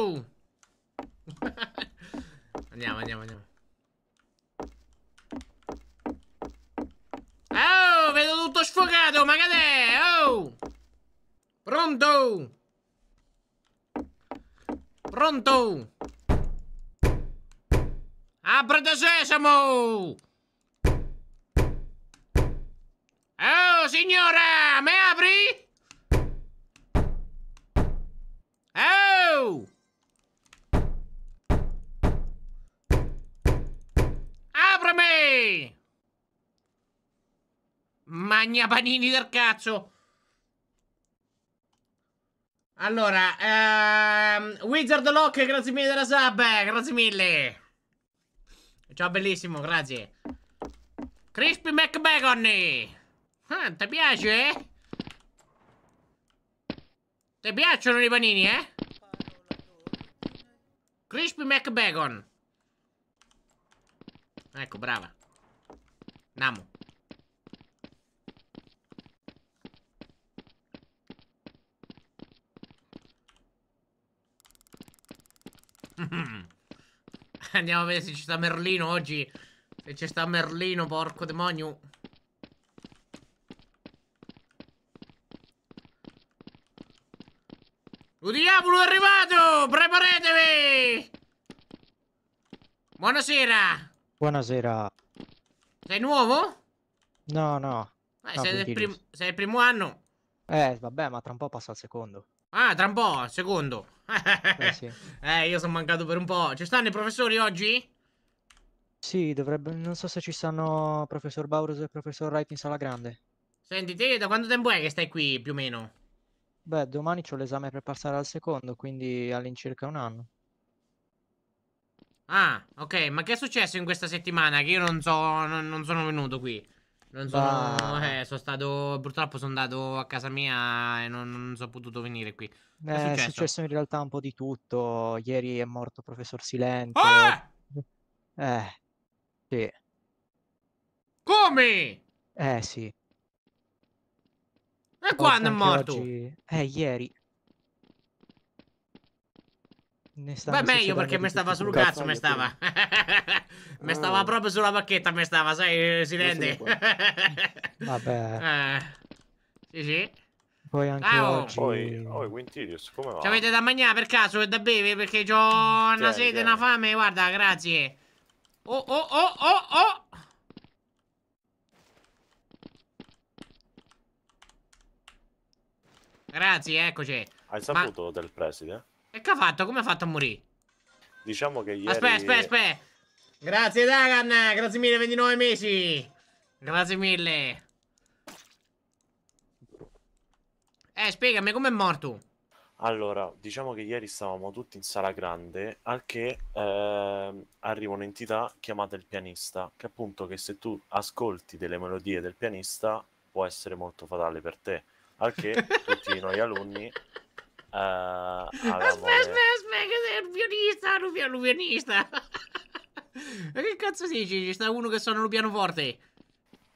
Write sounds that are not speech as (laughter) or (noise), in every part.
(laughs) Andiamo, andiamo, andiamo. Oh, vedo tutto sfogato, ma che è? Oh! Pronto? Pronto? Aprite sesamo! Oh, signora, mi apri? Oh! Aprimi! Magna panini del cazzo! Allora, ehm, Wizard Lock, grazie mille della sub, grazie mille. Ciao bellissimo, grazie. Crispy McBacon. Ah, ti piace, eh? Ti piacciono i panini, eh? Crispy McBacon. Ecco, brava. Namo. (laughs) Andiamo a vedere se ci sta Merlino oggi. Se ci sta Merlino, porco demonio. Lo diavolo è arrivato! Preparatevi! Buonasera! Buonasera. Sei nuovo? No, no. Eh, No, sei, del sei il primo anno. Eh, vabbè, ma tra un po' passa al secondo. Ah, tra un po', secondo. Eh sì. (laughs) Eh, io sono mancato per un po'. Ci stanno i professori oggi? Sì, dovrebbe... Non so se ci stanno professor Baurus e professor Wright in sala grande. Senti, te da quanto tempo è che stai qui, più o meno? Beh, domani c'ho l'esame per passare al secondo, quindi all'incirca un anno. Ah, ok, ma che è successo in questa settimana? Che io non so, non, non sono venuto qui. Non sono, Bah. eh, sono stato, purtroppo sono andato a casa mia e non, non sono potuto venire qui. Beh, è è successo? successo in realtà un po' di tutto. Ieri è morto professor Silente. Ah! Eh, sì. Come? Eh, sì. E quando è morto? oggi- Eh, ieri. Ne Beh, meglio perché mi stava sul cazzo, mi stava. (laughs) Mi stava Oh. proprio sulla bacchetta, mi stava, sai, si rende. (laughs) Vabbè, Eh, Sì, sì. poi anche Ah, oh. oggi... Poi, oh, Quintilius, come va? Ci avete da mangiare per caso e da bere? Perché ho una Tieni, sete e tieni. una fame, guarda, grazie. Oh, oh, oh, oh, oh. Grazie, eccoci. Hai saputo del preside? E che ha fatto? Come ha fatto a morire? Diciamo che ieri... Aspetta, aspetta, aspetta. Grazie, Dagan. Grazie mille, 29 mesi. Grazie mille. Eh, spiegami, com'è morto? Allora, diciamo che ieri stavamo tutti in sala grande, al che ehm, arriva un'entità chiamata il pianista, che appunto che se tu ascolti delle melodie del pianista può essere molto fatale per te, al che (laughs) tutti noi alunni eh, (laughs) avevamo... Aspetta, aspetta, aspetta, che sei un pianista, un piano- un pianista. Ma (laughs) che cazzo dici? Ci sta uno che suona il pianoforte.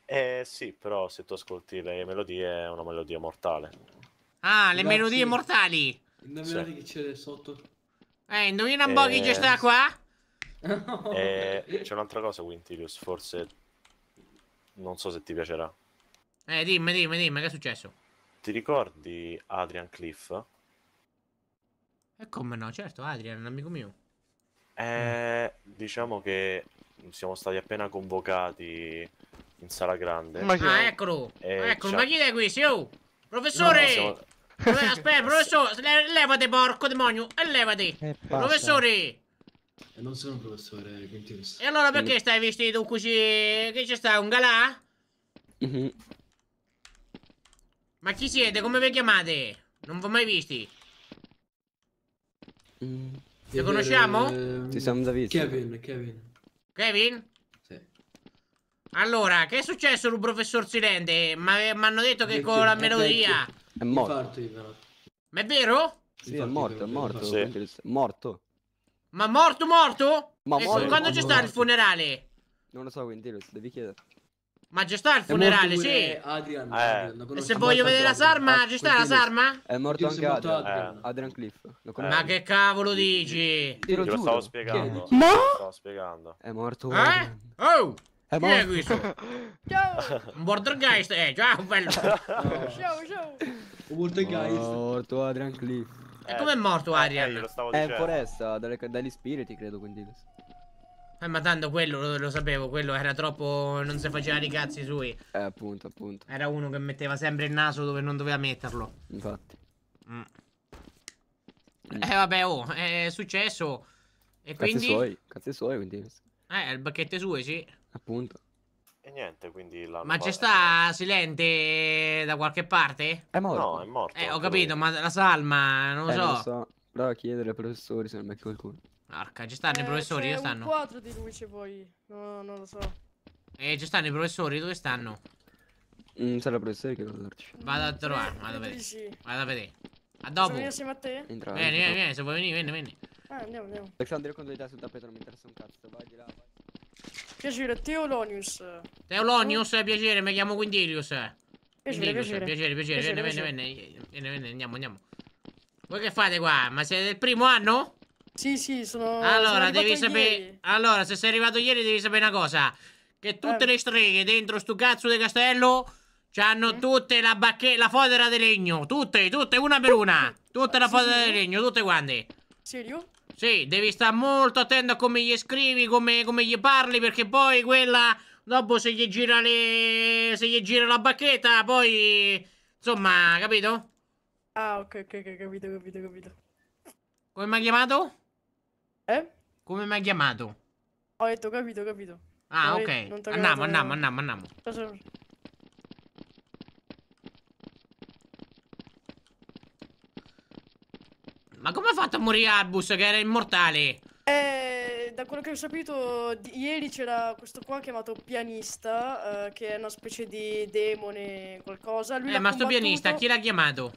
Eh sì, però se tu ascolti le melodie è una melodia mortale. Ah, le Grazie. melodie mortali. Indovinate chi c'è sotto? Eh, indovina un po' chi Eh. ci sta qua? (laughs) E c'è un'altra cosa, Quintilius, forse non so se ti piacerà. Eh, dimmi, dimmi, dimmi, che è successo? Ti ricordi Adrian Cliff? E come no, certo, Adrian, un amico mio. Eh, diciamo che siamo stati appena convocati in sala grande. Ma che- Ah, eccolo. Eh, eccolo, ciao. ma chi è questo? Oh, professore! No, siamo- Aspetta, (laughs) professore, le- levate, porco demonio, e levati. Professore, E non sono un professore, Quintilis. e allora perché stai vestito così? Che c'è sta, un galà? Mhm. Ma chi siete? Come vi chiamate? Non vi ho mai visti. Ci conosciamo? Ci siamo già visti. Kevin, Kevin. Kevin? Sì. Allora, che è successo con il professor Silente? Ma mi hanno detto che con la melodia... È morto. Ma è vero? Sì, è morto, è morto. Sì. Morto. Ma morto, morto? Ma E morto, quando morto, ci sta il funerale? Non lo so, Quintilius, devi chiedere. Ma ci sta il È morto funerale, sì. Adrian. Eh. Adrian, E se È voglio morto vedere la Adrian. sarma, Ah, ci sta la sarma? È morto anche morto Adrian. Adrian. Adrian Cliff. Eh. Ma che cavolo dici? Te lo stavo è? spiegando. Lo stavo spiegando. È morto. Eh? Adrian. Oh! È Chi è morto. questo? (laughs) Ciao! Un bordergeist, eh, ciao, bello. Ciao, ciao! Un Poltergeist. Morto Adrian Cliff. E com'è morto Eh, glielo stavo È in foresta, dalle- dagli spiriti, credo, quindi. Eh, ma tanto quello lo, lo sapevo, quello era troppo. non si faceva i cazzi suoi. Eh, appunto, appunto. Era uno che metteva sempre il naso dove non doveva metterlo. Infatti. Mm. Eh, vabbè, oh, è successo. E Cazzi quindi. suoi. Cazzi suoi, quindi. Eh, il bacchetto sue, sì. Appunto. E niente, quindi Ma c'è sta silente da qualche parte? È morto. No, è morto. Eh, ho capito, lui. ma la salma, non lo Eh, so. non lo so. Prova a chiedere ai professori se non becchi qualcuno. Porca, ci stanno i Eh, professori, c'è dove stanno? un quadro di luce poi. No, non lo so. Eh, ci stanno i professori, dove stanno? Mm, sarà il professore che lo darci. Vado a trovare, Credo vado a vedere. Vado a vedere. A Posso dopo. venire assieme a te? Entra. Vieni, entra. vieni, vieni, se vuoi venire, vieni, vieni. Ah, andiamo, andiamo. Alexandre, conto di te sul tappeto, non mi interessa un cazzo. Vai di là. vai. Piacere, Teolonius. Teolonius, piacere, mi chiamo Quindilius. Piacere, Quindilius, piacere. piacere, piacere, Piacere, vieni, piacere. vieni, vieni, vieni, vieni, andiamo, andiamo. Voi che fate qua? Ma siete del primo anno? Sì, sì, sono. sono Allora, arrivato devi sapere. ieri. Allora, se sei arrivato ieri, devi sapere una cosa: che tutte Eh. le streghe dentro sto cazzo di castello hanno Mm. tutte la bacche... la fodera di legno. Tutte, tutte, una per una. (laughs) Tutte la Sì, fodera sì. di legno, tutte quante. Serio? Sì, devi stare molto attento a come gli scrivi, come, come gli parli, perché poi quella. Dopo se gli gira le. se gli gira la bacchetta, poi. Insomma, capito? Ah, ok, ok, ok, capito, capito, capito. Come mi ha chiamato? Eh? Come mi ha chiamato? Ho detto, capito, capito. Ah, Non ok. hai- Andiamo, andiamo, andiamo, andiamo. Cosa- Ma come ha fatto a morire Arbus che era immortale? Eh, da quello che ho sapito, di- ieri c'era questo qua chiamato pianista, eh, che è una specie di demone, qualcosa. Lui Eh, ma sto combattuto- pianista, chi l'ha chiamato?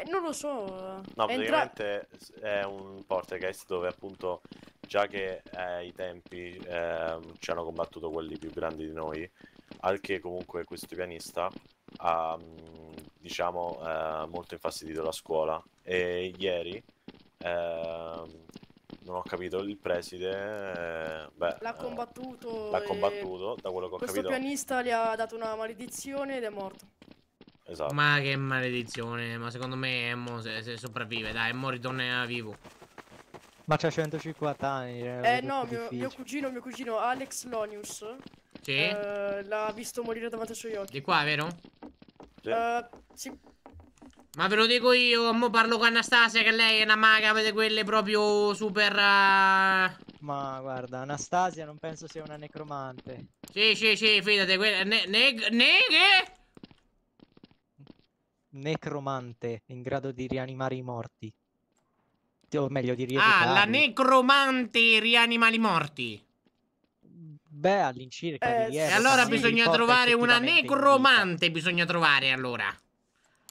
Eh, non lo so. No, entra- praticamente è un portergeist dove appunto, già che eh, tempi ehm, ci hanno combattuto quelli più grandi di noi, al che comunque questo pianista ha, diciamo, eh, molto infastidito la scuola. E ieri, ehm, non ho capito, il preside, eh, beh, L'ha eh, combattuto. l'ha combattuto, da quello che ho Questo capito. pianista gli ha dato una maledizione ed è morto. Esatto. Ma che maledizione, ma secondo me mo se, se sopravvive, dai, mo ritorna vivo. Ma c'ha 150 anni. Eh un no, mio, mio cugino, mio cugino Alex Lonius Sì? eh, l'ha visto morire davanti ai suoi occhi. Di qua, vero? Sì. Eh, sì, Ma ve lo dico io, mo parlo con Anastasia che lei è una maga, vede quelle proprio super... eh, Ma guarda, Anastasia non penso sia una necromante. Sì, sì, sì, fidate, quelle... Ne, ne, ne, che? Necromante in grado di rianimare i morti. O meglio, di Ah, la necromante rianima i morti. Beh, all'incirca Eh, E allora bisogna trovare una necromante, bisogna trovare allora.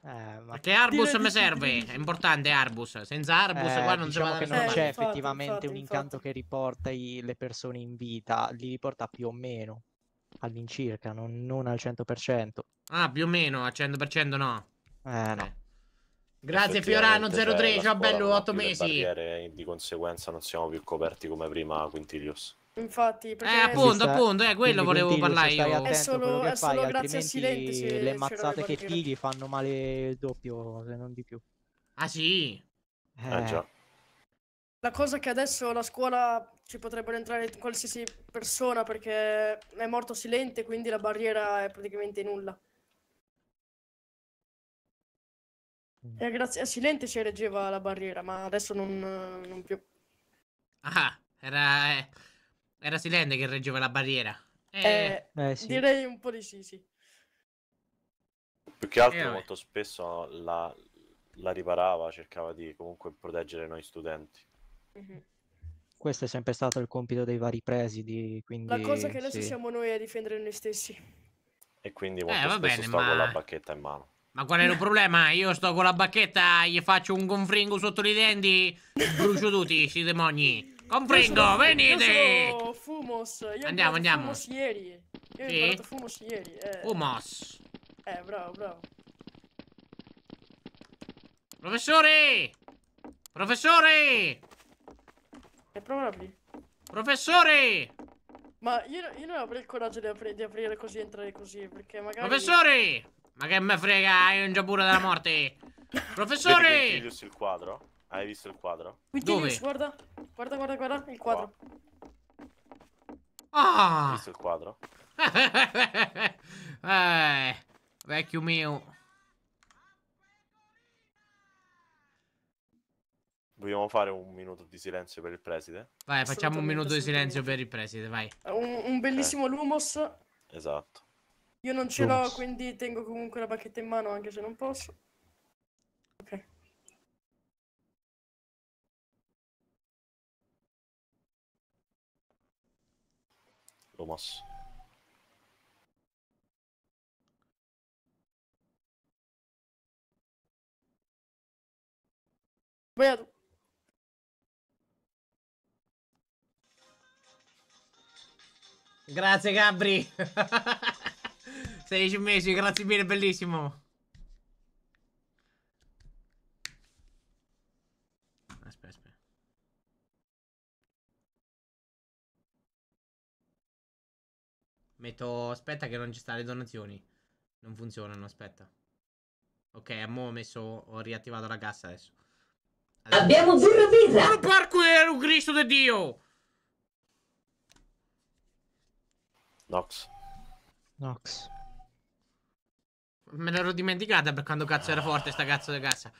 Eh, ma Perché Arbus mi serve, è importante Arbus. Senza Arbus Eh, qua non diciamo che non c'è infatti, effettivamente infatti, un incanto infatti. che riporta i- le persone in vita, li riporta più o meno all'incirca, non, non al 100%. Ah, più o meno, al 100% no. Eh no. Eh. Grazie Fiorano Effettivamente, 03, cioè, ciao bello, non ha 8 più le mesi. barriere e di conseguenza non siamo più coperti come prima Quintilius. infatti, perché Eh, appunto, Sta- appunto, eh, quello quindi, volevo parlare stai io. attento a solo- è solo fai, grazie a Silente altrimenti se le mazzate che tiri fanno male il doppio, se non di più. Ah sì? Eh, già. la cosa è che adesso la scuola ci potrebbero entrare qualsiasi persona perché è morto Silente, quindi la barriera è praticamente nulla. Mm. E grazie a Silente si reggeva la barriera, ma adesso non, non più. Ah, era... eh, era Silente che reggeva la barriera. Eh, Eh, Eh sì. direi un po' di sì, sì. Più che altro Eh, molto spesso la, la riparava, cercava di comunque proteggere noi studenti. Mhm. Questo è sempre stato il compito dei vari presidi, quindi La cosa che adesso sì. siamo noi a difendere noi stessi. E quindi molto va spesso bene, sto ma- con la bacchetta in mano. Ma qual è il problema? Io sto con la bacchetta, gli faccio un confringo sotto i denti brucio tutti, sti demoni. Compringo, Io sono- venite! Io sono Fumos. Io ho Andiamo, andiamo. Fumos ieri. Io ho Sì? imparato Fumos ieri. Eh, Fumos. eh, bravo, bravo. Professore! Professore! E ad aprire. Professore! Ma io, io non avrei il coraggio di, apri- di aprire così entrare così, perché magari... Professore! Ma che me frega, io già pure della morte. Vedi Professore! Quintilius il quadro? Hai visto il quadro? Quintilius, Dove? guarda. Guarda, guarda, guarda, il quadro. Hai Ah! visto il quadro? (laughs) eh, vecchio mio. Vogliamo fare un minuto di silenzio per il preside? Vai, facciamo un minuto di silenzio per il preside, vai. Un, un bellissimo Lumos. Esatto. Io non ce l'ho, quindi tengo comunque la bacchetta in mano, anche se non posso. Ok. Lumos. Sbagliato. Grazie Gabri. (laughs) 16 mesi, grazie mille, bellissimo. Aspetta, aspetta. Metto... Aspetta che non ci stanno le donazioni. Non funzionano, aspetta. Ok, ho messo... Ho riattivato la cassa adesso. adesso. Abbiamo burro birra. Oh, porco ero Cristo di Dio! Nox. Nox. Me l'ero dimenticata per quando cazzo era forte sta cazzo di cassa.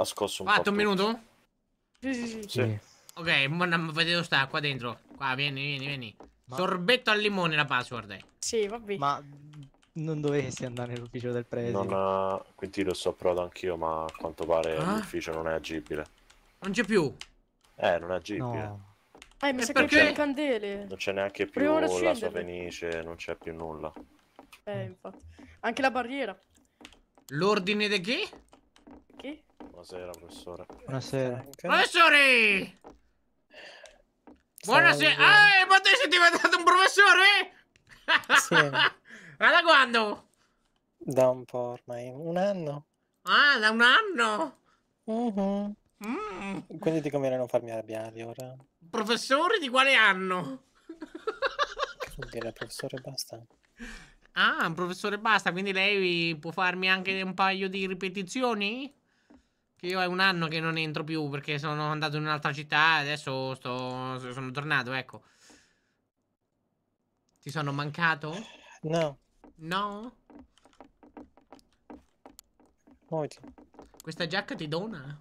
Ha scosso un Fatto po' un minuto? Sì, sì, sì. Sì. Ok, mo non vedete dove sta, qua dentro. Qua, vieni, vieni, vieni. Ma- Sorbetto al limone la password è. Sì, vabbè. Ma non dovresti andare nell'ufficio del preside. Non ha... Quintilius ho provato anch'io, ma a quanto pare Ah? l'ufficio non è agibile. Non c'è più. Eh, non è agibile. No. Eh, mi E sa perché? che c'è le candele. Non c'è neanche più Proviamo la sua fenice, non c'è più nulla. Eh, infatti. Anche la barriera. L'ordine di che? Che? Buonasera, professore. Buonasera. Professore! Buonasera. Ah, ma te sei diventato un professore? Sì. (laughs) Ma da quando? Da un po' ormai, un anno. Ah, da un anno. Mhm. Mm. Quindi ti conviene non farmi arrabbiare ora. Professore di quale anno? Che vuol dire, professore, basta. Ah, un professore basta, quindi lei può farmi anche un paio di ripetizioni? Che io è un anno che non entro più perché sono andato in un'altra città e adesso sto, sono tornato, ecco. Ti sono mancato? No, No? molti. Questa giacca ti dona?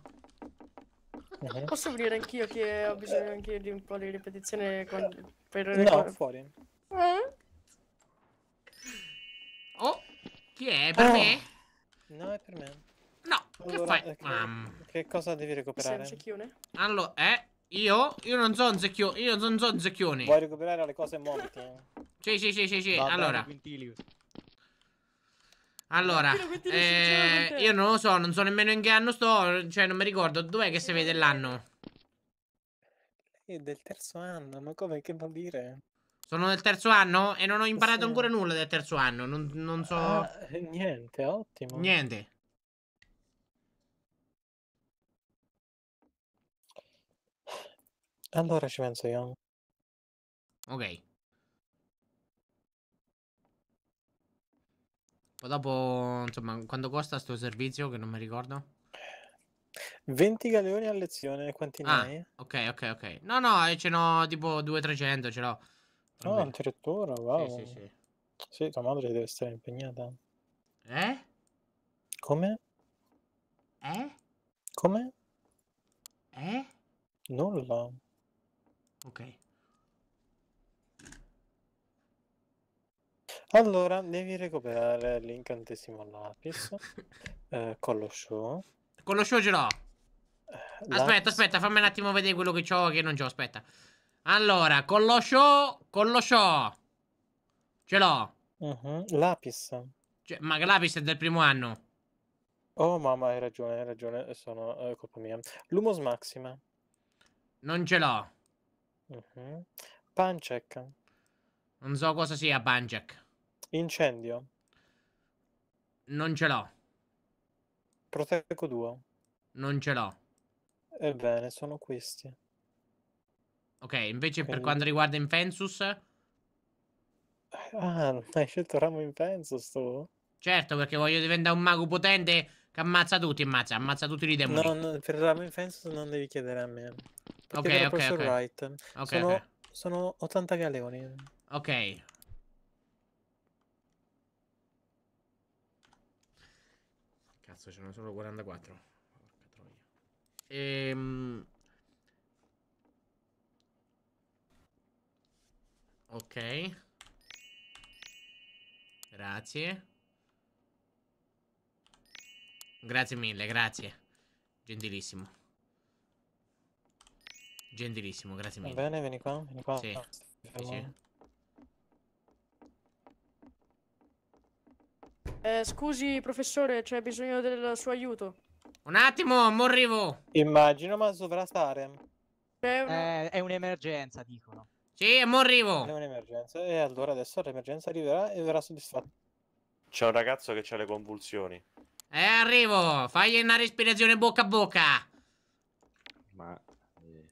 Mhm. Posso venire anch'io che ho bisogno anch'io di un po' di ripetizione con... per... No, fuori. Eh? Oh, chi è? Per Ah. me? No, è per me. No, che Allora, fai? eh, che, Um, che cosa devi Sei un recuperare? secchione? allora, eh? Io? Io non so un secchione. Io non so un secchione. Vuoi recuperare le cose monti? Sì, sì, sì, sì, sì. Allora, Quintilius. Allora. Eh, io non lo so, non so nemmeno in che anno sto. Cioè, non mi ricordo. Dov'è che si vede l'anno? È del terzo anno, ma come? Che vuol dire? Sono del terzo anno e non ho imparato Sì. ancora nulla del terzo anno. Non, non so Ah, eh, niente, ottimo. niente. Allora ci penso io. Ok. Poi dopo, insomma, quanto costa sto servizio che non mi ricordo? 20 galeoni a lezione, quanti ne Ah, hai? ok, ok, ok. No, no, eh, ce n'ho tipo 200-300, ce l'ho. Oh, Tranquillo. addirittura, Sì, wow. sì, sì. Sì, tua madre deve essere impegnata. Eh? Come? Eh? Come? Eh? Nulla. Ok. Allora, devi recuperare l'incantesimo lapis (laughs) eh, con lo show. Con lo show ce l'ho. eh, Aspetta, aspetta, fammi un attimo vedere quello che c'ho che non c'ho, aspetta. Allora, con lo show, con lo show. Ce l'ho. Mhm, Lapis. Cioè, ma lapis è del primo anno. Oh mamma, hai ragione, hai ragione, sono è colpa mia. Lumos Maxima. Non ce l'ho. Mhm. Pancek. Non so cosa sia Banjak. Incendio. Non ce l'ho. Proteco Duo. Non ce l'ho. Ebbene, sono questi. Ok, invece per Quindi- quanto riguarda Infensus, Ah, (laughs) hai scelto Ramo Impensus tu? certo, perché voglio diventare un mago potente che ammazza tutti, ammazza, ammazza tutti i demoni. No, no, per Ramo Impensus non devi chiedere a me. Puoi Ok, ok, ok. Wright. Ok, sono, ok. sono 80 galeoni. Ok. Cazzo, ce ne sono solo 44. Porca troia. Ehm... Ok. Grazie. Grazie mille, grazie. Gentilissimo. Gentilissimo, grazie Va mille. bene, vieni qua, vieni qua. Sì, Sì, fermo. sì. Eh, scusi, professore, c'è bisogno del suo aiuto. Un attimo, mo arrivo. Immagino, ma dovrà stare. C'è una- Eh, è un'emergenza, dicono. Sì, mo È un'emergenza. E allora adesso l'emergenza arriverà e verrà soddisfatto. C'è un ragazzo che ha le convulsioni. Eh, arrivo. Fai una respirazione bocca a bocca. Ma... eh,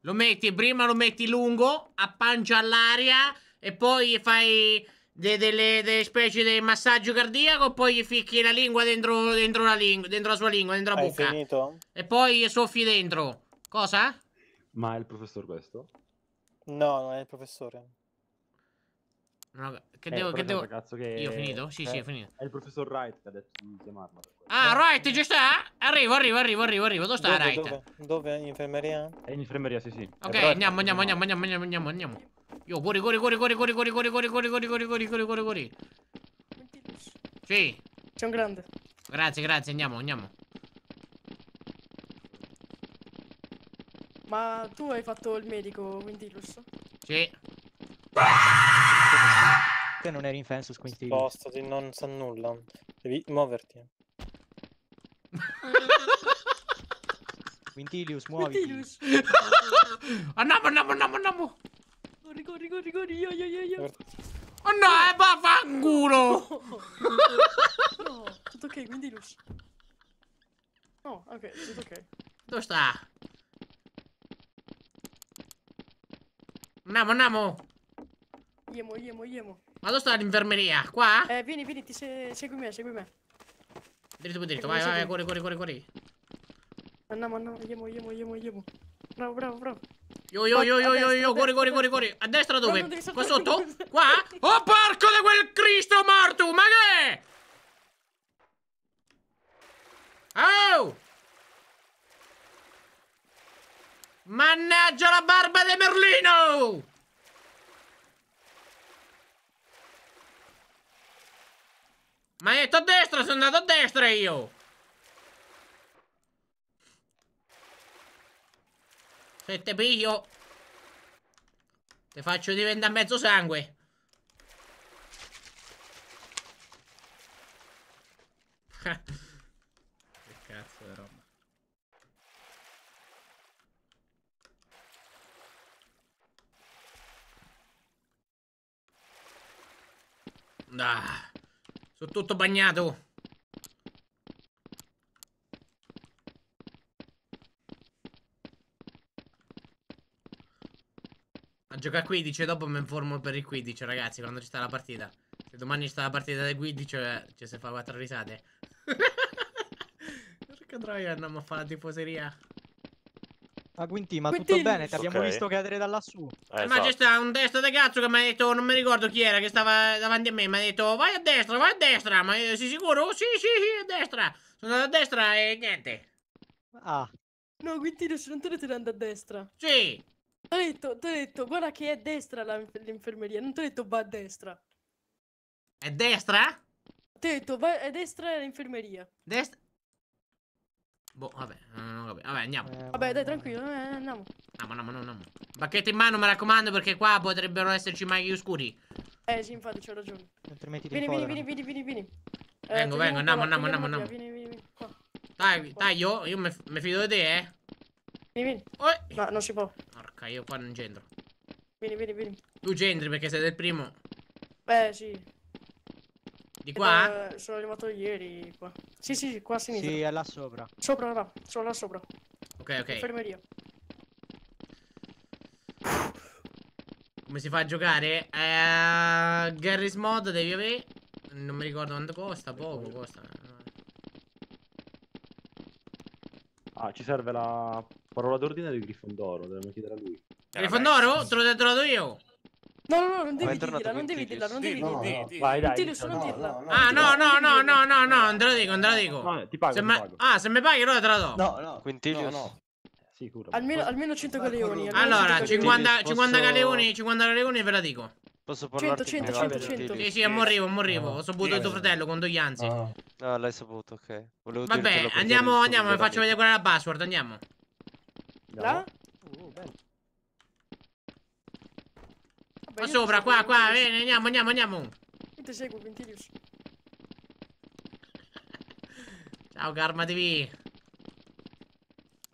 Lo metti, prima lo metti lungo, a pancia all'aria, e poi fai de- delle, delle specie di massaggio cardiaco, poi gli ficchi la lingua dentro, dentro la lingua, dentro la sua lingua, dentro la Hai bocca. finito? E poi soffi dentro. Cosa? Ma è il professor questo? No, non è il professore. No, che Eh, devo, che devo... che... Io ho finito? Sì, sì, eh, ho finito. È il professor Wright che ha detto di chiamarlo. Ah, right, ci sta? Arrivo, arrivo, arrivo, arrivo, arrivo. Dove sta Dove, right? dove? Dove? In infermeria? È in infermeria, sì, sì. Ok, Eh, è- andiamo, andiamo, andiamo, andiamo, andiamo, andiamo. Io, corri, corri, corri, corri, corri, corri, corri, corri, corri, corri, corri, corri, corri, corri, corri. Quintilus. Sì, C'è un grande. grazie, grazie, andiamo, andiamo. Ma tu hai fatto il medico, Quintilus? Sì. Te non eri in Fensus, quindi... Spostati, non sa nulla. Devi muoverti. Quintilius, muoviti. Quintilus! Andiamo, andiamo, andiamo, andiamo. Corri, corri, corri, corri, io, io, io, io. Oh no, eh, vaffanculo. No, (laughs) tutto ok, Quintilus. No, ok, tutto ok. Dove sta? Andiamo, andiamo. Iemo, iemo, iemo. Ma dove sta l'infermeria? Qua? Eh, vieni, vieni, ti se- segui me, segui me. Dritto per dritto, vai, vai, siete? corri, corri, corri, corri. Andiamo, andiamo, iemo, iemo, iemo, iemo. Bravo, bravo, bravo. Io, io, io, io, io, io, corri, corri, corri, a corri. A destra dove? Qua sotto? (laughs) Qua? Oh, porco di quel Cristo morto! Ma che è? Oh! Mannaggia la barba di Merlino! Ma hai detto a destra, sono andato a destra io! Se te piglio... Ti faccio diventare mezzo sangue. (laughs) che cazzo di roba. Ah, sono tutto bagnato. A giocare a Quidditch e dopo mi informo per il Quidditch, ragazzi, quando ci sta la partita. Se domani ci sta la partita del Quidditch, eh, ci si fa quattro risate. (laughs) Porca troia, andiamo a fare la tifoseria. Ma Quinti, ma tutto Quintilus. bene? Ti abbiamo Ok. visto cadere da lassù. Eh, Ma c'è esatto. sta un testa di cazzo che mi ha detto, non mi ricordo chi era, che stava davanti a me, mi ha detto vai a destra, vai a destra. Ma io, sei sicuro? Sì, sì, sì, a destra. Sono andato a destra e niente. Ah, No, Quintilus, non te ne andare a destra. Sì. Ti ho detto, t'ho detto, guarda che è destra la- l'infermeria, non ti ho detto va a destra. È destra? Ti ho detto va a destra l'infermeria. Destra? Boh, vabbè, capito. Vabbè, andiamo. eh, Vabbè, dai, tranquillo, eh, andiamo. Andiamo, andiamo, andiamo. Bacchetto in mano, mi raccomando, perché qua potrebbero esserci maghi oscuri. Eh, sì, infatti, c'ho ragione. Altrimenti ti Vieni, vieni, vieni, vieni, vieni, vieni. Eh, Vengo, vengo, andiamo, andiamo, andiamo, via, Vieni, vieni, vieni. Dai, taglio? Io mi mi fido di te, eh. Vieni, vieni. Oh, No, non si può. Porca, io qua non c'entro. Vieni, vieni, vieni. Tu c'entri perché sei del primo. Beh, sì. Di qua? Eh, sono arrivato ieri qua. Sì, sì, sì, qua a sinistra. Sì, è là sopra. Sopra, là. Sono là sopra. Ok, ok. Infermeria. Come si fa a giocare? Eh, Garry's Mod devi avere. Non mi ricordo quanto costa, poco costa. Ah, ci serve la parola d'ordine del Grifondoro, dobbiamo chiedere a lui. Grifondoro? Te l'ho trovato io. No, no, no, non devi dirla, non devi dirla, non devi dirla. no. Vai, dai. Non no, dirla. Ah, no, no, no, no, no, no, non te lo dico, non te lo dico. No, ti pago, Se ti me- pago. Ah, se mi paghi allora te la do. No, no. Quintilius. No, no. Sicuro. Almeno, almeno 100 galeoni. Allora, 100 50, Posso- 50 galeoni, 50 galeoni ve la dico. Posso parlarti 100, in 100, privato, 100. Quintilius? Sì, sì, morivo, morivo. No. Ho saputo di tuo fratello, condoglianze. No. Ah, l'hai saputo, ok. Vabbè, andiamo, andiamo, vi faccio vedere qual è la password, andiamo. Là? Uh, bello. Vabbè, Qua sopra, qua, qua, vieni, andiamo, andiamo, andiamo. Io ti seguo, Quintilius. (laughs) Ciao, Karma TV.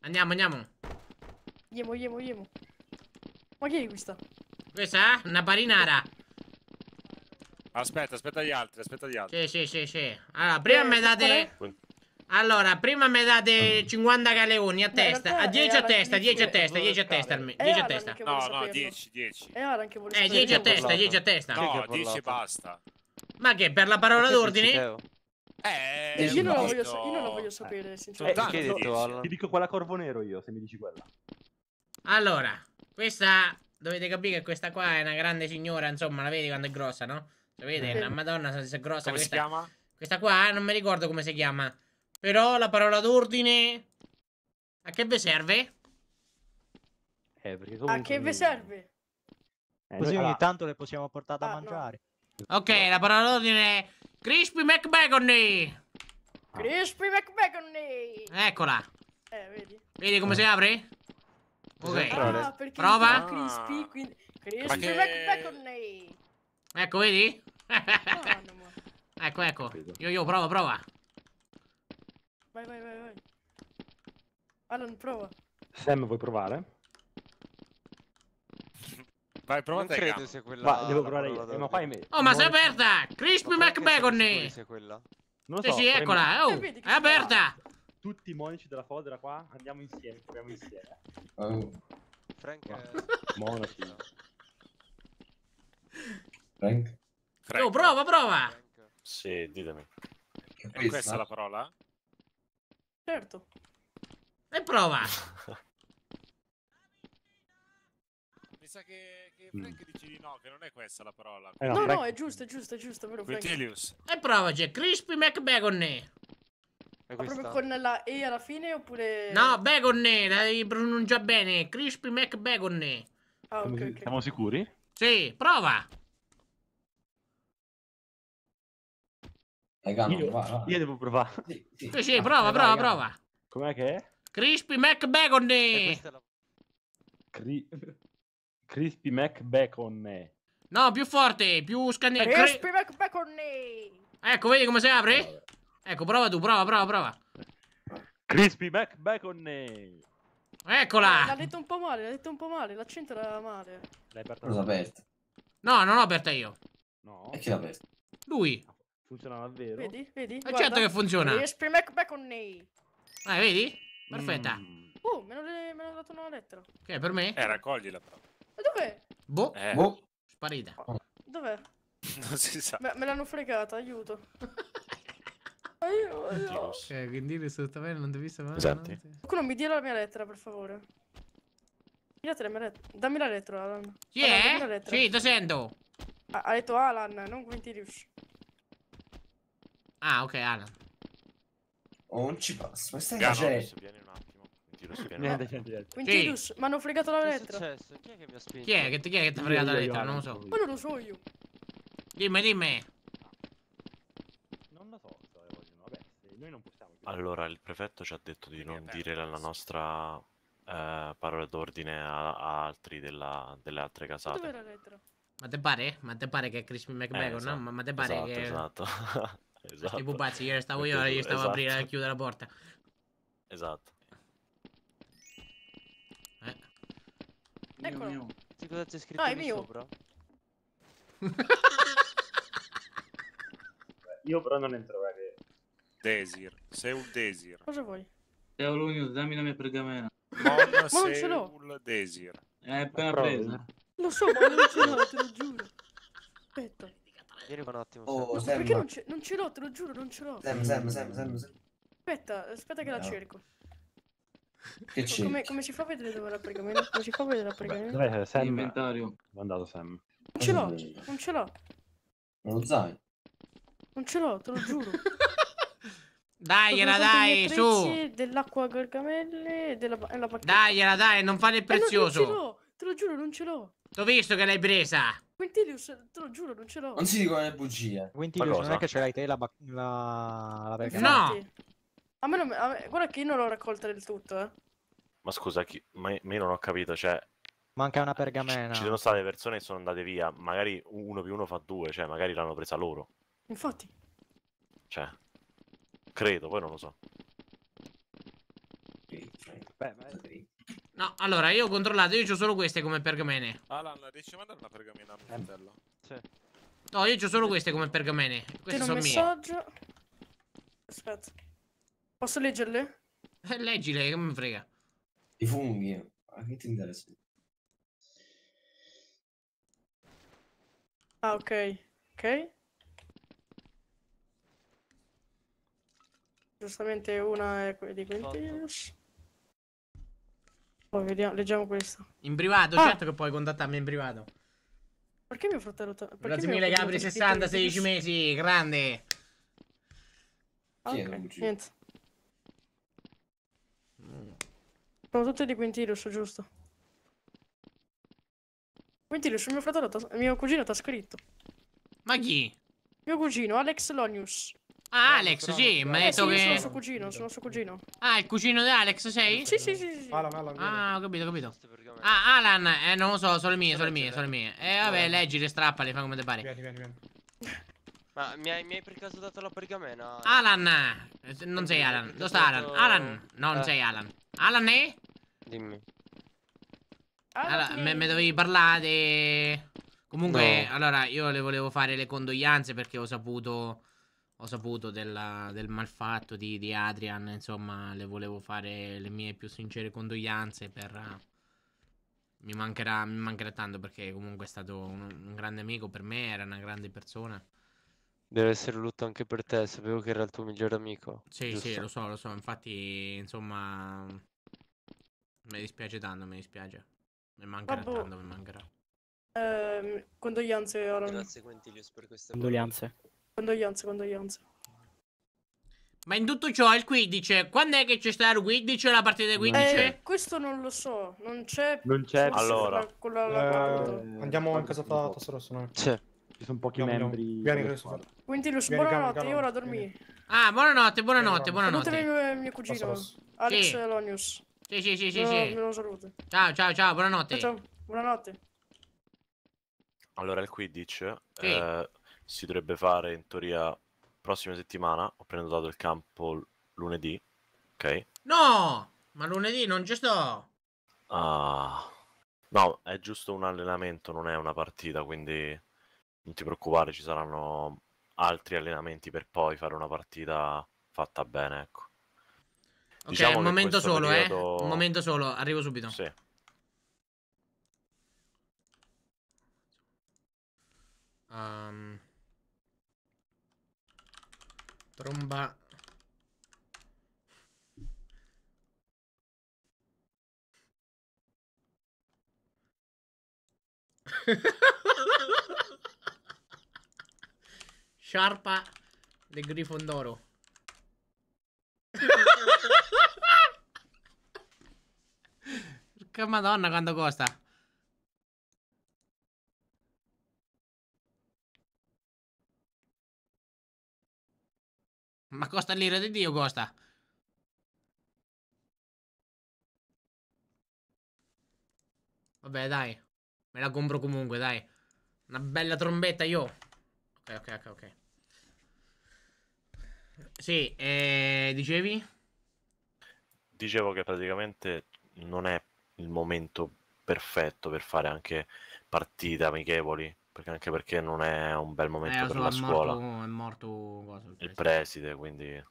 Andiamo, andiamo. Yemo, yemo, yemo. Ma chi è questa? Questa? Una parinara. Aspetta, aspetta gli altri, aspetta gli altri. Sì, sì, sì, sì. Allora, prima Eh, mi date... Allora, prima mi date 50 galeoni a testa. A 10 è a testa, alla 10 a testa, 10 a testa. almeno, È 10 a Alan testa. No, no, saperlo. 10, 10. È Alan che vuole Eh, saperlo. 10 a testa, parlato. 10 a testa. No, ha 10 parlato? basta. Ma che, per la parola d'ordine? Eh, Eh, io, non la voglio, io non la voglio sapere, Soltanto sinceramente. Eh, detto? Ti dico quella corvo nero io, se mi dici quella. Allora, questa... Dovete capire che questa qua è una grande signora, insomma, la vedi quando è grossa, no? Sapete, Sì. una madonna se è grossa Come si questa... chiama? Questa qua non mi ricordo come si chiama. Però la parola d'ordine... A che vi serve? Eh, perché A che vi serve? Eh, Così ogni tanto le possiamo portare da Ah, no. mangiare. Ok, la parola d'ordine è... Crispy McBacon! Crispy McBacon! Eccola. Eh, vedi? Vedi come si apre? Ok. Ah, perché Prova. crispy, quindi... Crispy Ma che- McBacon! Ecco, vedi? Madonna, ma- (laughs) ecco, ecco. Capito. Io, io, prova, prova. Vai, vai, vai, vai. Alan, prova. Sam, vuoi provare? Vai, prova Non te, credo sia quella. Ma devo provare io. Eh, ma d'ordine. fai me. Oh, ma è muoviti. aperta! Crispy McBacon! Non lo Sì, so, sì, premi- eccola. Oh, è aperta! Tutti i monici della fodera qua, andiamo insieme, proviamo insieme. Oh, Frank Va. è... (laughs) Monaci. Frank? Frank. Oh, prova, prova! Frank. Sì, ditemi. Che È questa la parola? Certo. E prova! (laughs) Mi sa che, che Mm. Frank dice di no, che non è questa la parola. Eh, No, no, no, Frank- è giusto, è giusto, è giusto, vero Frank? E provaci, Crispy McBacon! Ma proprio con la E alla fine oppure... No, bacon, la devi pronunciare bene. Crispy McBacon. Ah, ok, Siamo, ok. siamo sicuri? Sì, prova! Calma, Io, va, va. io devo provare. Sì, sì. Sì, sì, Ah, prova, vai, prova, vai, prova. Com'è che è? Crispy questa è la... Cri- Crispy Mac Bacon. No, più forte, più scandente. Crispy McBacon! Ecco, vedi come si apre? Ecco, prova tu, prova, prova, prova. Crispy Mac Bacon. eh. L'ha Eccola! detto un po' male, l'ha detto un po' male, l'accento era male. L'hai aperta? Cosa aperta? No, non l'ho aperta io. No. E chi l'ha aperta? Lui. Funziona davvero? Vedi? Vedi? E certo che funziona. Crispy McBacon! Eh, vedi? Perfetta. Mm. Oh, me l'ha dato una lettera. Che è per me? Eh, raccoglila però. Ma dov'è? Boh, Eh, Boh. sparita. Dov'è? (laughs) non si sa. Me, me l'hanno fregata, aiuto. (laughs) Aiuto. Quintilius. Eh, quindi assolutamente non ti visto mai. Senti. Qualcuno mi dia la mia lettera, per favore. Date la mia lettera. Dammi la lettera, Alan. Chi Alan, la è? lettera. Sì, ti sento. Ha, ha detto Alan, non Quintilius. Ah, ok, Alan. Oh, non ci passa. Ma stai facendo? Vieni un attimo. Quintilius, mi hanno fregato la lettera. Chi è che mi ha spinto? Chi è che, chi è che ti ha fregato la lettera? Non lo so. Ma non lo so io. Dimmi, dimmi. Non lo so, cosa vogliono. Vabbè, se noi non possiamo. Allora, il prefetto ci ha detto di non dire la nostra eh, parola d'ordine a, a altri della- delle altre casate. la lettera? Ma te pare? Ma te pare che è Crispy McBacon, no? esatto. Ma, ma te pare Esatto, che... esatto. (laughs) Esatto. pupazzi, ieri stavo io, Perché tu- stavo a aprire e esatto. chiudere la porta. Esatto. Eh. Eccolo. Sì, cosa c'è scritto Ah, è mio. sopra? (laughs) Io però non entro che... Desir. Sei un Desir. Cosa vuoi? Teo Lunio, dammi la mia pergamena. Mon (laughs) non ce l'ho. Seul Desir. È appena presa. Lo so, ma non ce l'ho, te lo giuro. Aspetta. Vieni un attimo. Oh, Sam. Perché non ce, non ce l'ho, te lo giuro, non ce l'ho. Sam, Sam, Sam, Sam, Sam. Aspetta, aspetta che la No. cerco. Che c'è? Come, come si fa a vedere dove è la pergamena? Come si fa a vedere la pergamena? Non Dov'è Sam? Inventario. È andato Sam? ce l'ho, non ce l'ho, Non lo sai? non ce l'ho, te lo giuro. Dagliela, Ho comprato i miei dai, su. Dell'acqua gargamelle e della, e la bacchetta. Dagliela, dai, non fare il Eh, non- Non, ce prezioso. l'ho, te lo giuro, non ce l'ho. T'ho visto che l'hai presa. Quintilius, te lo giuro, non ce l'ho. Non si dicono le bugie. Quintilius, non è che ce l'hai te la, ba- la... la pergamena? No. A me non, a me- guarda che io non l'ho raccolta del tutto, eh. Ma scusa, chi... ma ma io non ho capito, cioè, Manca una pergamena. ci sono state persone che sono andate via, magari uno più uno fa due, cioè, magari l'hanno presa loro. Infatti. Cioè, credo, poi non lo so. Beh, ma... No, allora, io ho controllato, io ho solo queste come pergamene. Alan, riesci a mandare una pergamena a mio fratello? Sì. No, io ho solo queste come pergamene. Queste Tiene un sono mie. messaggio. Aspetta. Posso leggerle? Eh, leggile, che mi frega. I funghi. Ma che ti interessa? Ah, ok. Ok. Giustamente una è que- di Quintilius. Poi vediamo, leggiamo questo. In privato, Ah. certo che puoi contattarmi in privato. Perché mio fratello... Grazie mille, Gabri, ta- 60, 16 Quintilius? mesi, grande. Ah, ok, niente. Sono tutte di Quintilius, giusto? Quintilius, mio fratello, mio cugino ti ha scritto. Ma chi? Mio cugino, Alex Lonius. Ah, Alex, sì, mi ha Eh sì, detto io sono che... suo cugino, sono suo cugino. Ah, il cugino di Alex sei? Sì, sì, sì, sì. sì. Ah, ho capito, ho capito. Ah, Alan, eh, non lo so, sono le mie, sono le mie, sono le mie. Eh, vabbè, leggile, strappale, fa come te pare. Vieni, vieni, vieni. Ma mi hai, mi hai per caso dato la pergamena? Alan, non sei Alan, dove sta Alan? Alan, no, non Eh. sei Alan. Alan è? Dimmi. Allora, sì. me, dovevi parlare Comunque, No. allora, io le volevo fare le condoglianze perché ho saputo... Ho saputo della- del malfatto di, di Adrian, insomma, le volevo fare le mie più sincere condoglianze per... eh, Mi mancherà, mi mancherà tanto perché comunque è stato un, un grande amico per me, era una grande persona. Deve essere lutto anche per te, sapevo che era il tuo migliore amico. Sì, giusto? sì, lo so, lo so, infatti, insomma... Mi dispiace tanto, mi dispiace. Mi mancherà Vabbè. tanto, mi mancherà. Ehm, condoglianze, Alan. Grazie Quintilius per queste Condoglianze. Condoglianze, condoglianze. Ma in tutto ciò il Quidditch, quando è che c'è stato il Quidditch, la partita di Quidditch? Eh, questo non lo so, non c'è... Non c'è... Allora. quella- quella- la- Eh, andiamo in casa fa Tasso Rosso noi. Sì. Ci sono pochi Andiamo, membri... Vieni, squadre. Quintilius, Vieni, buonanotte, io ora dormire. Ah, buonanotte, buonanotte, Vieni, Salutami buonanotte. mio, mio cugino. Alex Sì. Lonius. Sì, sì, sì, sì, Me lo- sì. Me lo saluto. Ciao, ciao, ciao, buonanotte. Ciao, ciao, buonanotte. Allora, il Quidditch Sì. eh, si dovrebbe fare in teoria prossima settimana. Ho prenotato il campo lunedì. Ok. No, ma lunedì non ci sto. Ah, no, è giusto un allenamento, non è una partita, quindi non ti preoccupare, ci saranno altri allenamenti per poi fare una partita fatta bene, ecco. Ok, Diciamo un momento solo, periodo- eh. Un momento solo, arrivo subito. Sì. Ehm, tromba. (laughs) Sciarpa del Grifondoro. Porca madonna quanto costa. Ma costa l'ira di Dio costa. Vabbè dai. Me la compro comunque dai. Una bella trombetta io. Ok ok ok ok. Sì, eh, dicevi? dicevo che praticamente non è il momento perfetto per fare anche partite amichevoli, perché anche perché non è un bel momento Eh, per la scuola. morto, è morto cosa, il Il preside. preside, quindi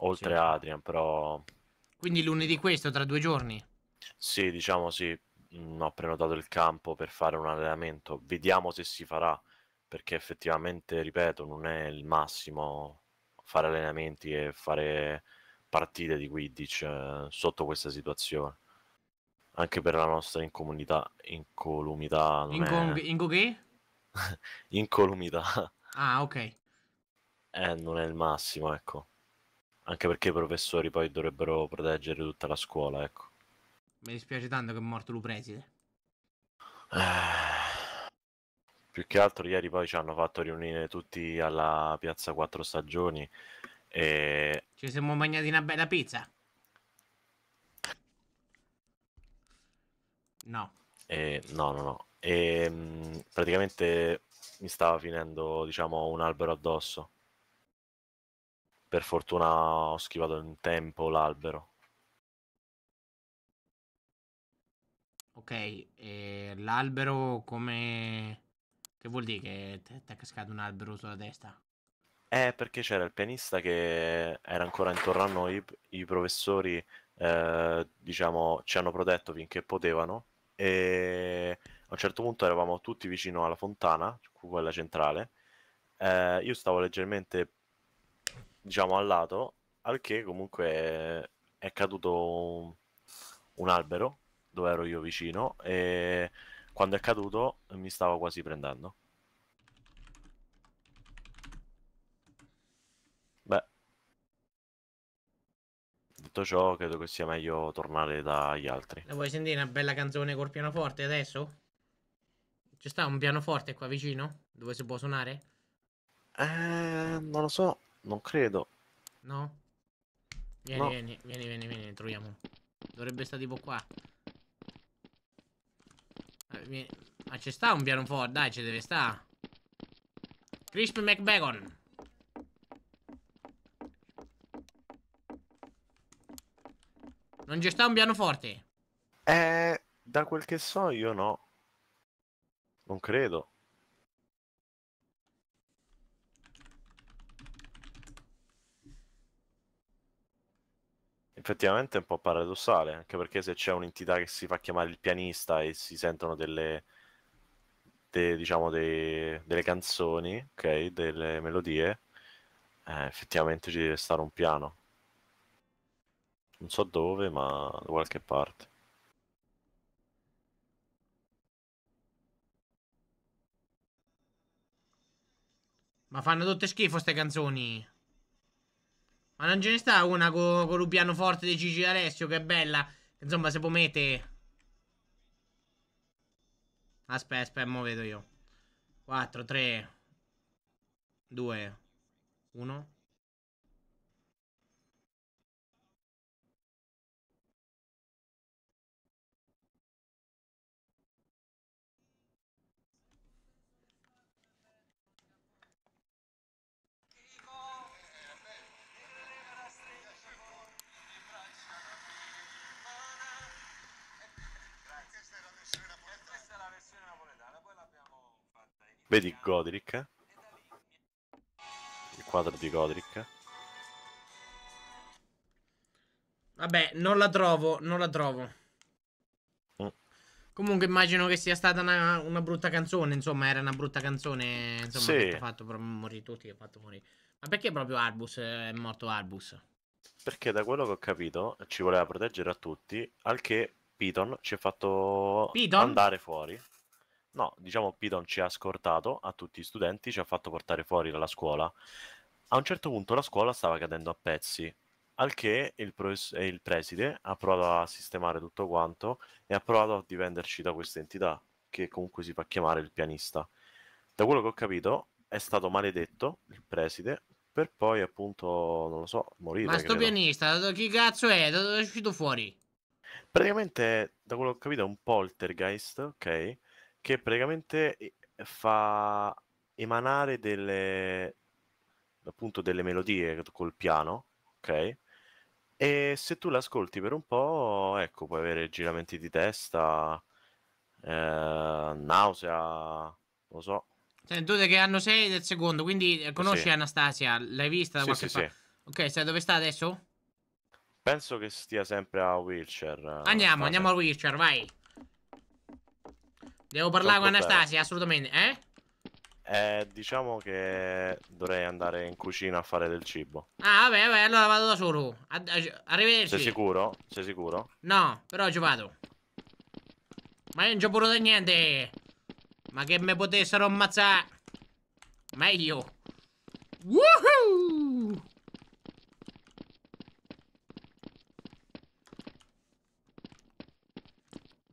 oltre Sì. Adrian, però Quindi lunedì questo, tra due giorni. sì, diciamo sì, mh, ho prenotato il campo per fare un allenamento. Vediamo se si farà, perché effettivamente, ripeto, non è il massimo fare allenamenti e fare partite di Quidditch eh, sotto questa situazione. Anche per la nostra incomunità, incolumità, non Inco, è... Inco che? (laughs) incolumità Ah, ok. eh, non è il massimo, ecco. Anche perché i professori poi dovrebbero proteggere tutta la scuola, ecco. Mi dispiace tanto che è morto il preside. Eh, Più che altro ieri poi ci hanno fatto riunire tutti alla Piazza Quattro Stagioni e Ci siamo mangiati una bella pizza. No. E no, no, no. E mh, praticamente mi stava finendo, diciamo, un albero addosso. Per fortuna ho schivato in tempo l'albero. Ok, e l'albero come... Che vuol dire che ti è cascato un albero sulla testa? Eh, perché c'era il pianista che era ancora intorno a noi, i professori, eh, diciamo, ci hanno protetto finché potevano e a un certo punto eravamo tutti vicino alla fontana, quella centrale. Eh, io stavo leggermente, diciamo, al lato, al che comunque è caduto un, un albero dove ero io vicino e quando è caduto mi stava quasi prendendo. Beh, detto ciò, credo che sia meglio tornare dagli altri. La vuoi sentire una bella canzone col pianoforte adesso? Ci sta un pianoforte qua vicino? Dove si può suonare? Eh, non lo so, non credo. No? Vieni, No. vieni, vieni, vieni, vieni, troviamo. Dovrebbe stare tipo qua. Eh. Ma ci sta un pianoforte, dai, ci deve sta. Crispy McBacon. Non ci sta un pianoforte. Eh, da quel che so io no. Non credo. Effettivamente è un po' paradossale, anche perché se c'è un'entità che si fa chiamare il pianista e si sentono delle, de- diciamo, de- delle canzoni, ok, delle melodie, eh, effettivamente ci deve stare un piano. Non so dove, ma da qualche parte. Ma fanno tutte schifo ste canzoni. Ma non ce ne sta una con, con un pianoforte di Gigi Alessio che è bella. Insomma, se può mettere. Aspetta, aspetta, mo vedo io. 4, 3, 2, 1. Vedi Godric? Il quadro di Godric. Vabbè, non la trovo, non la trovo. Mm. Comunque immagino che sia stata una, una brutta canzone, insomma, era una brutta canzone, insomma, Sì. che ha fatto proprio morire tutti, ha fatto morire. Ma perché proprio Albus eh, è morto Albus? Perché da quello che ho capito ci voleva proteggere a tutti, al che Piton ci ha fatto Piton? andare fuori. No, diciamo Piton ci ha scortato a tutti gli studenti, ci ha fatto portare fuori dalla scuola. A un certo punto la scuola stava cadendo a pezzi, al che il, eh, il preside ha provato a sistemare tutto quanto e ha provato a difenderci da questa entità, che comunque si fa chiamare il pianista. Da quello che ho capito è stato maledetto il preside per poi appunto, non lo so, morire. Ma sto credo. pianista, da- chi cazzo è? Da dove è uscito fuori? Praticamente, da quello che ho capito, è un poltergeist, ok? Che praticamente eh, fa emanare delle, appunto, delle melodie col piano, ok? E se tu l'ascolti per un po', ecco, puoi avere giramenti di testa, eh, nausea, lo so. Senti, tu che anno sei del secondo, quindi eh, conosci Sì. Anastasia? L'hai vista da Sì, qualche sì, parte? Ok, sai dove sta adesso? Penso che stia sempre a wheelchair. eh, Andiamo, Anastasia. andiamo al wheelchair, vai. Devo parlare con Troppo. Anastasia, assolutamente, eh? Eh, diciamo che dovrei andare in cucina a fare del cibo. Ah, vabbè, vabbè, allora vado da solo. Ad- a- Sei arrivederci. sicuro? Sei sicuro? No, però ci vado. Ma io non c'ho pure da niente. Ma che me potessero ammazzare. Meglio. Woohoo!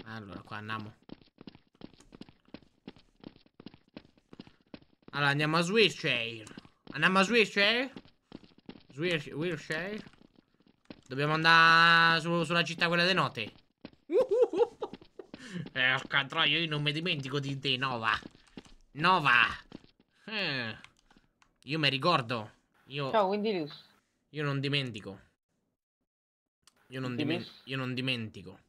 Allora, qua andiamo. Allora, andiamo a Switchshare. Andiamo a Switchshare? Switch- Switchshare? Dobbiamo andare su- sulla città quella di notte. Eh, (laughs) porca troia, io non mi dimentico di te, Nova. Nova. Eh, io mi ricordo. Io, Ciao, Windilius. io non dimentico. Io non, dimen- io non dimentico.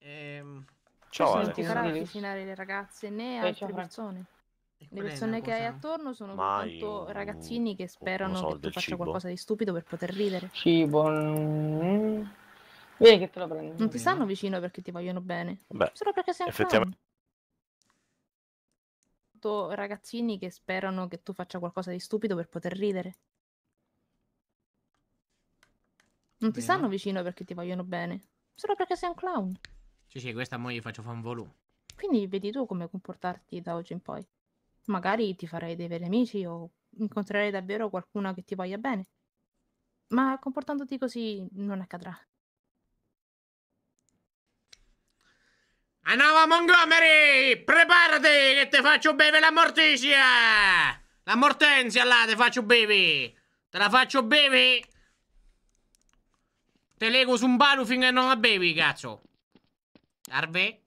Ehm, Ciao, non Ale. ti farà avvicinare le ragazze né Eh, altre persone. Le persone che hai attorno sono Mai soltanto ragazzini che sperano so, che tu faccia cibo. qualcosa di stupido per poter ridere. Cibo. mm. Vieni che te lo prendo. Non ti stanno vicino perché ti vogliono bene. Beh, Solo perché sei un effettivamente- clown. Soltanto Ragazzini che sperano che tu faccia qualcosa di stupido per poter ridere. Non ti stanno vicino perché ti vogliono bene. Solo perché sei un clown. Sì, sì, questa mo gli faccio fan volu. Quindi vedi tu come comportarti da oggi in poi. Magari ti farai dei veri amici o incontrerai davvero qualcuna che ti voglia bene. Ma comportandoti così non accadrà. Andiamo Montgomery! Preparati che ti faccio bere la mortisia! La mortenzia là, ti faccio bere! Te la faccio bere! Te lego su un palo finché non la bevi, cazzo! Arve?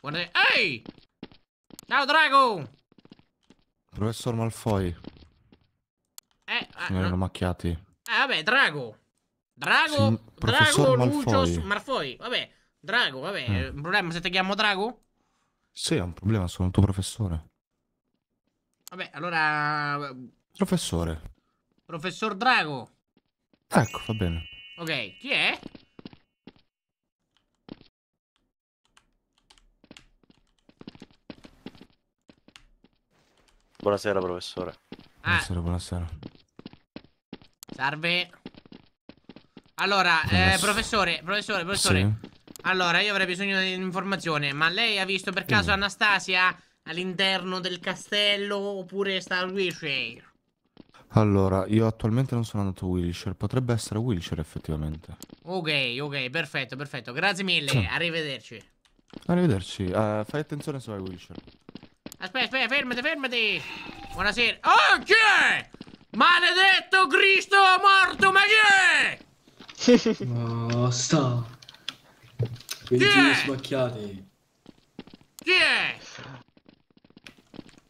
Guarda... Ehi! Ciao, Drago! Professor Malfoy, Eh, ah, signori no. macchiati. Eh, vabbè, Drago. Drago, professor Drago, Lucius, Malfoy. Malfoy. Vabbè, Drago, vabbè. Eh, Un problema se ti chiamo Drago? Sì, è un problema, sono il tuo professore. Vabbè, allora... Professore. Professor Drago. Ecco, va bene. Ok, chi è? Buonasera, professore. Ah, Buonasera, buonasera. salve. Allora, eh, professore, professore, professore. Sì? Allora, io avrei bisogno di un'informazione. Ma lei ha visto per caso Dimmi. Anastasia all'interno del castello oppure sta al Wilshire? Allora, io attualmente non sono andato a Wilshire, potrebbe essere Wilshire effettivamente. Ok, ok, perfetto, perfetto. Grazie mille, Sì. arrivederci. Arrivederci, eh, fai attenzione se vai a Wilshire. Aspetta, aspetta, fermati, fermati. Buonasera. Oh, chi è? Maledetto Cristo morto, ma chi è? Basta. Chi Quindi è? smacchiati. Chi è?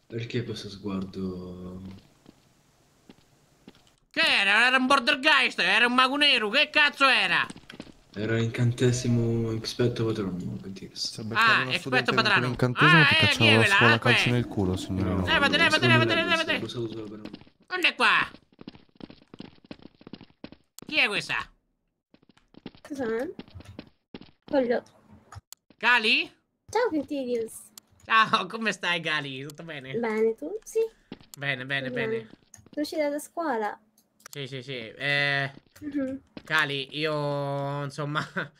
Perché questo sguardo? Che era? Era un bordergeist, era un mago nero, che cazzo era? Era l'incantesimo expecto patrono, pentirsi. Ah, esperto patrano. L'incantesimo Ah, ti eh, cacciava la scuola calci nel culo, signorino. Levate, levate, levate, levate. Lo saluto solo per un- Non è qua. Chi è questa? Cos'è? Voglio... Gali? Ciao Quintilius. Ciao, come stai Gali? Tutto bene? Bene, tu? Sì. Bene, bene, Bene. bene. Tu uscita da scuola? Sì, sì, sì. Eh, Mhm. Cali, io insomma (laughs)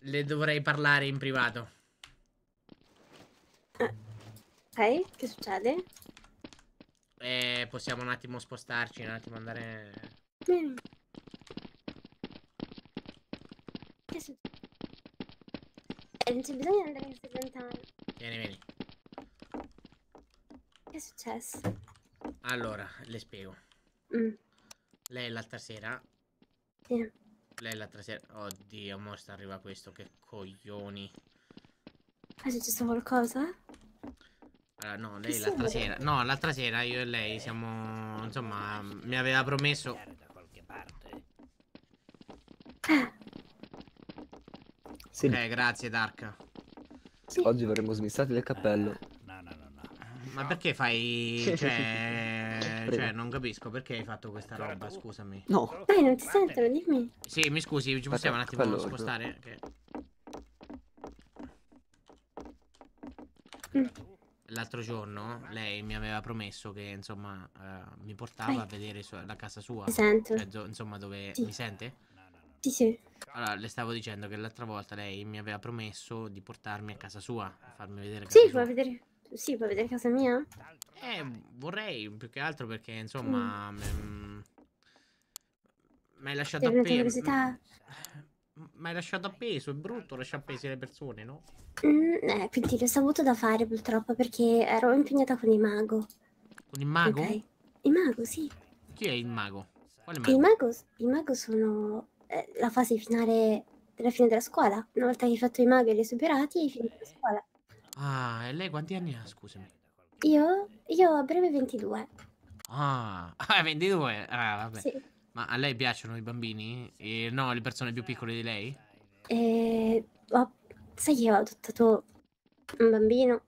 le dovrei parlare in privato. Ok, che succede? Eh, possiamo un attimo spostarci, un attimo andare. Mm. Che succede? Eh, non c'è bisogno di andare così lontano. Vieni, vieni. Che è successo? Allora, le spiego. Mm. Lei l'altra sera. Sì. Lei l'altra sera. Oddio, mo sta arriva questo, che coglioni. È successo qualcosa? Allora, no, lei Sì, l'altra ma- sera. No, l'altra sera io e lei siamo. Insomma, mi aveva promesso. Sì. Eh, grazie, Dark. Oggi verremo smissati del cappello. Ma perché fai. Cioè. Cioè, non capisco perché hai fatto questa roba, scusami. No. Dai, non ti sentono, dimmi. Sì, mi scusi, ci possiamo un attimo quello- spostare? Che- Mm. L'altro giorno lei mi aveva promesso che insomma eh, mi portava Vai. a vedere la casa sua. Ti sento. Cioè, insomma, dove Sì. mi sente? Sì, sì. Allora, le stavo dicendo che l'altra volta lei mi aveva promesso di portarmi a casa sua, a farmi vedere casa Sì, sua. puoi vedere. Sì, puoi vedere casa mia? Eh, vorrei più che altro perché insomma Mm. mm, mi hai lasciato appeso. curiosità? Mi hai lasciato appeso, è brutto lasciare appese le persone, no? Mm, eh, quindi l'ho saputo da fare purtroppo perché ero impegnata con il mago. Con il mago? Ok. Il mago, sì. Chi è il mago? Quale Il mago? mago, il mago sono eh, la fase finale della fine della scuola. Una volta che hai fatto il mago e li hai superati, hai finito la scuola. Ah, e lei quanti anni ha, scusami? Io, io a breve 22. Ah, (laughs) ah, 22. Ah, vabbè. Sì. Ma a lei piacciono i bambini? E no, le persone più piccole di lei? E ho- sai che ho adottato un bambino?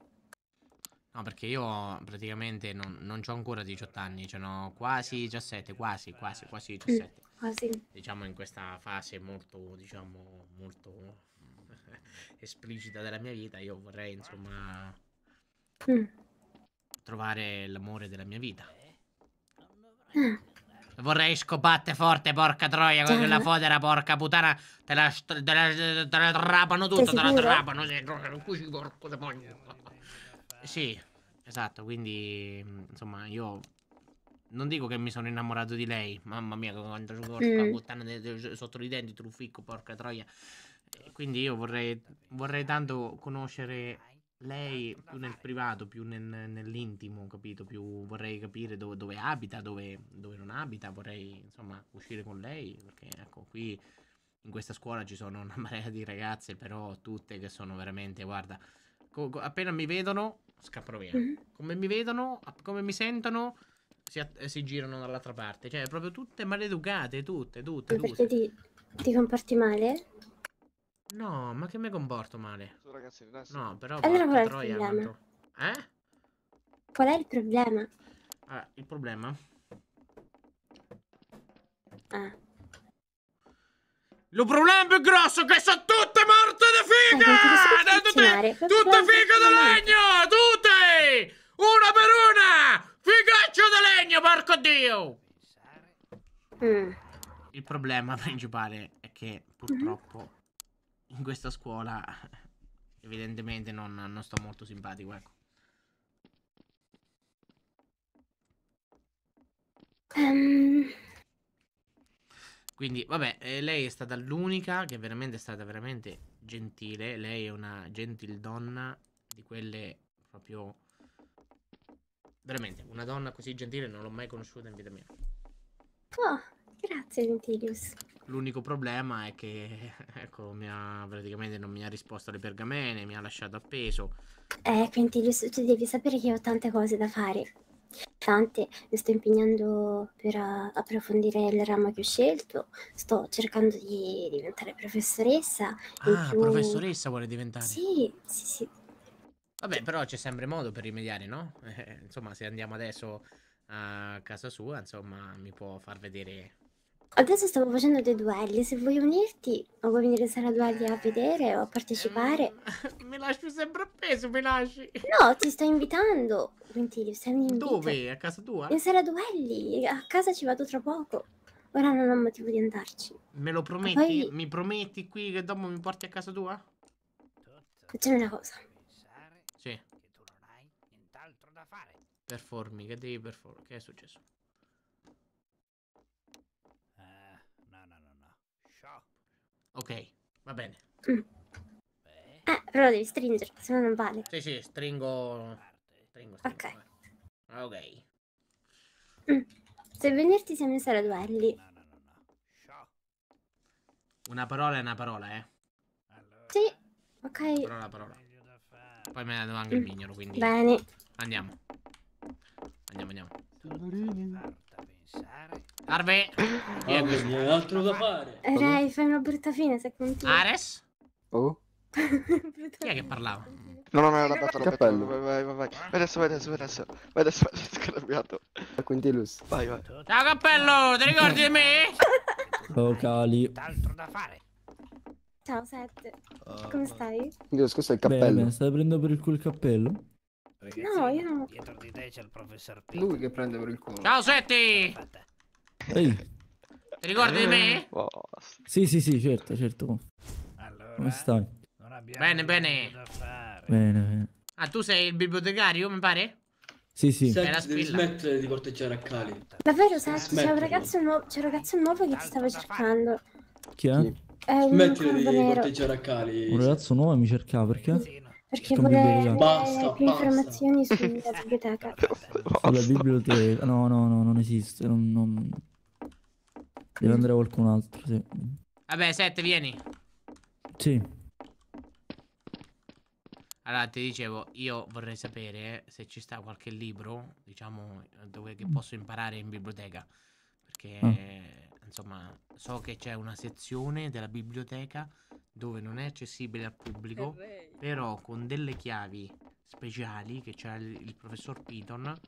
No, perché io praticamente non, non ho ancora 18 anni, ce n'ho quasi 17, quasi, quasi, quasi 17. Quasi. Diciamo in questa fase molto, diciamo, molto (laughs) esplicita della mia vita, io vorrei, insomma, Mm. trovare l'amore della mia vita. Ah, Vorrei scopatte forte, porca troia, con quella fodera, porca puttana. Te la, te la, te la trapano tutto, te la trapano. sì, non cuci, porco demonio. Sì, esatto, quindi, mm, insomma, io non dico che mi sono innamorato di lei. Mamma mia, quanto porca Mm. puttana sotto i denti, trufficco, porca troia. Quindi io vorrei, vorrei tanto conoscere lei più nel privato, più nel- nell'intimo, capito? Più vorrei capire dove, dove abita, dove, dove non abita. Vorrei, insomma, uscire con lei. Perché, ecco, qui in questa scuola ci sono una (laughs) marea di ragazze, però tutte che sono veramente, guarda, co- co- appena mi vedono, scappano via. Mhm. Come mi vedono, come mi sentono, si, att- si girano dall'altra parte. Cioè, proprio tutte maleducate, tutte, tutte, ma perché tutte. ti, ti comporti male? No, ma che mi comporto male? ragazzi, adesso. No, però Allora qual è porca il troia problema? quanto... Eh? Qual è il problema? Ah, il problema? Ah. Il problema più grosso è che sono tutte morte di Eh, posso figa! Tutte, proprio tutte per fiche di legno! Tutte! Una per una! Figaccio di legno, porco dio! Mm. Il problema (laughs) principale è che purtroppo in questa scuola evidentemente non, non sto molto simpatico, ecco. Ehm, Quindi, vabbè, eh, lei è stata l'unica che veramente è stata veramente gentile. Lei è una gentildonna di quelle proprio... Veramente, una donna così gentile non l'ho mai conosciuta in vita mia. oh, grazie Gentilius. L'unico problema è che, (laughs) ecco, mi ha, praticamente non mi ha risposto alle pergamene, mi ha lasciato appeso. Eh, Quintilius, tu devi sapere che ho tante cose da fare. Tante, mi sto impegnando per approfondire il ramo che ho scelto. Sto cercando di diventare professoressa. Ah, più... professoressa vuole diventare. Sì, sì, sì. Vabbè, però c'è sempre modo per rimediare, no? Eh, (laughs) insomma, se andiamo adesso a casa sua, insomma, mi può far vedere Adesso stavo facendo dei duelli. Se vuoi unirti, o vuoi venire in sala duelli a vedere o a partecipare. mi lasci sempre appeso, mi lasci. No, ti sto invitando. Quintilius, sei un invito. Dove? A casa tua? In sala duelli. A casa ci vado tra poco. Ora non ho motivo di andarci. Me lo prometti? Poi- Mi prometti qui che dopo mi porti a casa tua? Facciamo una cosa. Sì. Performi, che devi performare? Che è successo? Ok, va bene. Eh, però devi stringere, se no non vale. Sì, sì, stringo. Stringo, stringo. Ok. vai. Ok. Se venirti siamo in sala duelli. Una parola è una parola, eh. Sì, ok. Parola, parola. Poi me ne do anche il mignolo, quindi. Bene. Andiamo. Andiamo, andiamo. Arve. È questo? Niente altro da fare. Eh, Ray, fai una brutta fine se continui. Ares? Oh? Chi è che parlava? No, no, no, l'ha l'ha detto. Cappello. Vai, vai, vai, vai. Vai adesso, vai adesso, vai adesso. Vai adesso, vai adesso, (laughs) è arrabbiato. Quintilus. Vai, vai. Ciao cappello, ti ricordi di me? Ciao Cali. Ciao, Sette. Come stai? Quintilus, questo è il cappello. bene, stai prendendo per il culo il cappello? No, io no. Lui che prende per il culo. Ciao Setti! Ehi. Ti ricordi di me? Sì, sì, sì, certo, certo. Come stai? Bene, bene. Bene, bene. Ah, tu sei il bibliotecario, mi pare? Sì, sì. È la Senti, devi smettere di corteggiare a Cali. Davvero, Sette, c'è un Smettila. ragazzo nuovo, c'è un ragazzo nuovo che ti stava cercando. Chi è? È un Smettila di corteggiare a Cali. Un ragazzo nuovo mi cercava perché? Perché Sto vuole biblioteca. Basta, più basta. informazioni (laughs) sulla biblioteca. Sulla biblioteca. No, no, no, non esiste. Non, non... Deve andare qualcun altro, sì. Vabbè, Sette, vieni. Sì. Allora, ti dicevo, io vorrei sapere se ci sta qualche libro, diciamo, dove che posso imparare in biblioteca. Perché, Ah. insomma, so che c'è una sezione della biblioteca dove non è accessibile al pubblico, però con delle chiavi speciali che c'è il, il professor Piton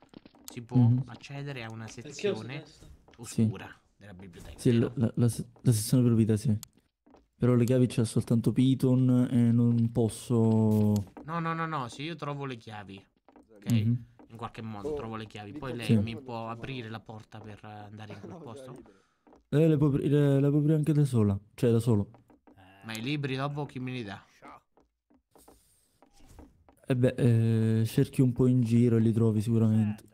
si può Mhm. accedere a una sezione oscura della biblioteca. Sì, la, la, la, la sezione proprietà, sì. Però le chiavi c'è soltanto Python e non posso... No, no, no, no, se io trovo le chiavi, ok? Mhm. In qualche modo trovo le chiavi, poi lei Sì. mi può aprire la porta per andare in quel (laughs) posto? Eh, le puoi aprire anche da sola. Cioè, da solo. Ma i libri dopo chi me li dà? E beh, eh, cerchi un po' in giro e li trovi sicuramente.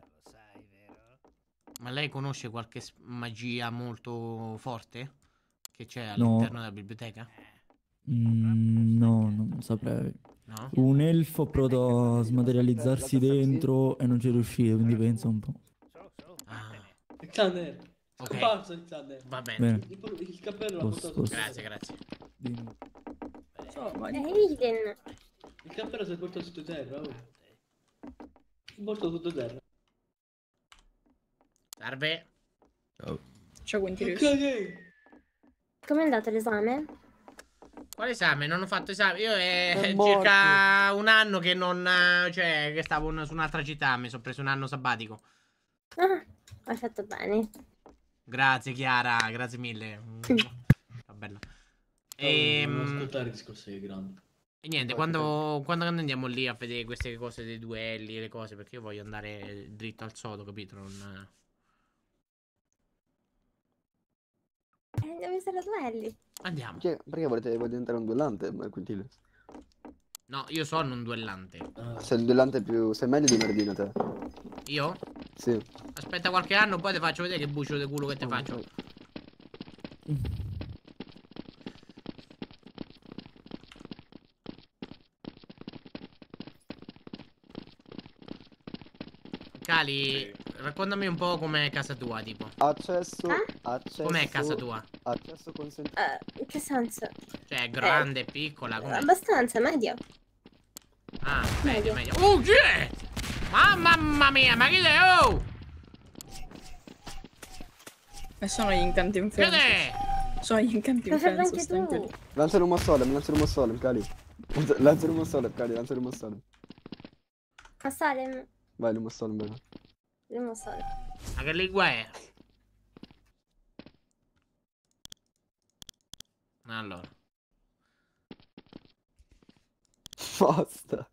Ma lei conosce qualche magia molto forte che c'è No. all'interno della biblioteca? Mm, no, non saprei. No? Un elfo ha provato a smaterializzarsi dentro e non ci è riuscito, quindi pensa un po'. Alexander. Ok. Scomparso Alexander. Va bene. Bene. Il, il cappello l'ha portato. Grazie, grazie. Dimmi. Eh, Iden. Il cappello si è portato sottoterra. Oh. Si è portato sottoterra. Salve. Ciao Quintilius. Ok. Com'è andato l'esame? Quale esame? Non ho fatto esame. Io è, È circa un anno che non... eh, Cioè, che stavo su un'altra città. Mi sono preso un anno sabbatico. Ah, hai fatto bene. Grazie Chiara, grazie mille. Va bella. E... Ehm, ascoltare il discorso dei grandi. E niente, quando, quando andiamo lì a vedere queste cose dei duelli e le cose, perché io voglio andare dritto al sodo, capito? Non... Eh, Andiamo in sala duelli. Andiamo. Perché, perché volete, vuoi diventare un duellante, ma Quintilus? No, io sono un duellante. Sei il duellante più... Sei meglio di Merdino, te. Io? Sì. Aspetta qualche anno, poi ti faccio vedere che bucio di culo che ti faccio. Cali, raccontami un po' com'è casa tua, tipo. Accesso... Accesso... Com'è casa tua? Accesso consentito. Eh, in che senso? Cioè, grande, piccola, com'è? Abbastanza, medio. Ah, meglio, meglio. Oh, chi è? Mamma mia, ma chi è? Oh! E sono gli incanti in Chi è? Sono gli incanti in Puoi farlo anche sta tu. Lancia l'uomo solem, lancia l'uomo solem, Cali. Lancia- Lancia l'uomo solem, Cali, lancia l'uomo solem. Ma Salem, Vai, l'uomo solem, bene. non lo so. Ma che lingua è? Allora. Basta.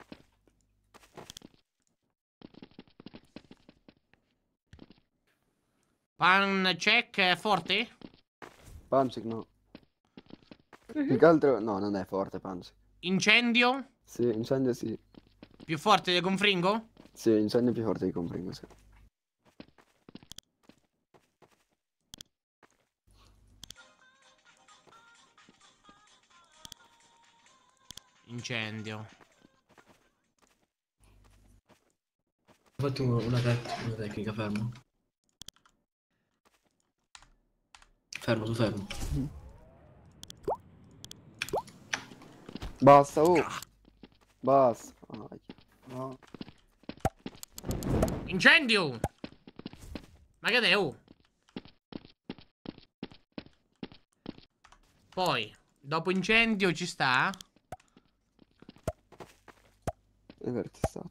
Pan check è forte? Punchik, no. Più che altro... No, non è forte, Punchik. Incendio? Sì, incendio sì. Più forte del confringo? Sì, incendio è più forte di compringo, sì. Incendio. Ho fatto una, una tec- una tecnica, fermo. Fermo, tu fermo. Basta, oh! Basta. No. Incendio! Ma che devo? Poi, dopo incendio ci sta? Aver testato.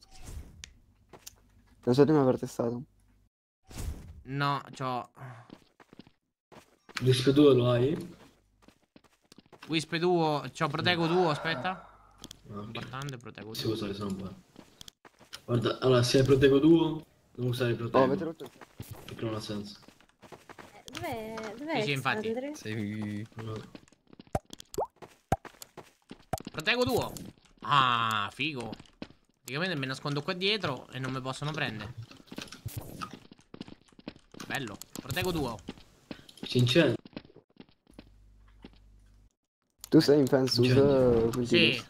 Non so di non aver testato. No, c'ho... Wisp 2 lo hai? Wisp duo, c'ho Protego duo, aspetta. Ah, ok. Importante, Protego Si può duo. usare se non vuoi. Guarda, allora se hai Protego Duo, non usare il Oh, Protego. avete rotto il Perché non ha senso. Dov'è, dov'è Sì, sì, infatti. Alexandre? Sei... Protego duo. Ah, figo. Praticamente mi nascondo qua dietro e non mi possono prendere. Bello. Protego duo. Sincero. Tu sei in usa quindi Sì.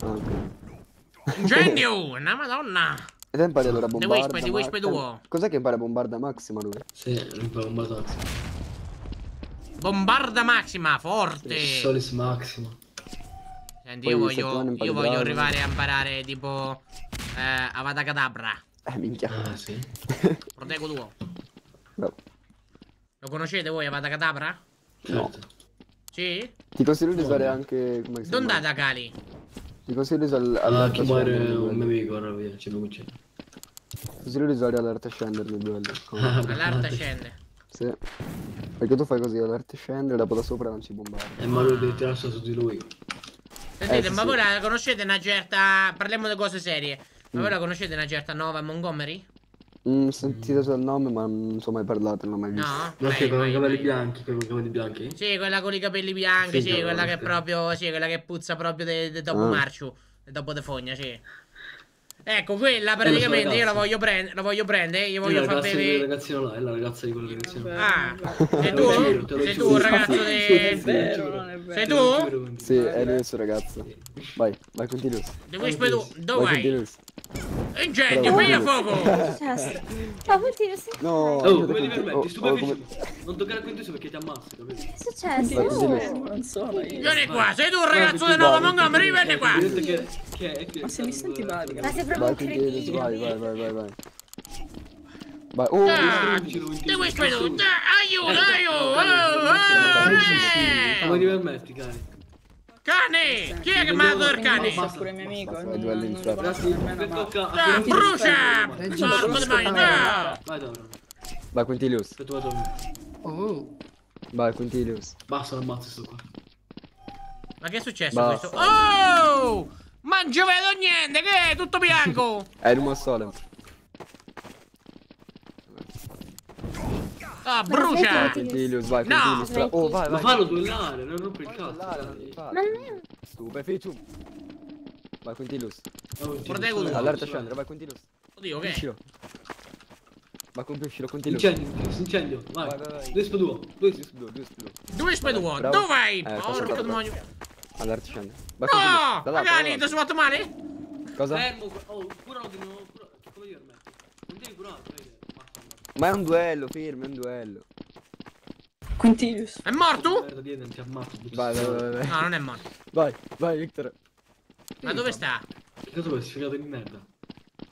Ah, ok. Incendio! (laughs) Una madonna! E te impari allora The bombarda. The Wisp ma- duo. Cos'è che impara bombarda maxima lui? Sì, un po' un batax. Bombarda maxima, forte! Solis Maxima. Senti, Poi io voglio, io voglio arrivare a imparare tipo eh, Avada Kedavra. Eh, minchia. Ah, sì. Protego duo. (laughs) Bravo. Lo conoscete voi Avada Kedavra? No. Sì? Ti consiglio di usare anche. Non chiama? date a Cali. Ti consiglio di usare Ah, all'alta chi muore scendere un mio amico, ora via, ci c'è. Ti consiglio di usare all'arte scendere nel duello. All'arte scende. Sì. Perché tu fai così, all'arte scendere, dopo da sopra non si bombarda. E ma lui deve tirarsi su di lui. Sentite, Eh, ma sì. voi la conoscete una certa. Parliamo di cose serie. Ma Mm. voi la conoscete una certa Nova Montgomery? Mm, sentite solo il nome, ma non so mai parlato, non l'ho mai visto. No? Mai, che con i capelli bianchi, con i capelli bianchi? Sì, quella con i capelli bianchi, Sì, sì, quella che è proprio. Sì, quella che puzza proprio di dopo Ah. Marciu. di dopo de fogna, sì. Ecco, quella praticamente io la voglio prendere. La voglio prendere. Io È voglio far vedere. ragazzino là, è la ragazza di quel ragazzino. Ah, sei tu? Sei tu un ragazzo di. Sei tu? Sì, è lui il suo ragazzo. Vai, vai, continua. Di Wisp tu? Dove Vai, piglia continua. fuoco! Ma sì. No, Oh, come ti permetti? Oh, oh, Stupefissimo. come- Non toccare a Quintus perché ti ammazza, capito? Che è successo? Non sono io. Vieni qua, sei tu un Vai, ragazzo di Nova Montgomery, vieni qua! Ma se mi senti antipatica. Ma sei proprio Vai, cretino. vai, vai, vai, vai, vai. Vai, oh, Ah, Di Wisp tu? Aiuto, aiuto! oh, oh, Come ti permetti, cari? Cane! Chi è che mi ha dato il cane? Basta pure mio amico. Basta, non- duello in strada. ma- Ah, brucia! No, brucia. come vai? No! Vai, vai, Quintilius. Oh. Vai, Quintilius. Basta, non ammazzi sto qua. Ma che è successo Basta. questo? Oh! Ma non ci vedo niente, che è? Tutto bianco! (laughs) È il sole. Ah, Vai, brucia! Quintilius, vai, No! Tra- Oh, vai, Ma vai. fallo duellare, non rompe il cazzo. Ma non. Stupeficio. Vai, Quintilius. Oh, Protego tu. All'arte scendere, vai, Quintilius. Oddio, che? Colpiscilo. Vai, colpiscilo, Quintilius. Incendio, incendio, vai. Vai, vai, vai. Due sp2, due Due su due, due su due. Due speduo, Bravo. dove vai? Eh, Porco demonio! All'arte scendere. Vai, No! Quintilius. Da là, Magari, da ti fatto male? Cosa? Fermo, oh, curalo di nuovo, come ti permetti? Non devi curare? Basta, basta. Ma è un duello, firme, è un duello. Quintilius. È morto? Vai, vai, vai, vai. No, non è morto. Vai, vai, Victor. Ma dove sta? Che cosa vuoi, sfigato di merda?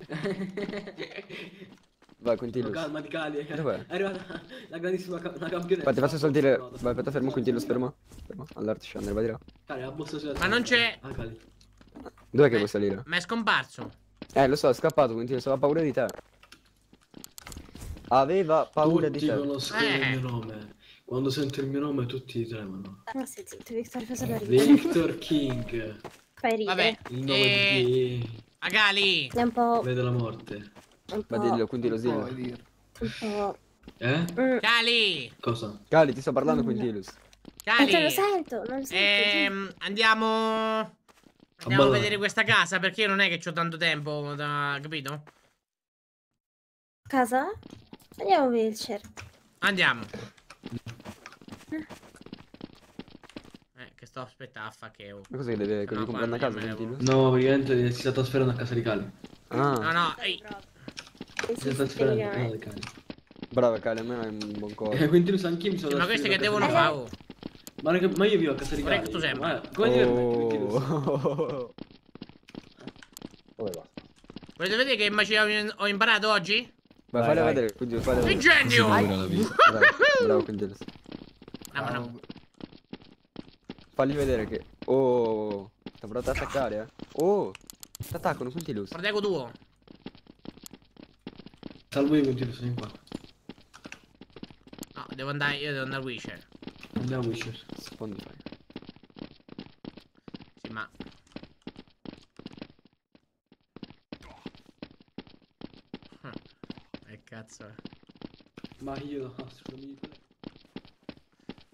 (laughs) Vai, No, Quintilius. calma, di cali. (laughs) È Dov'è? arrivata (laughs) la grandissima ca- la campionessa. Vai, ti faccio sentire. Vai, aspetta, fermo, Quintilius, fermo. Fermo. All'arte scendere, vai di là. Cali, la bossa sulla Ma non c'è- Ah, cali. Dov'è che Eh. vuoi salire? Ma è scomparso. Eh, lo so, è scappato, Quintilius, aveva paura di te. Aveva paura di Tutti te. conoscono Eh. il mio nome. Quando sento il mio nome tutti tremano. Ma stai zitto, Victor, cosa? Victor King. Fai ridere. Vabbè. Il nome Eh, di Agali! È un po'... vede la morte. Ma dillo, Quintilius, dillo. un po'... Eh? Mm. Cali! Cosa? Cali, ti sto parlando, Quintilius. Non te lo Cali! sento, non lo sento. Ehm, andiamo. Andiamo a vedere questa casa perché io non è che ho tanto tempo da. capito? Casa? Andiamo a Wilshire. Andiamo. Eh, che sto aspettando a fa che. oh. Ma cos'è che deve, No, comprare una casa? No, praticamente si sta trasferendo a casa di Cali. No, Ah, no, ehi. Si sta trasferendo a casa di Cali. bravo, Cali, a me è un buon E cuore. quindi anch'io mi sono Ma questi che devono fare? oh? Cali. Ma, che- ma io vivo a casa di tu sembra. Ma come ti? Oh. Dove va? Volete vedere che magia ho imparato oggi? Vai, Vai, vedere, quindi fai vedere. Ingegno! Bravo, Quingelis. Ah, ma no. Fagli vedere che... Oh, sta pronto ad attaccare, eh. Oh, ti attaccano, Quintilus. Protego tuo. Salvo io continuo, sono qua. No, devo andare, io devo andare a Witcher. Andiamo a Witcher. Spotify. Sì, ma... Ah, Che cazzo è? Ma io no, assolutamente.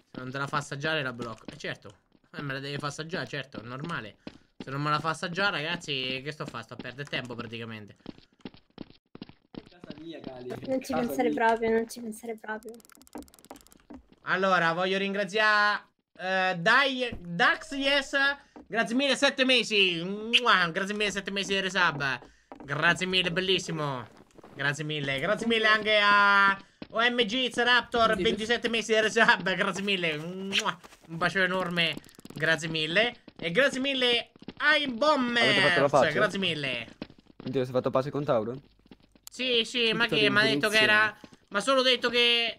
Se non te la fa assaggiare la blocco. Eh certo. Eh, me la devi far assaggiare, certo, è normale. Se non me la fa assaggiare, ragazzi, che sto a fare? Sto a perdere tempo praticamente. Mia, Cali. Non ci pensare mia. proprio, non ci pensare proprio. Allora, voglio ringraziare eh, Dai, Dax Yes. Grazie mille, sette mesi. Mua, grazie mille, sette mesi di resub. Grazie mille, bellissimo. Grazie mille. Grazie mille anche a OMG Raptor, 27 mesi di resub. Grazie mille. Mua, un bacio enorme. Grazie mille. E grazie mille ai Avete Bombers. faccia? Grazie mille. Quintilus, hai fatto pace con Tauro? Sì, sì, ma Tutta che mi ha detto che era. Ma solo detto che.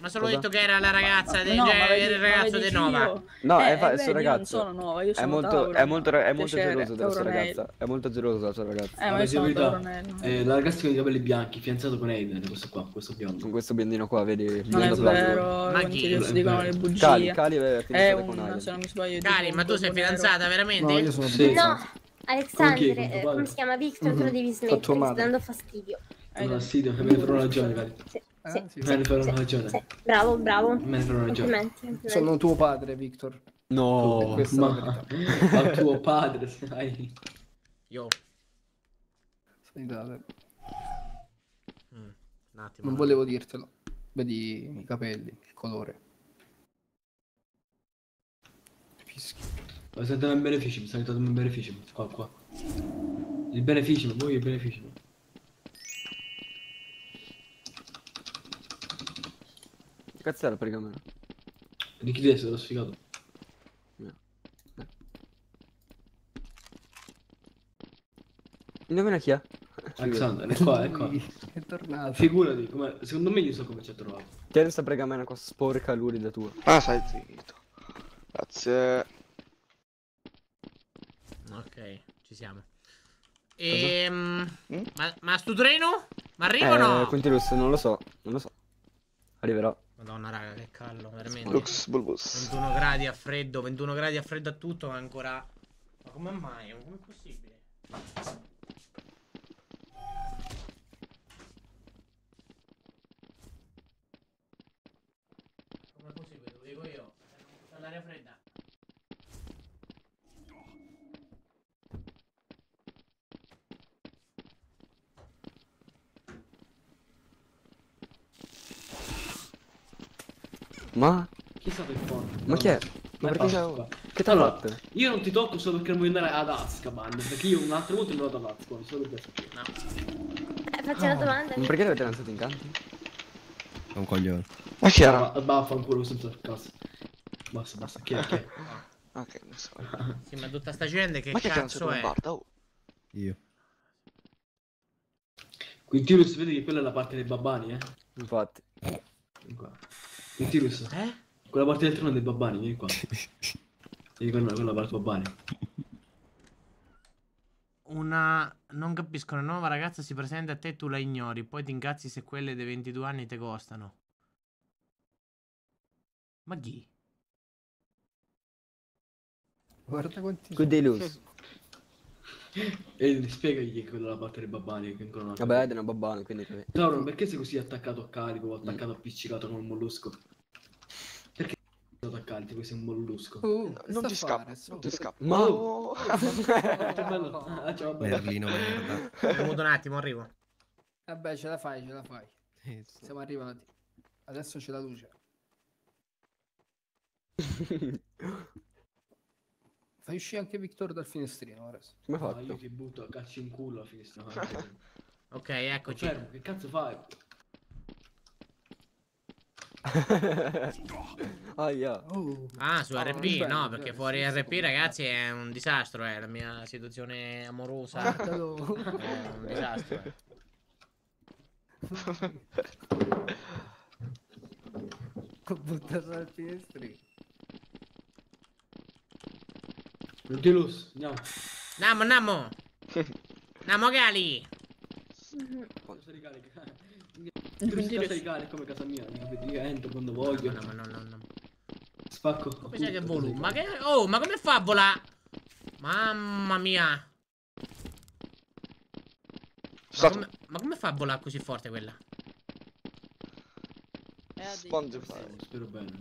Ma solo Cosa? detto che era la ragazza. de- No, ma cioè, vedi- era il ma ragazzo di Nova. io- No, Eh, è fa- eh, il suo vedi, io non ragazzo. sono nuova, io è sono molto, Tauro, è molto, è molto geloso della sua ragazza. È molto geloso della sua ragazza. Eh, ma io sono Tauronello. eh, la ragazza con i capelli bianchi, fidanzato con Aiden, questo qua, questo biondo. Con questo biondino qua, vedi? Non è biondo plastico. vero, Ma chi? Quintilus dicono le bugie. Cali, Cali È fidanzato con un, Aiden. se non mi sbaglio, Cali, ma tu sei fidanzata veramente? No, io sono Sì. No, Alexandre, eh, come si chiama Victor, te lo devi smettere, madre. dando fastidio. Non fastidio, me ne farò ragione, Cali. Sì, Eh, sì, sì. Me ne farò ragione. sì. Bravo, bravo. Me ne farò ragione. Complimenti, complimenti. Sono tuo padre, Victor. No, Ma, ma tuo padre, sai. Io. Scusate, Mm, un attimo. Non volevo dirtelo. Vedi i capelli, il colore. Fischi. Ma sentiamo i benefici, mi sta aiutando i benefici. Qua, qua. Il beneficio, voi il beneficio. Cazzo era il pergameno? Di chi adesso l'ho sfigato? Indovina chi è? Alexander, è qua, è qua. È tornato. Figurati, come... secondo me io so come ci ha trovato. Tieni questa pergamena qua sporca lurida tua. Ah, sai zitto. Grazie. Ok, ci siamo. Ehm. Ma, ma sto treno? Ma arriva o Eh, no? Quintilus, non lo so, non lo so. Arriverà. Madonna, raga, che callo, veramente. Lux bulbus. 21 gradi a freddo, 21 gradi a freddo a tutto, ma ancora. Ma come mai? Ma com'è possibile? Com'è possibile? Te lo dico io. C'è l'aria fredda. Ma? Chi è stato il forte? Ma chi è? Ma perché c'è- qua. che t'ha allora, fatto? Io non ti tocco solo perché non voglio andare ad Azkaban, perché io un'altra volta mi vado ad Azkaban, solo per sapere. Eh, faccio la domanda. Ma perché l'avete lanciato in canti? È un coglione. Ma chi era? Va- Vaffanculo senza cazzo. Basta, basta, chi è? Chi è? Ok, non so. Sì, ma tutta sta gente che Ma è che cazzo è? un barda? Oh. Io. Quintilus, vedi che quella è la parte dei babbani, eh? Infatti. Vieni Quintilus, Eh? quella parte del trono dei babbani, vieni qua. (laughs) Vedi quella, quella parte babbani. Una. Non capisco, una nuova ragazza si presenta a te e tu la ignori. Poi ti incazzi se quelle dei 22 anni te costano. Ma chi? Guarda quanti Quintilus. E spiegagli che la parte dei babbani che ancora non Vabbè, è una babbana, quindi Tauro, perché sei così attaccato a carico, attaccato appiccicato come un mollusco? Perché sei attaccanti, questo è un mollusco? Oh, Non sta ti scappa, non ti scappa. Ma- Oh. Che bello. Ah, ciao, vabbè. Merlino merda. Muto un attimo, arrivo. Vabbè, ce la fai, ce la fai. Siamo arrivati. Adesso c'è la luce. (laughs) Fai uscire anche Victor dal finestrino ora. Come Ah, fatto? io ti butto a calci in culo a finestra. (laughs) Ok, eccoci. Fermo, che cazzo fai? (laughs) Aia. Oh. Ah, su Ah, RP? bene, no, perché sì, fuori sì, RP, ragazzi, è un disastro. È la mia situazione amorosa. Guardalo. (laughs) È un disastro. eh. Ho buttato al finestrino. Nautilus, andiamo. Andiamo, andiamo. (laughs) Andiamo, Gali. Casa di Cali è come casa mia, mi entro quando voglio. No, no, no, no. Spacco. Come sai che volume? Ma che... Oh, ma come fa a volare? Mamma mia. Ma come, ma come fa a volare così forte quella? Sponge Cali. Spero bene.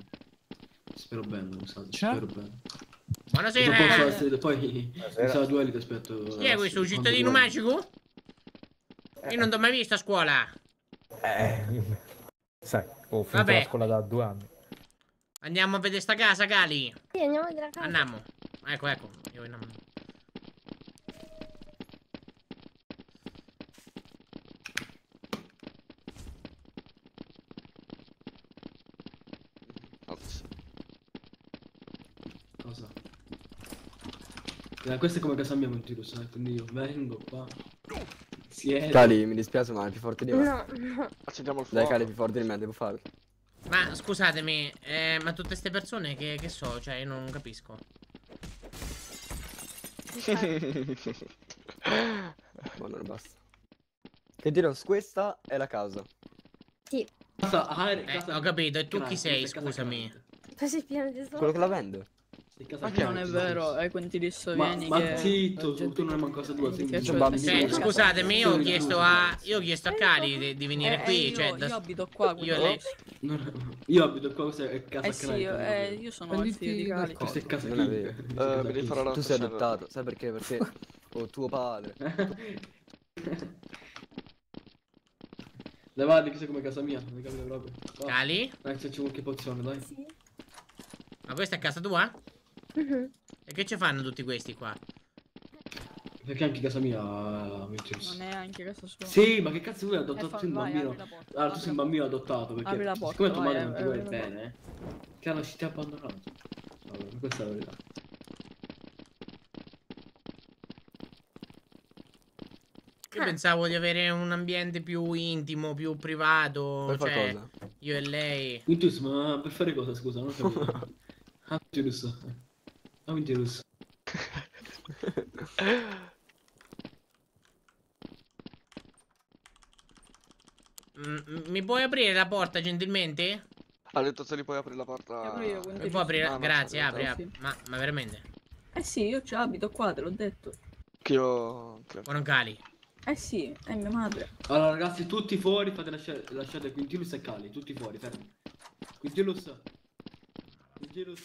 Spero bene, lo so, C'è? spero bene. Buonasera. Dopo posso essere- poi Buonasera. mi sa duelli ti aspetto. Chi è questo? Un cittadino vuoi. magico? Io non t'ho mai visto a scuola. Eh, sai, ho finito Vabbè. la scuola da due anni. Andiamo a vedere sta casa, Gali. Sì, andiamo a vedere la casa. Andiamo. Ecco, ecco. Io andiamo. Cosa? Eh, questa è come casa mia Montirus, eh, quindi io vengo qua. Siedo. Cali, mi dispiace, ma è più forte di me. No, no. Accendiamo il Dai, fuoco. Cali, è più forte di me, devo farlo. Ma scusatemi, eh, ma tutte queste persone che, che so, cioè, io non capisco. (laughs) Buono, basta. Che dirò, questa è la casa. Sì, Casa, ah, Eh, ho capito, e tu chi sei, scusami? si piano di Quello che la vende. Ma che non è vero, è Quintilisso, Ma, vieni ma che... zitto, tu, tu non hai manco casa tua, sei un bambino. Cioè, scusatemi, io ho chiesto a. Io ho chiesto a Cali di, di venire Eh, qui. io, cioè, da- io abito qua, io quindi... e lei. Non- Io abito qua, questa è casa Eh sì, Cali, io, eh, io sono il figlio di Cali. Questa è casa è è Eh, casa mi devi King. fare la Tu sei adottato, sai perché? Perché ho tuo padre. (laughs) Levate che sei come casa mia, non capite proprio. Va. Cali? Dai, se c'è qualche pozione, dai. Ma questa è casa tua? Mhm. E che ci fanno tutti questi qua? Perché anche casa mia Venturus. Non è anche casa sua. Sì, ma che cazzo vuoi Eh, adottato? fa- tu sei un bambino. Allora, tu apri sei un bambino adottato perché Apri la porta, siccome tua madre non ti apri vuole bene, eh, ti hanno ti ha abbandonato. Vabbè, questa è la verità. Io pensavo di avere un ambiente più intimo, più privato. Per cioè, cosa? io e lei. Venturus, ma per fare cosa, scusa, non ho capito. (laughs) ah, Venturus. Ah, Venturus. (laughs) Mm, mm, mi puoi aprire la porta gentilmente? Ha detto se li puoi aprire la porta. Apro io, quindi Mi puoi aprire? Ah, no, Grazie, apri, sì. apri. Ma, ma veramente? Eh sì, io ci abito qua, te l'ho detto. Che io... Buono Cali. Eh sì, è mia madre. Allora, ragazzi, tutti fuori, fate lasciare, lasciate Quintilus e Cali, tutti fuori, fermi. Quintilus. Quintilus.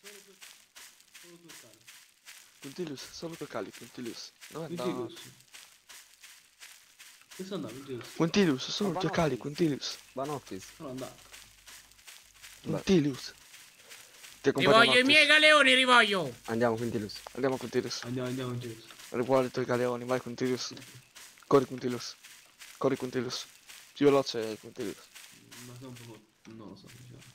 Solo tu, solo tu e Cali. Quintilius, solo per Cali, Quintilius. Dove andava? Quintilus. Dove sta andando Quintilus? Quintilius, solo Ma due no, Cali, sì. Quintilius. Vanottis. Sono andato. Quintilius. Ti accompagno Rivoglio i miei galeoni, rivoglio. Andiamo, Quintilius. Andiamo Quintilius. Andiamo, andiamo Quintilus. Rivuole i tuoi galeoni, vai Quintilius. Corri Quintilius. Corri Quintilius. Più veloce Quintilius. Ma sono un po'... non lo so, diciamo.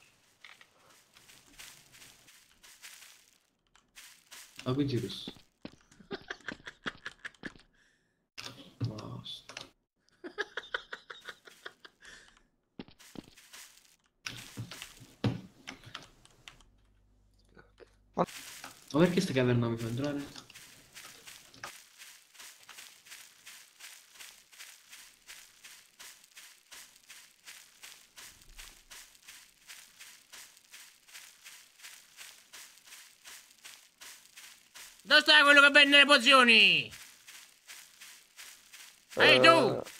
Ah, Quintilus. Basta. Ma perché sta caverna mi fa entrare? Dove vende le pozioni? Ehi tu! Eh,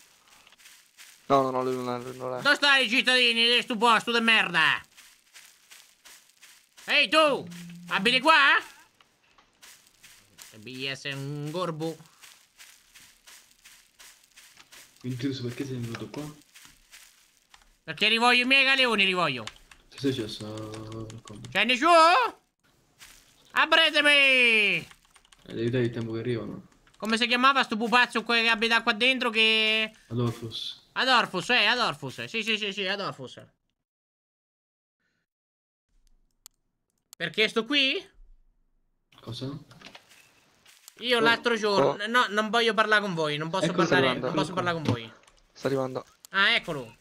No, no, no, lui non è, non è. Dove stai i cittadini di sto posto di merda? Ehi tu! Abiti qua? Devi essere un gorbo. Quintilus, perché sei venuto qua? Perché rivoglio i miei galeoni, rivoglio. Che sei successo? Scendi su! Apretemi! Devi dare il tempo che arrivano. Come si chiamava sto pupazzo che abita qua dentro che... Adolfus. Adorfus, eh, Adorfus. Sì, sì, sì, sì, Adorfus. Perché sto qui? Cosa? Io Oh, l'altro giorno... oh. No, non voglio parlare con voi, non posso Ecco, parlare, non posso parlare con voi. Sta arrivando. Ah, eccolo.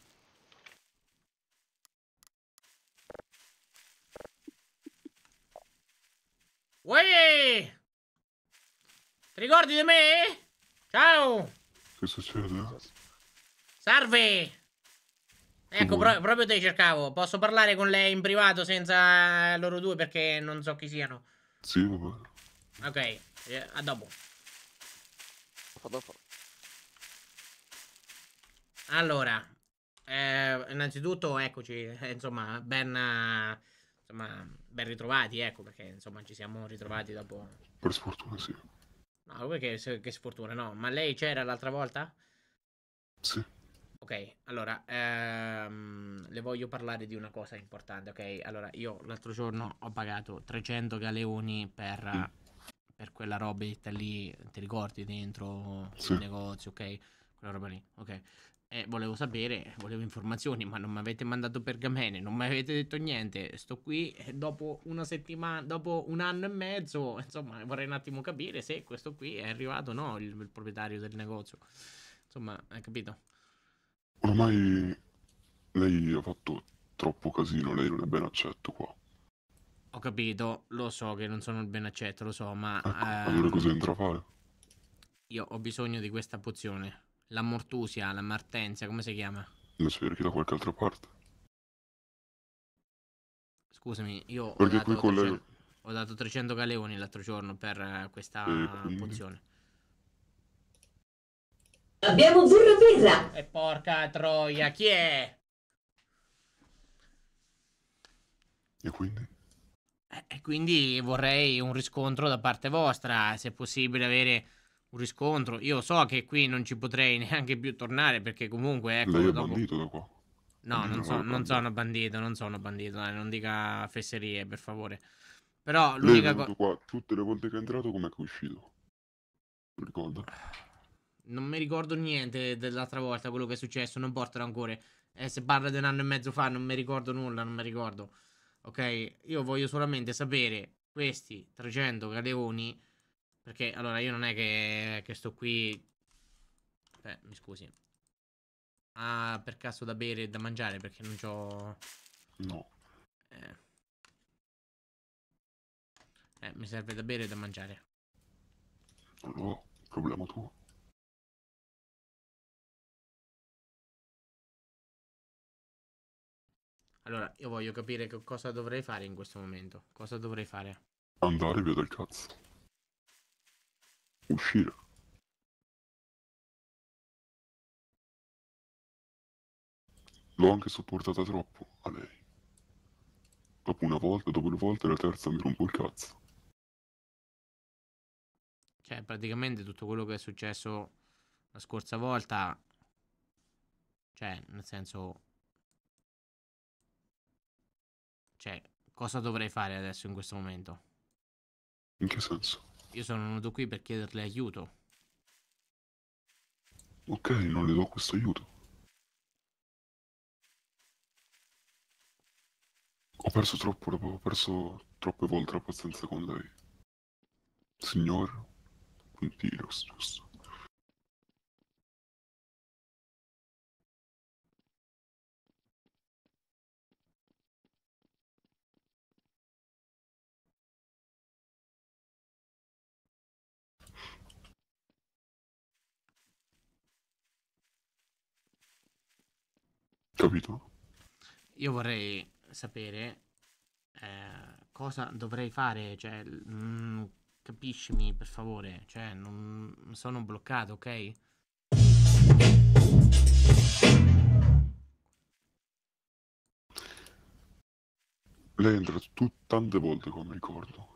Uè! Ti ricordi di me? Ciao! Che succede? Salve! Ecco, pro- proprio te cercavo. Posso parlare con lei in privato senza loro due perché non so chi siano. Sì, vabbè. Ok, eh, a dopo. Dopo, dopo. Allora, eh, innanzitutto eccoci, eh, insomma, ben, eh, insomma, ben ritrovati, ecco, perché insomma ci siamo ritrovati dopo... Per sfortuna sì. No, perché che, che sfortuna, no? Ma lei c'era l'altra volta? Sì. Ok, allora, ehm, le voglio parlare di una cosa importante, ok? Allora, io l'altro giorno ho pagato 300 galeoni per, per quella robetta lì, ti ricordi, dentro Sì. il negozio, ok? Quella roba lì, ok? E volevo sapere, volevo informazioni, ma non mi avete mandato pergamene, non mi avete detto niente. Sto qui e dopo una settimana, dopo un anno e mezzo, (laughs) insomma, vorrei un attimo capire se questo qui è arrivato o no, il, il proprietario del negozio. Insomma, hai capito? Ormai lei ha fatto troppo casino, lei non è ben accetto qua. Ho capito, lo so che non sono il ben accetto, lo so, ma Allora ehm, cosa entra a fare? io ho bisogno di questa pozione. La mortusia, la martenzia, come si chiama? La cerchi da qualche altra parte? Scusami, io ho Perché dato, qui con lei- 300, ho dato 300 galeoni l'altro giorno per eh, questa quindi? pozione. Abbiamo burro birra. E porca troia, chi è? E quindi? Eh, E quindi vorrei un riscontro da parte vostra, se è possibile avere un riscontro. Io so che qui non ci potrei (laughs) neanche più tornare perché comunque ecco lei è dopo... bandito da qua. No, non, non so- non sono bandito, non sono bandito, dai, non dica fesserie, per favore. Però l'unica cosa... qua tutte le volte che è entrato, com'è che è uscito? Mi ricorda? Non mi ricordo niente dell'altra volta, quello che è successo, non porta rancore. Eh, se parla di un anno e mezzo fa, non mi ricordo nulla, non mi ricordo. Ok, io voglio solamente sapere questi 300 galeoni, perché allora io non è che, che sto qui... Eh, mi scusi. Ah, per caso da bere e da mangiare, perché non c'ho... No. Eh. Eh, mi serve da bere e da mangiare. Allora, problema tuo. Allora, io voglio capire che cosa dovrei fare in questo momento. Cosa dovrei fare? Andare via dal cazzo. Uscire. L'ho anche sopportata troppo a lei. Dopo una volta, dopo due volte, la terza mi rompo il cazzo. Cioè, praticamente tutto quello che è successo la scorsa volta. Cioè, nel senso. Cioè, cosa dovrei fare adesso in questo momento? In che senso? Io sono venuto qui per chiederle aiuto. Ok, non le do questo aiuto. Ho perso troppo, ho perso troppe volte la pazienza con lei. Signor Quintilos, giusto? Capito? Io vorrei sapere eh, cosa dovrei fare. Cioè, mm, capiscimi per favore. Cioè, non sono bloccato, ok? Lei è entrata tu tante volte come ricordo,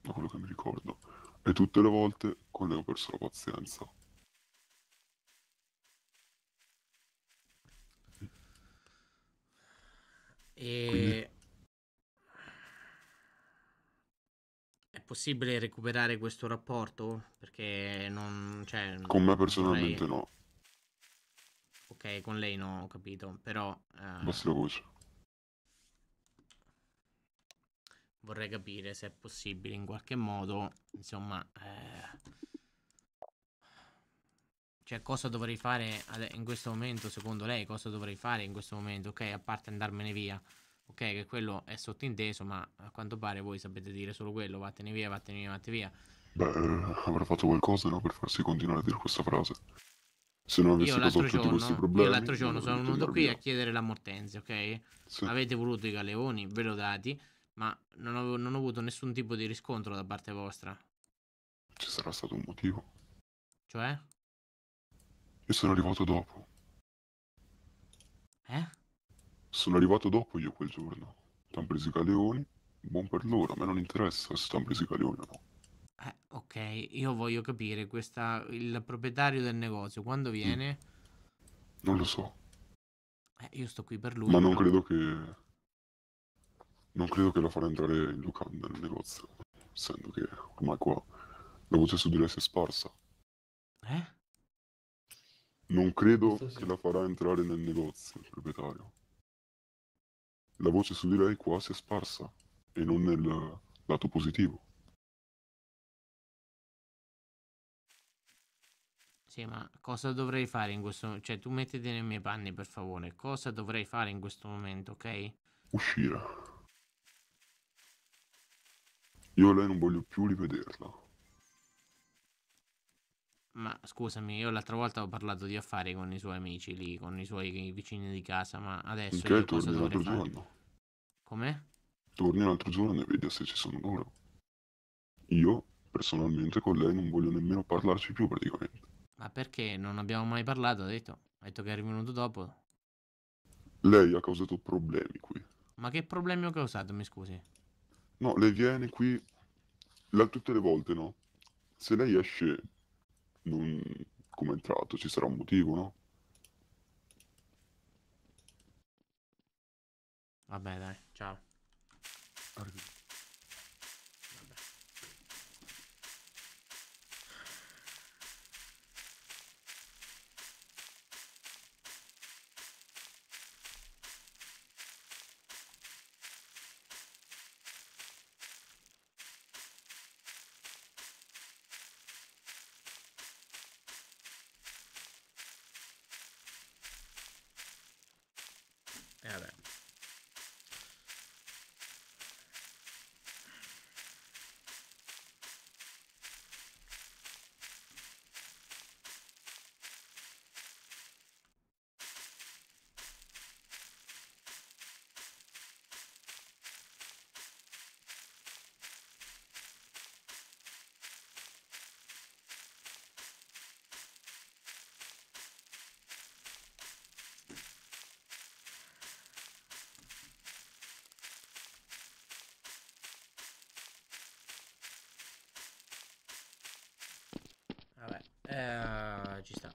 da quello che mi ricordo, e tutte le volte con lei ho perso la pazienza. E... È possibile recuperare questo rapporto? Perché non... Cioè, Con me personalmente vorrei- no, Ok, con lei no, ho capito. Però... eh, basta la voce. vorrei capire se è possibile in qualche modo, insomma, eh, cioè cosa dovrei fare in questo momento, secondo lei, cosa dovrei fare in questo momento, ok, a parte andarmene via, ok, che quello è sottinteso, ma a quanto pare voi sapete dire solo quello, vattene via, vattene via, vattene via. Beh, eh, avrà fatto qualcosa, no, per farsi continuare a dire questa frase. Se non avessi causato tutti questi problemi... io l'altro giorno sono venuto qui a via. chiedere la mortensia, ok? Sì. Avete voluto i galeoni, ve l'ho dati, ma non ho, non ho avuto nessun tipo di riscontro da parte vostra. Ci sarà stato un motivo. Cioè? Io sono arrivato dopo. Eh? Sono arrivato dopo io quel giorno. Ti hanno preso i galeoni, buon per loro, a me non interessa se ti hanno preso i galeoni o no. Eh, ok, io voglio capire questa, il proprietario del negozio quando viene? Non lo so, Eh, io sto qui per lui. ma non credo che... Non credo che la farà entrare in locanda nel negozio, essendo che ormai qua la voce su di lei si è sparsa. Eh? Non credo che la farà entrare nel negozio il proprietario. La voce su di lei qua si è sparsa e non nel lato positivo. Sì, ma cosa dovrei fare in questo Cioè, tu mettiti nei miei panni, per favore. Cosa dovrei fare in questo momento, ok? Uscire. Io lei non voglio più rivederla. Ma scusami, io l'altra volta ho parlato di affari con i suoi amici lì, con i suoi vicini di casa, ma adesso Ok, io cosa torni l'altro dovrei fare? giorno. Come? Torni l'altro giorno e vedi se ci sono loro. Io, personalmente, con lei non voglio nemmeno parlarci più praticamente. Ma perché non abbiamo mai parlato, ha detto? Ha detto che è venuto dopo. Lei ha causato problemi qui. Ma che problemi ho causato, mi scusi? No, lei viene qui la- tutte le volte, no? Se lei esce non come è entrato, ci sarà un motivo, no? Vabbè, dai, ciao. E vabbè. Vabbè, eh, ci sta.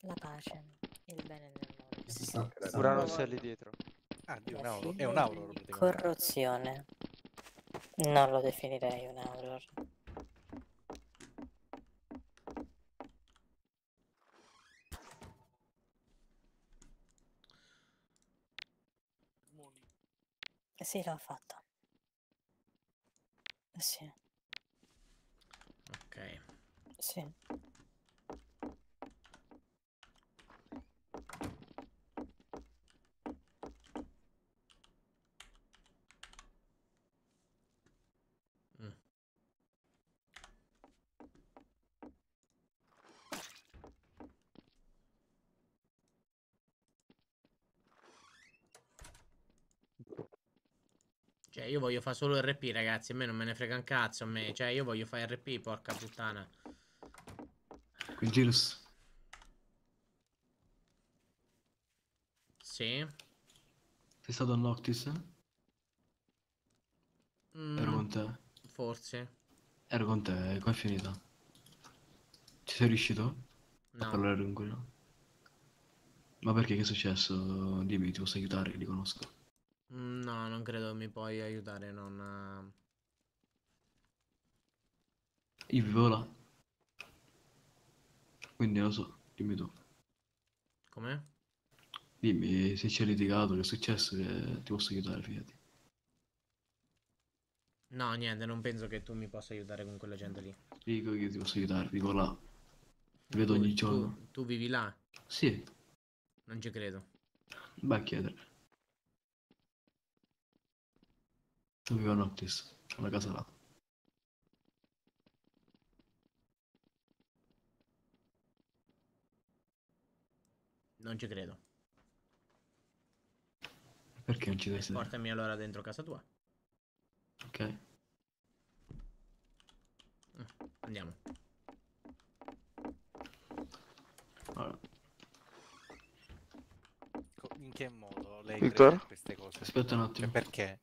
La pace, il bene nel sei lì dietro. Ah, di un La auro. È un auro di praticamente. Corruzione. Non lo definirei un auror. Sì, l'ho fatto. Sì, Ok. sì. Mm. Cioè, io voglio fare solo RP, ragazzi. A me non me ne frega un cazzo. A me, cioè, io voglio fare RP, porca puttana. Quel Gilus. Sì. Sei stato a Noctis? Mm, Ero con te. Forse. Ero con te, qua è finita. Ci sei riuscito? No. A parlare con quello? Ma perché che è successo? Dimmi, ti posso aiutare, li conosco. Mm, No, non credo mi puoi aiutare. Non. Io vivo là. Quindi lo so, dimmi tu. Com'è? Dimmi se c'è litigato, che è successo, che ti posso aiutare, fidati. No, niente, non penso che tu mi possa aiutare con quella gente lì. Dico che ti posso aiutare, vivo là. Ti vedo Tu- ogni tu- giorno. Tu, vivi là? Sì, Non ci credo. vai a chiedere. Tu vivo a Noctis, c'è una casa là. Non ci credo. Perché non ci sedere? Portami allora dentro casa tua. Ok. Andiamo. Allora, In che modo lei Victor? queste cose? Aspetta un attimo. Cioè, perché?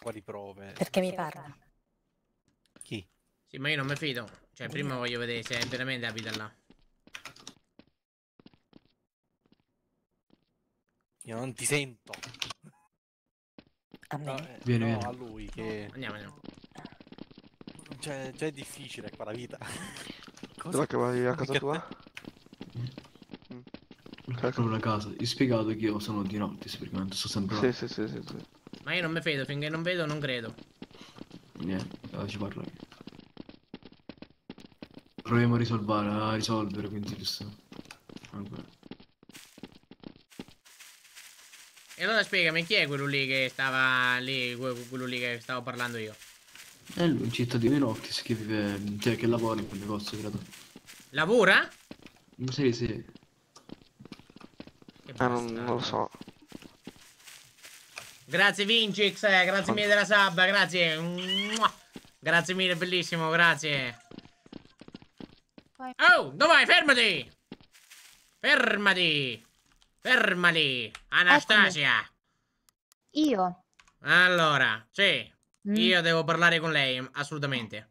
Quali prove? Perché mi parla? Chi? Sì, ma io non mi fido. Cioè, prima voglio vedere se veramente abita là. Io non ti sento. A me? No, eh, Vieni, no, vieni. a lui che... Andiamo, andiamo. Cioè, già è difficile qua la vita. Dov'è che vai a casa tua? proprio una casa. Ti ho spiegato che io sono di Noctis, perché sto sempre là. Sì, sì, sì, sì, sì. Ma io non mi fido, finché non vedo non credo. Niente, allora ci parlo io. Proviamo a risolvere, a risolvere, quindi giusto. Ancora. E allora spiegami chi è quello lì che stava lì, que- quello lì che stavo parlando io. È lui, un cittadino di Noctis che vive, cioè che lavora in quel negozio, credo. Lavora? Sì, sì. Ah, non, non lo so. Grazie Vincix, eh, grazie mille della sabba, grazie. Mua. Grazie mille, bellissimo, grazie. Oh, dove vai? Fermati! Fermati! Fermati! Anastasia! Io? Allora, sì, Mm? io devo parlare con lei, assolutamente.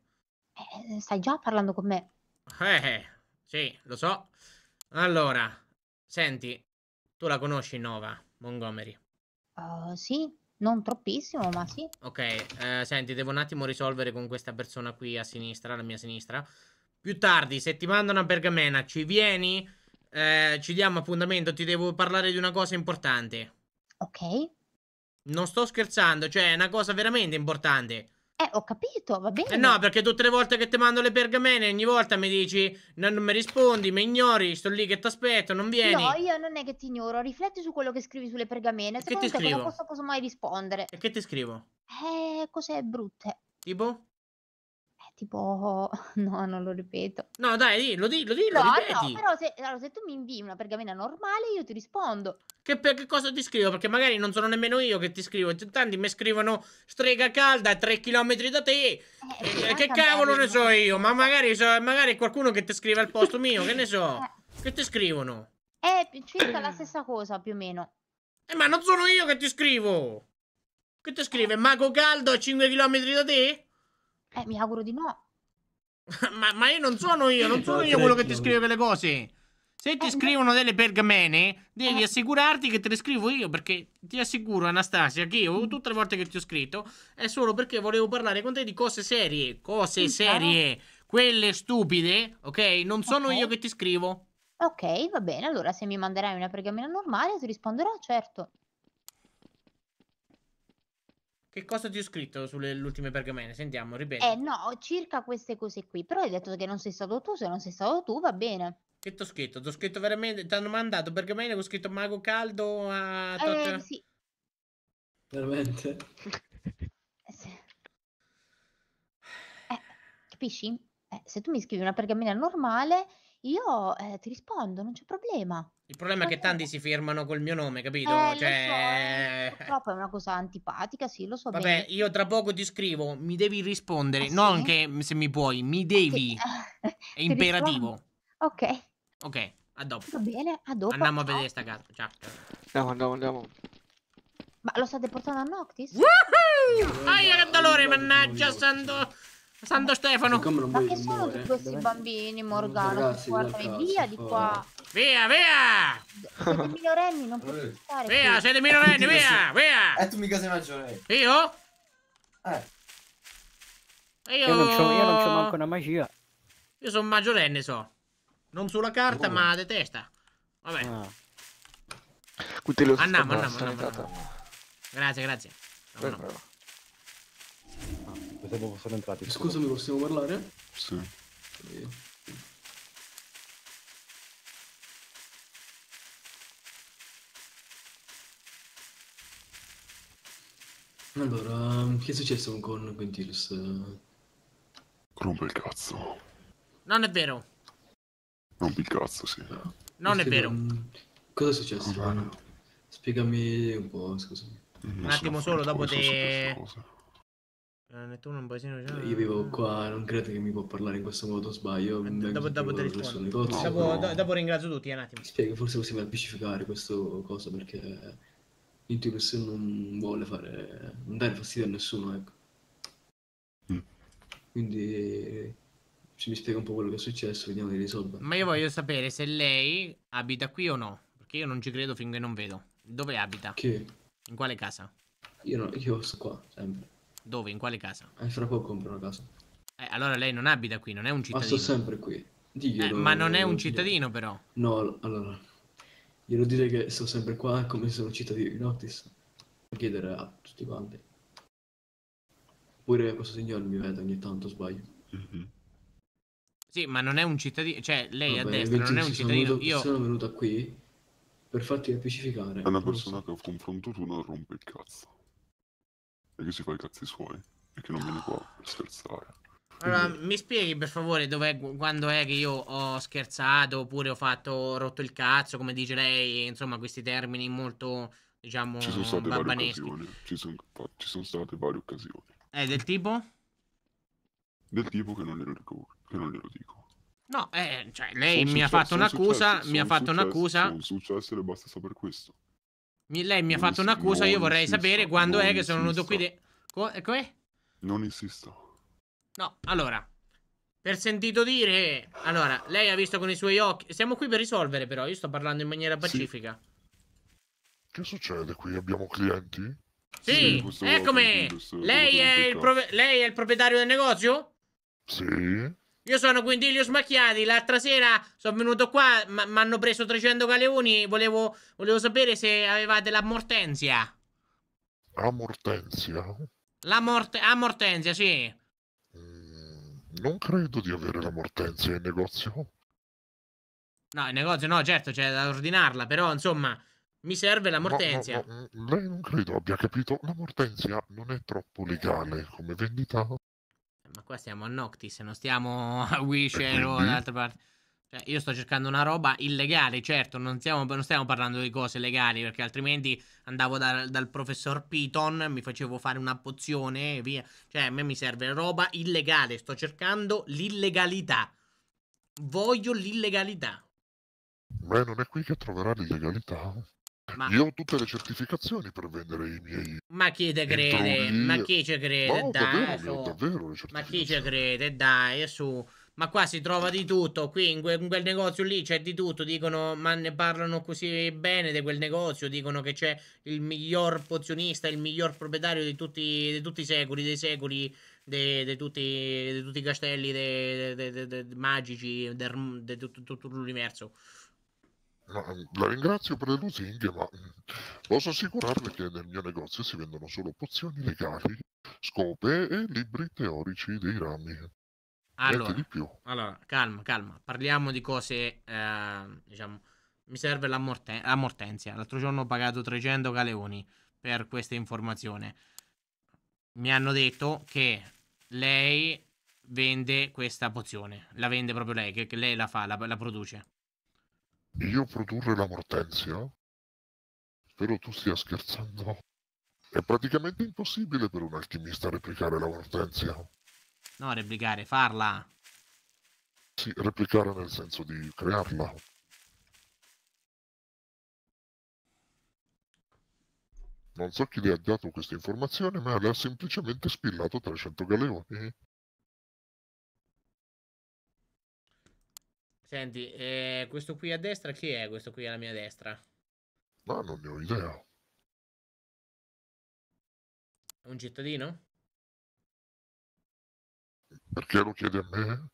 Eh, stai già parlando con me? Eh, eh, sì, lo so. Allora, senti, tu la conosci Nova Montgomery? Uh, sì, non troppissimo, ma sì. Ok, eh, senti, devo un attimo risolvere con questa persona qui a sinistra, alla mia sinistra. Più tardi, se ti mando una pergamena, ci vieni? Eh, ci diamo appuntamento, ti devo parlare di una cosa importante. Ok. Non sto scherzando, cioè è una cosa veramente importante. Eh, ho capito, va bene. Eh no, perché tutte le volte che ti mando le pergamene, ogni volta mi dici "No, non mi rispondi, mi ignori, sto lì che ti aspetto, non vieni. No, io non è che ti ignoro, rifletti su quello che scrivi sulle pergamene. che Secondo ti te cosa scrivo? posso, posso mai rispondere? E che ti scrivo? Eh, cose brutte. Tipo? Eh, tipo... (laughs) No, non lo ripeto. No, dai, dillo, dillo, dillo, No, ripeti. no, però se, allora, se tu mi invii una pergamena normale, io ti rispondo. Che, per- che cosa ti scrivo? Perché magari non sono nemmeno io che ti scrivo. Tanti mi scrivono strega calda a 3 km da te. Eh, Eh, che cavolo ne so io? Ma magari, so, magari qualcuno che ti scrive al posto mio, che ne so? (laughs) Che ti scrivono? È circa la stessa cosa, più o meno. Eh, ma non sono io che ti scrivo. Che ti scrive? Mago caldo a 5 km da te? Eh, mi auguro di no. (laughs) ma, ma io non sono io, non sono io quello che ti scrive quelle cose. Se ti scrivono delle pergamene, devi assicurarti che te le scrivo io, perché ti assicuro, Anastasia, che io tutte le volte che ti ho scritto è solo perché volevo parlare con te di cose serie, cose serie, quelle stupide, ok? Non sono Ok. io che ti scrivo. Ok, va bene. Allora, se mi manderai una pergamena normale, ti risponderò, certo. Che cosa ti ho scritto sulle ultime pergamene? Sentiamo, ripeti. Eh, no, circa queste cose qui. Però hai detto che non sei stato tu. Se non sei stato tu, va bene. Che ti ho scritto? Ti ho scritto veramente, ti hanno mandato pergamene con scritto mago caldo a... tot- Eh, sì. Veramente? Capisci? Eh, se tu mi scrivi una pergamena normale, io eh, ti rispondo, non c'è problema. Il problema è che tanti si firmano col mio nome, capito? Eh, lo cioè... so, purtroppo è una cosa antipatica, sì, lo so Vabbè, bene. io tra poco ti scrivo, mi devi rispondere, Ah, non sì? che se mi puoi, mi devi. (laughs) È Ti imperativo. Ok, Ok, a dopo. va bene, a dopo. Andiamo a ciao. vedere sta casa. Ciao. Andiamo, andiamo, andiamo. Ma lo state portando a Noctis? Aia, che dolore, mannaggia, santo, santo Stefano. Ma che sono tutti questi bambini, Morgano? ragazzi, Guardami via di fuori. qua. Via, via! Siete minorenni, non potete stare Via, qui. siete minorenni, via, via! Eh, tu mica sei maggiore. Io? Eh. E Io non c'ho, io non c'ho manco una magia. Io sono maggiorenne, so. Non sulla carta, Oh. ma di testa. Vabbè. Ah. Andiamo, andiamo, andiamo, andiamo. Grazie, grazie. Beh, Andiamo. Bravo. Pensavo fossero entrati. Scusami, possiamo parlare? Sì. Allora, che è successo con Quintilus? Rompe il cazzo. Non è vero. Rompi il cazzo, sì. Non è vero. Cosa è successo? Spiegami un po', scusami. Un attimo solo, dopo te... Eh, Nettuno un paesino già... Io vivo qua, non credo che mi può parlare in questo modo, sbaglio. vengo Dopo, dopo il rispondo. dopo, do- dopo ringrazio tutti, un attimo. Spiega, forse possiamo specificare questo cosa perché Intilus non vuole fare, non dare fastidio a nessuno, ecco. Mm. Quindi ci mi spiega un po' quello che è successo, vediamo di risolvere. Ma io voglio sapere se lei abita qui o no. Perché io non ci credo finché non vedo. Dove abita? Che? In quale casa? Io, no, io sto qua, sempre. Dove? In quale casa? E fra poco compro una casa. Eh, allora lei non abita qui, non è un Ma cittadino. sto sempre qui. Diglielo. Eh, ma non è un cittadino, però. No, allora. Glielo dire che sto sempre qua come se sono cittadino di Noctis. Può chiedere a tutti quanti. Pure questo signore mi vede ogni tanto, sbaglio. Sì, ma non è un cittadino. Cioè, lei a Vabbè, destra non è un cittadino. venuto- Io. Sono venuta qui per farti specificare. È una persona che a confronto tu non rompe il cazzo. E che si fa i cazzi suoi. E che non viene qua per scherzare. Allora, mi spieghi per favore dov'è, quando è che io ho scherzato oppure ho fatto rotto il cazzo, come dice lei, insomma, questi termini molto, diciamo, Ci sono state varie babbaneschi. occasioni. Ci sono, ci sono state varie occasioni. È del tipo? Del tipo che non glielo dico. Che non glielo dico. No, eh, cioè, lei Sono mi ha fatto un'accusa, mi ha fatto un'accusa, Sono successe e basta sapere questo. Mi- lei mi ha Non fatto un'accusa, io vorrei insista, sapere quando è che sono venuto qui insista. de... Co- eh, come? Non insisto. No, allora, per sentito dire, allora, lei ha visto con i suoi occhi, siamo qui per risolvere però, io sto parlando in maniera pacifica. Che succede qui? Abbiamo clienti? Sì, questo eccomi, lei è, lei è il proprietario del negozio? Sì. Io sono Quindilius Macchiati, l'altra sera sono venuto qua, mi hanno preso 300 galeoni, volevo, volevo sapere se avevate la mortenzia. A Mortenzia? La morte... Ah, sì. Non credo di avere la Mortenzia in negozio. No, il negozio no, certo, c'è da ordinarla, però insomma, mi serve la No, no, mortenzia. no, mm, lei non credo abbia capito. La Mortenzia non è troppo legale come vendita. Qua stiamo a Noctis, non stiamo a Wisher o (clears throat) altre parti. Cioè, io sto cercando una roba illegale, certo, non stiamo, non stiamo parlando di cose legali, perché altrimenti andavo da- dal professor Piton, mi facevo fare una pozione e via. Cioè, a me mi serve roba illegale, sto cercando l'illegalità. Voglio l'illegalità. Beh, non è qui che troverà l'illegalità. Ma- Io ho tutte le certificazioni per vendere i miei... Ma chi te crede? Ma chi ci crede? No, dai, davvero, su. davvero Ma chi ci crede? Dai, su. Ma qua si trova di tutto. Qui in, que- in quel negozio lì c'è di tutto. Dicono, ma ne parlano così bene di quel negozio. Dicono che c'è il miglior pozionista, il miglior proprietario di tutti, di tutti i secoli, dei secoli, de tutti, di tutti i castelli de- de- de- magici di tutto l'universo. Mm, la ringrazio per le lusinghe, ma mm, posso assicurarle che nel mio negozio si vendono solo pozioni legali, scope e libri teorici dei rami. Allora, di più. allora, calma, calma. Parliamo di cose, eh, diciamo, mi serve la, morte- la mortenzia. L'altro giorno ho pagato 300 galeoni per questa informazione. Mi hanno detto che lei vende questa pozione. La vende proprio lei, che, che lei la fa, la, la produce. Io produrre la mortenzia? Spero tu stia scherzando. È praticamente impossibile per un alchimista replicare la mortenzia. No, replicare, farla. Sì, replicare nel senso di crearla. Non so chi le ha dato questa informazione, ma le ha semplicemente spillato 300 galeoni. Senti, eh, questo qui a destra, chi è questo qui alla mia destra? Ma non ne ho idea. È un cittadino? Perché lo chiedi a me?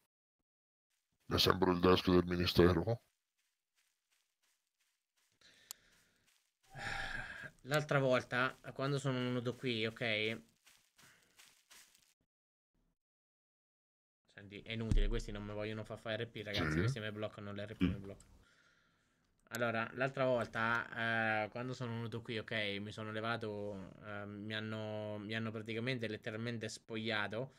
Ne sembro il desk del ministero? L'altra volta, quando sono venuto qui, ok? È inutile, questi non mi vogliono far fare RP, ragazzi. Questi mi bloccano, l'RP mi bloccano. Allora, l'altra volta, eh, quando sono venuto qui, ok, mi sono levato, eh, mi hanno, mi hanno praticamente letteralmente spogliato.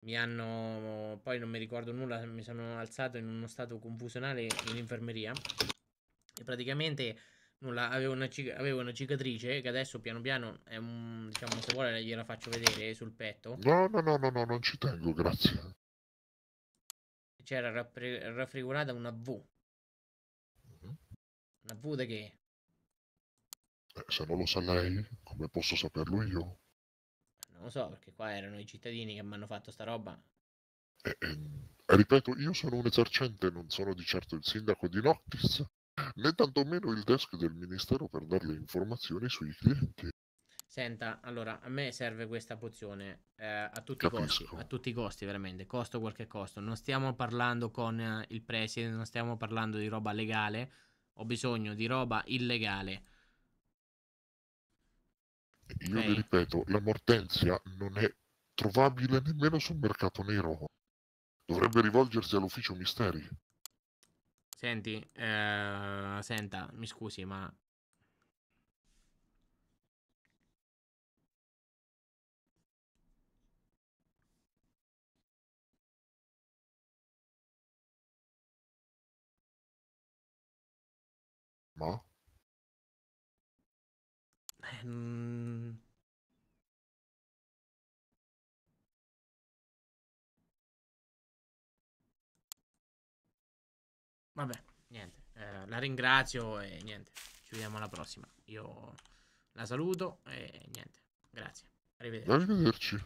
Mi hanno, poi non mi ricordo nulla, mi sono alzato in uno stato confusionale in infermeria. E praticamente nulla, avevo una, cic- avevo una cicatrice che adesso piano piano è un, diciamo, se vuole gliela faccio vedere sul petto. No, no, no, no, no, non ci tengo, grazie. C'era rappre- raffigurata una V. Una V di che? Eh, se non lo sa lei, come posso saperlo io? Non lo so, perché qua erano i cittadini che mi hanno fatto sta roba. E ripeto, io sono un esercente, non sono di certo il sindaco di Noctis, né tantomeno il desk del ministero per dare le informazioni sui clienti. Senta, allora, a me serve questa pozione eh, a tutti i costi, Capisco. a tutti i costi, veramente, costo quel che costo. Non stiamo parlando con eh, il preside, non stiamo parlando di roba legale, ho bisogno di roba illegale. Io Ok. le ripeto, la mortenzia non è trovabile nemmeno sul mercato nero. Dovrebbe rivolgersi all'ufficio misteri. Senti, eh, senta, mi scusi, ma Ma? eh, mm, Vabbè, niente. eh, la ringrazio e niente. Ci vediamo alla prossima. Io la saluto e niente. Grazie. Arrivederci. Arrivederci.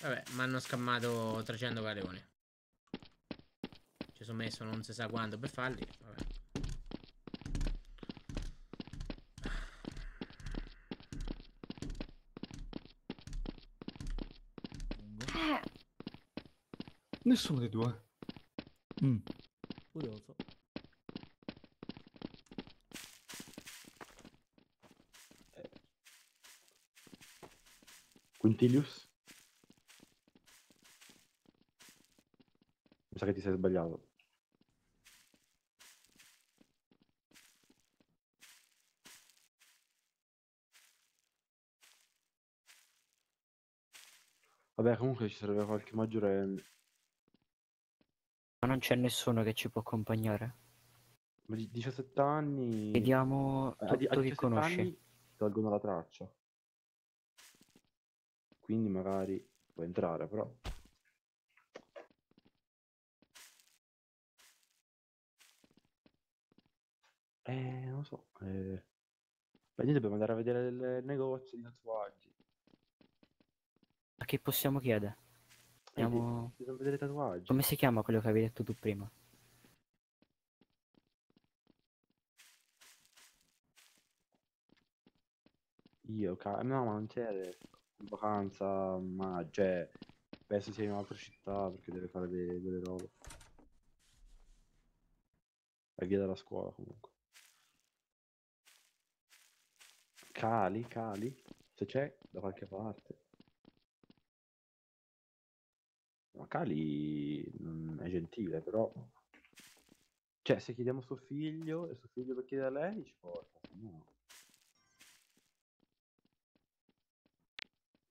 Vabbè, mi hanno scammato 300 galeoni. Ci sono messo non si sa quanto per farli. Vabbè. Nessuno dei due. Mm. Curioso. Quintilius? Mi sa che ti sei sbagliato. Vabbè, comunque ci serve qualche maggiorenne. Ma non c'è nessuno che ci può accompagnare. Ma di 17 anni... Vediamo a, di- a tutto chi 17 conosci. anni tolgono la traccia. Quindi magari può entrare, però... Eh, non lo so. Eh... Beh, niente, dobbiamo andare a vedere il negozio di tatuaggi. A chi possiamo chiedere? Eh, Andiamo... Dobbiamo vedere i tatuaggi. Come si chiama quello che avevi detto tu prima? Io, ca- no, ma non c'è adesso. In vacanza, ma cioè, penso sia in un'altra città perché deve fare de- delle robe. È via dalla scuola comunque. Cali, Cali, se c'è da qualche parte. No, Cali mm, è gentile, però... Cioè, se chiediamo suo figlio e suo figlio lo chiede a lei, ci porta. no-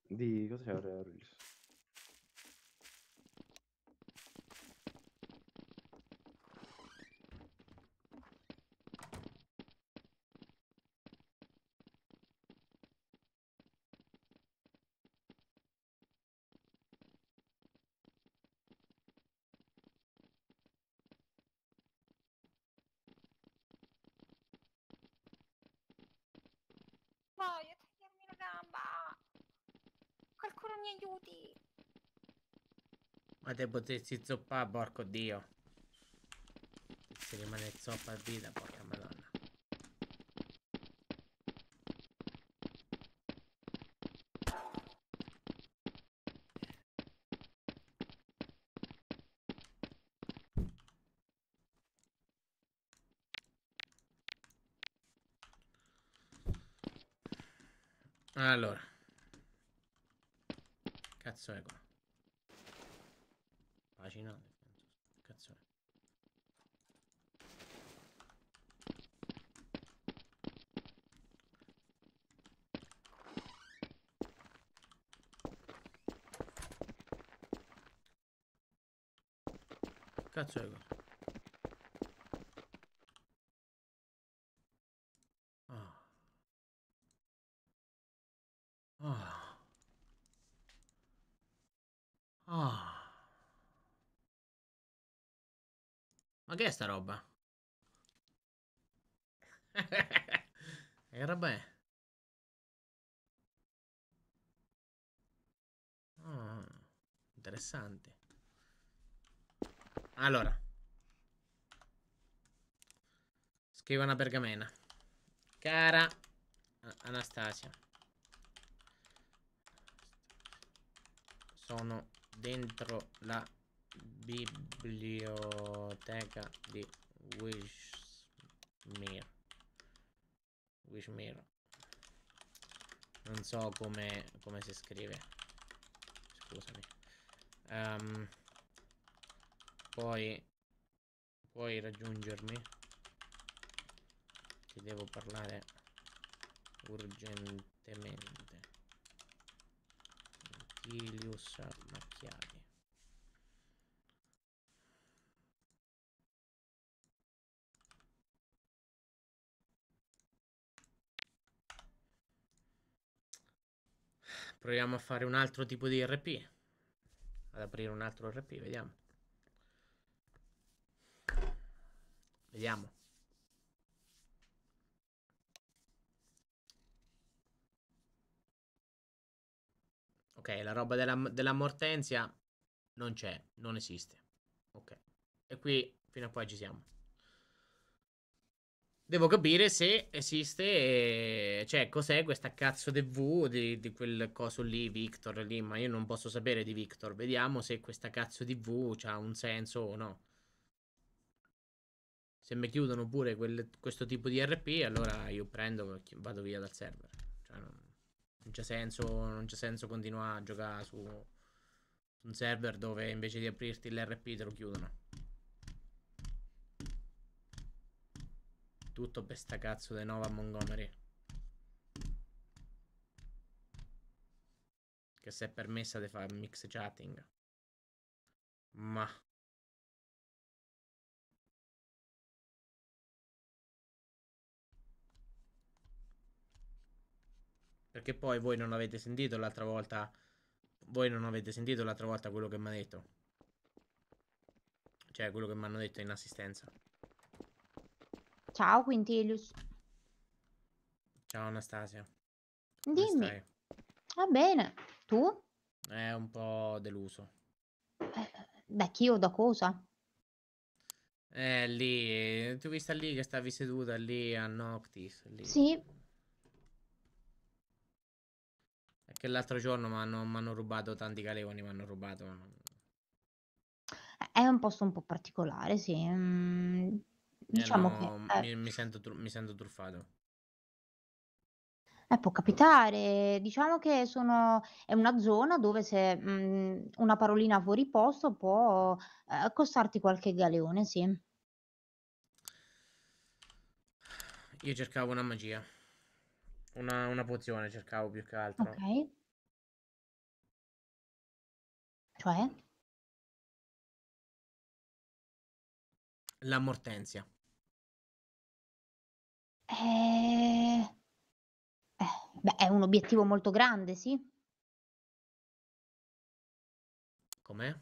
Di cosa c'è Aurelius? aiuti. Ma te potessi zoppare, porco dio. Se rimane zoppa a vita, porca madonna. Allora. Cazzo è qua? Pagina. Cazzo è? Cazzo è qua? Che è sta roba? (laughs) che roba è? Ah, interessante. Allora. Scrivo una pergamena. Cara Anastasia. Sono dentro la biblioteca di Wishmere. Wishmere. Non so come, come si scrive. Scusami. Ehm, poi puoi raggiungermi. Ti devo parlare urgentemente. Tilius Macchiati. Proviamo a fare un altro tipo di RP. Ad aprire un altro RP, vediamo. Vediamo. Ok, la roba della, della non c'è, non esiste. Ok. E qui fino a qua ci siamo. Devo capire se esiste, eh, cioè cos'è questa cazzo di V di, di quel coso lì, Victor lì, ma io non posso sapere di Victor. Vediamo se questa cazzo di V ha un senso o no. Se mi chiudono pure quel- questo tipo di RP, allora io prendo e vado via dal server. Cioè non, non c'è senso, non c'è senso continuare a giocare su, su un server dove invece di aprirti l'RP te lo chiudono. Tutto per sta cazzo di Nova Montgomery. Che si è permessa di fare mix chatting. Ma... Perché poi voi non avete sentito l'altra volta. Voi non avete sentito l'altra volta quello che mi ha detto. Cioè, quello che mi hanno detto in assistenza. Ciao Quintilius. Ciao Anastasia. Come Dimmi. stai? Va bene. Tu? È un po' deluso. Da chi o da cosa? Eh, lì. Tu hai vista lì che stavi seduta lì a Noctis. Lì. Sì, È che l'altro giorno mi hanno rubato tanti calevoni. Mi hanno rubato. è un posto un po' particolare, sì. Mm, diciamo Mi che eh, mi, mi sento, mi sento truffato. eh, può capitare. Diciamo che sono, è una zona dove se mm, una parolina fuori posto può eh, costarti qualche galeone, sì. Io cercavo una magia. Una, una pozione cercavo più che altro. Ok. Cioè? La Mortenzia. Eh, eh, beh, è un obiettivo molto grande, sì. Com'è?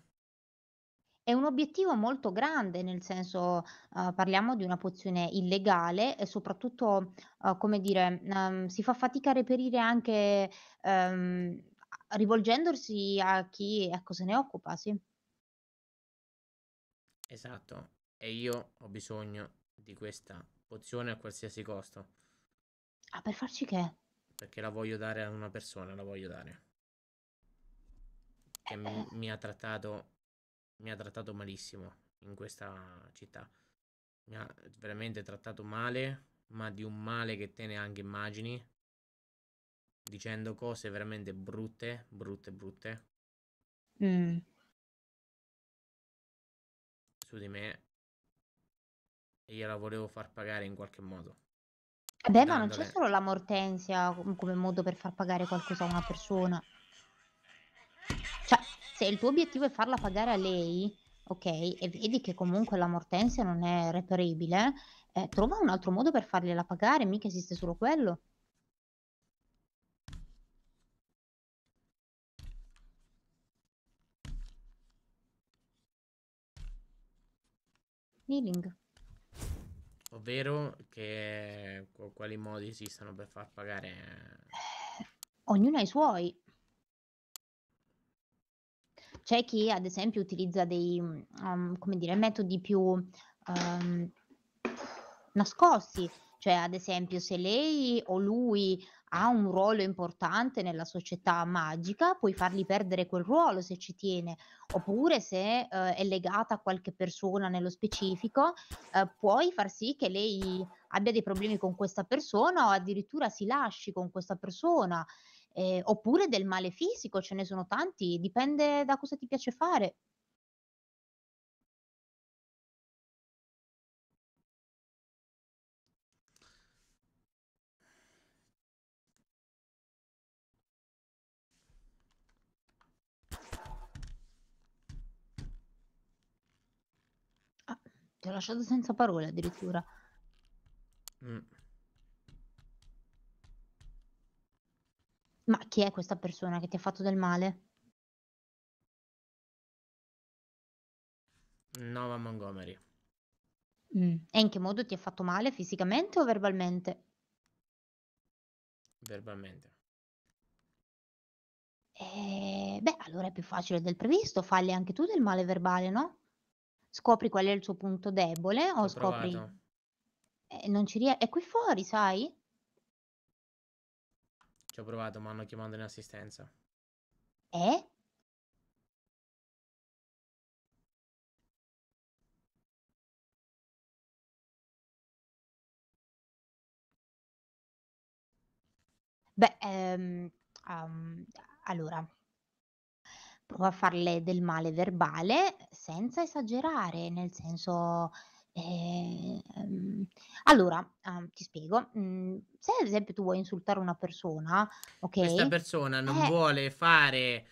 È un obiettivo molto grande, nel senso, eh, parliamo di una pozione illegale e soprattutto, eh, come dire, ehm, si fa fatica a reperire anche ehm, rivolgendosi a chi, ecco, se ne occupa, sì. Esatto. E io ho bisogno di questa pozione a qualsiasi costo. Ah, per farci che? Perché la voglio dare a una persona, la voglio dare. Che mi, mi ha trattato, mi ha trattato malissimo in questa città. Mi ha veramente trattato male, ma di un male che te neanche immagini. Dicendo cose veramente brutte, brutte, brutte Mm. su di me. E gliela volevo far pagare in qualche modo. Eh Beh, ma non c'è solo la mortensia com- come modo per far pagare qualcosa a una persona. Cioè, se il tuo obiettivo è farla pagare a lei, ok, e vedi che comunque la mortensia non è reperibile, eh, trova un altro modo per fargliela pagare, mica esiste solo quello. Healing. Ovvero che qu- quali modi esistono per far pagare. Ognuno ha i suoi. C'è chi, ad esempio, utilizza dei, um, come dire, metodi più um, nascosti. Cioè, ad esempio, se lei o lui ha un ruolo importante nella società magica, puoi fargli perdere quel ruolo se ci tiene. Oppure, se eh, è legata a qualche persona nello specifico, eh, puoi far sì che lei abbia dei problemi con questa persona o addirittura si lasci con questa persona. Eh, oppure del male fisico, ce ne sono tanti, dipende da cosa ti piace fare. Ah, ti ho lasciato senza parole addirittura. Mm. Ma chi è questa persona che ti ha fatto del male? Nova Montgomery. Mm. E in che modo ti ha fatto male, fisicamente o verbalmente? Verbalmente. Eh, beh, allora è più facile del previsto, fagli anche tu del male verbale, no? Scopri qual è il suo punto debole o Ho scopri... provato. Eh, non ci riesci... È qui fuori, sai? Ci ho provato, mi hanno chiamato in assistenza. Eh? Beh, ehm, um, allora, prova a farle del male verbale senza esagerare, nel senso, ehm, allora, um, ti spiego, mm, se ad esempio tu vuoi insultare una persona, Questa ok? persona non Eh, vuole fare,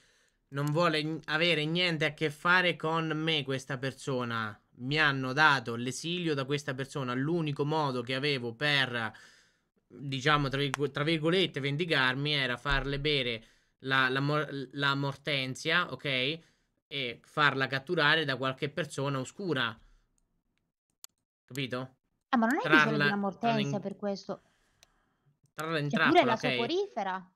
non vuole avere niente a che fare con me, questa persona. Mi hanno dato l'esilio da questa persona. L'unico modo che avevo per, diciamo, tra, tra virgolette, vendicarmi era farle bere la, la, la mortensia, ok? E farla catturare da qualche persona oscura. Capito? ah, ma non hai bisogno di una trarla mortensia in, per questo. trarla in pure trappola, la ok? soporifera.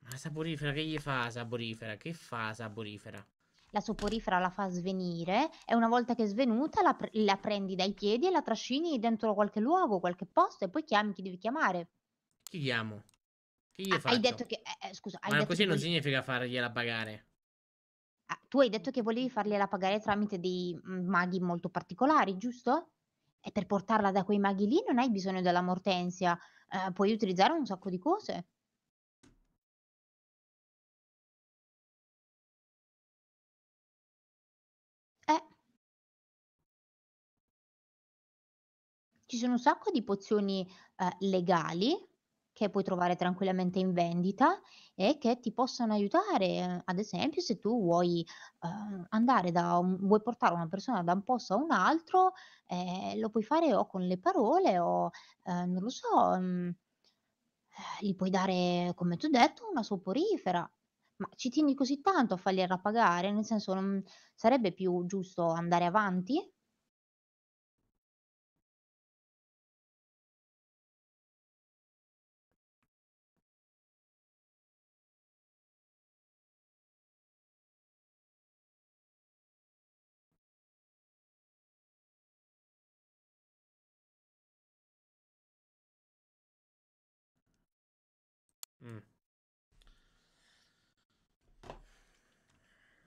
Ma la saporifera, che gli fa la saporifera? Che fa la saporifera? La soporifera la fa svenire e una volta che è svenuta la, pre- la prendi dai piedi e la trascini dentro qualche luogo, qualche posto e poi chiami chi devi chiamare. Chi chiamo? Che gli Ah, hai faccio? detto che... eh, eh, scusa, hai Ma così non volevi... significa fargliela pagare. ah, tu hai detto che volevi fargliela pagare tramite dei mm, maghi molto particolari, giusto? E per portarla da quei maghi lì non hai bisogno della mortensia, eh, puoi utilizzare un sacco di cose. Eh, ci sono un sacco di pozioni eh, legali che puoi trovare tranquillamente in vendita e che ti possono aiutare. Ad esempio, se tu vuoi eh, andare da un, vuoi portare una persona da un posto a un altro, eh, lo puoi fare o con le parole o eh, non lo so, mm, eh, gli puoi dare, come ti ho detto, una soporifera. Ma ci tieni così tanto a fargliela pagare? Nel senso, non sarebbe più giusto andare avanti?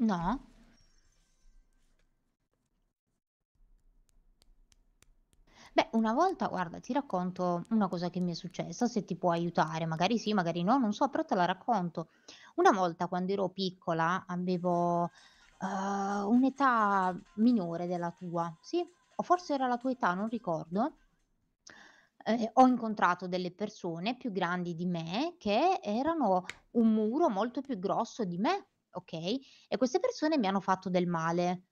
No? Beh, una volta, guarda, ti racconto una cosa che mi è successa, se ti può aiutare, magari sì, magari no, non so, però te la racconto. Una volta quando ero piccola avevo eh, un'età minore della tua, sì? O forse era la tua età, non ricordo. Eh, ho incontrato delle persone più grandi di me che erano un muro molto più grosso di me, ok? E queste persone mi hanno fatto del male.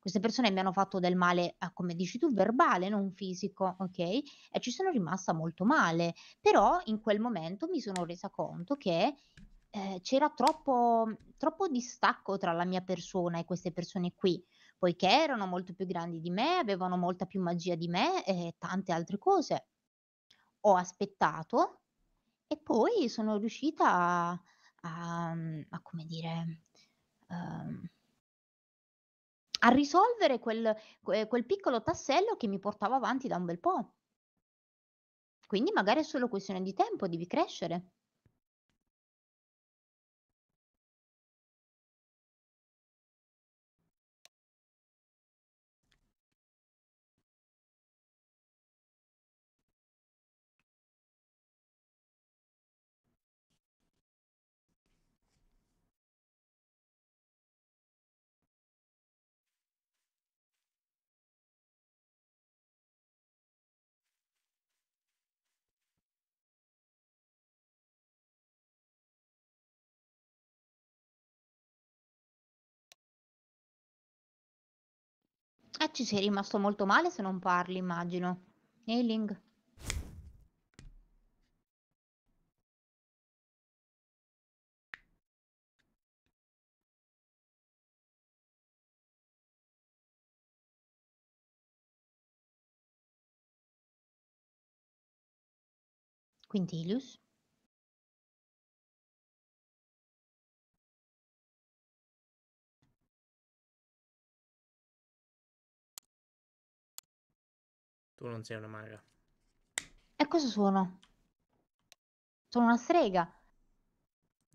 Queste persone mi hanno fatto del male, ah, come dici tu, verbale, non fisico, ok? E ci sono rimasta molto male. Però in quel momento mi sono resa conto che eh, c'era troppo, troppo distacco tra la mia persona e queste persone qui, poiché erano molto più grandi di me, avevano molta più magia di me e tante altre cose. Ho aspettato e poi sono riuscita a, a, a come dire, ehm, a risolvere quel, que- quel piccolo tassello che mi portava avanti da un bel po'. Quindi magari è solo questione di tempo, devi crescere. Eh, ci sei rimasto molto male se non parli, immagino. Ailing. Quintilius? Tu non sei una maga. E cosa sono? Sono una strega.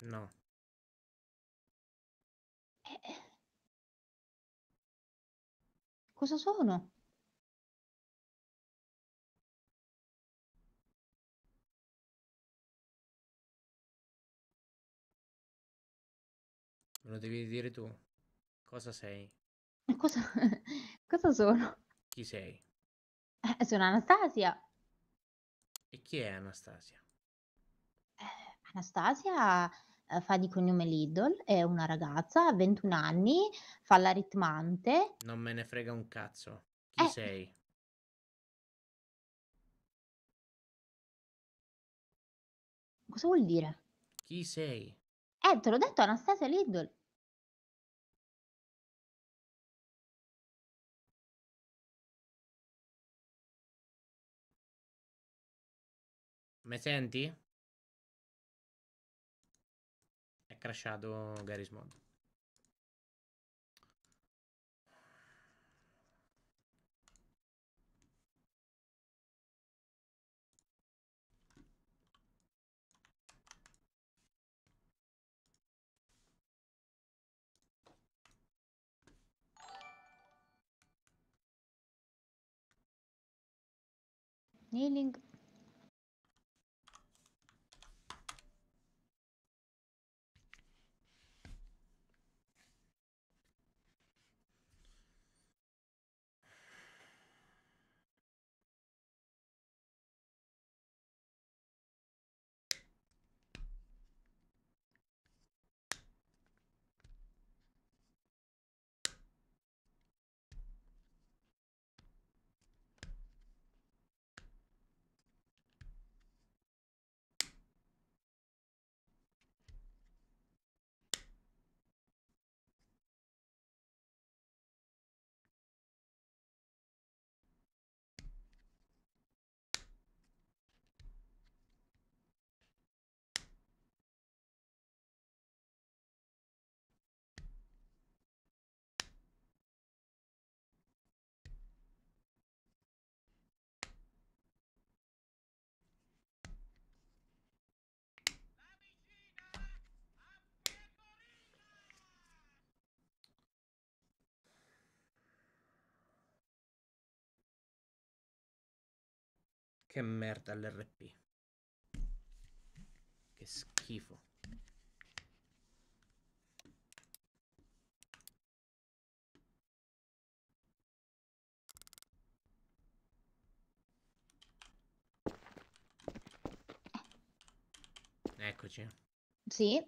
No. Cosa sono? Me lo devi dire tu. Cosa sei? Cosa, (laughs) cosa sono? Chi sei? Eh, (laughs) sono Anastasia. E chi è Anastasia? Anastasia eh, fa di cognome Lidl, è una ragazza, ha 21 anni, fa la ritmante. Non me ne frega un cazzo. Chi Eh. sei? Cosa vuol dire? Chi sei? Eh, te l'ho detto, Anastasia Lidl. Me senti? È crashato Garry's Mod. Kneeling. Che merda l'RP. Che schifo. Eccoci. Sì.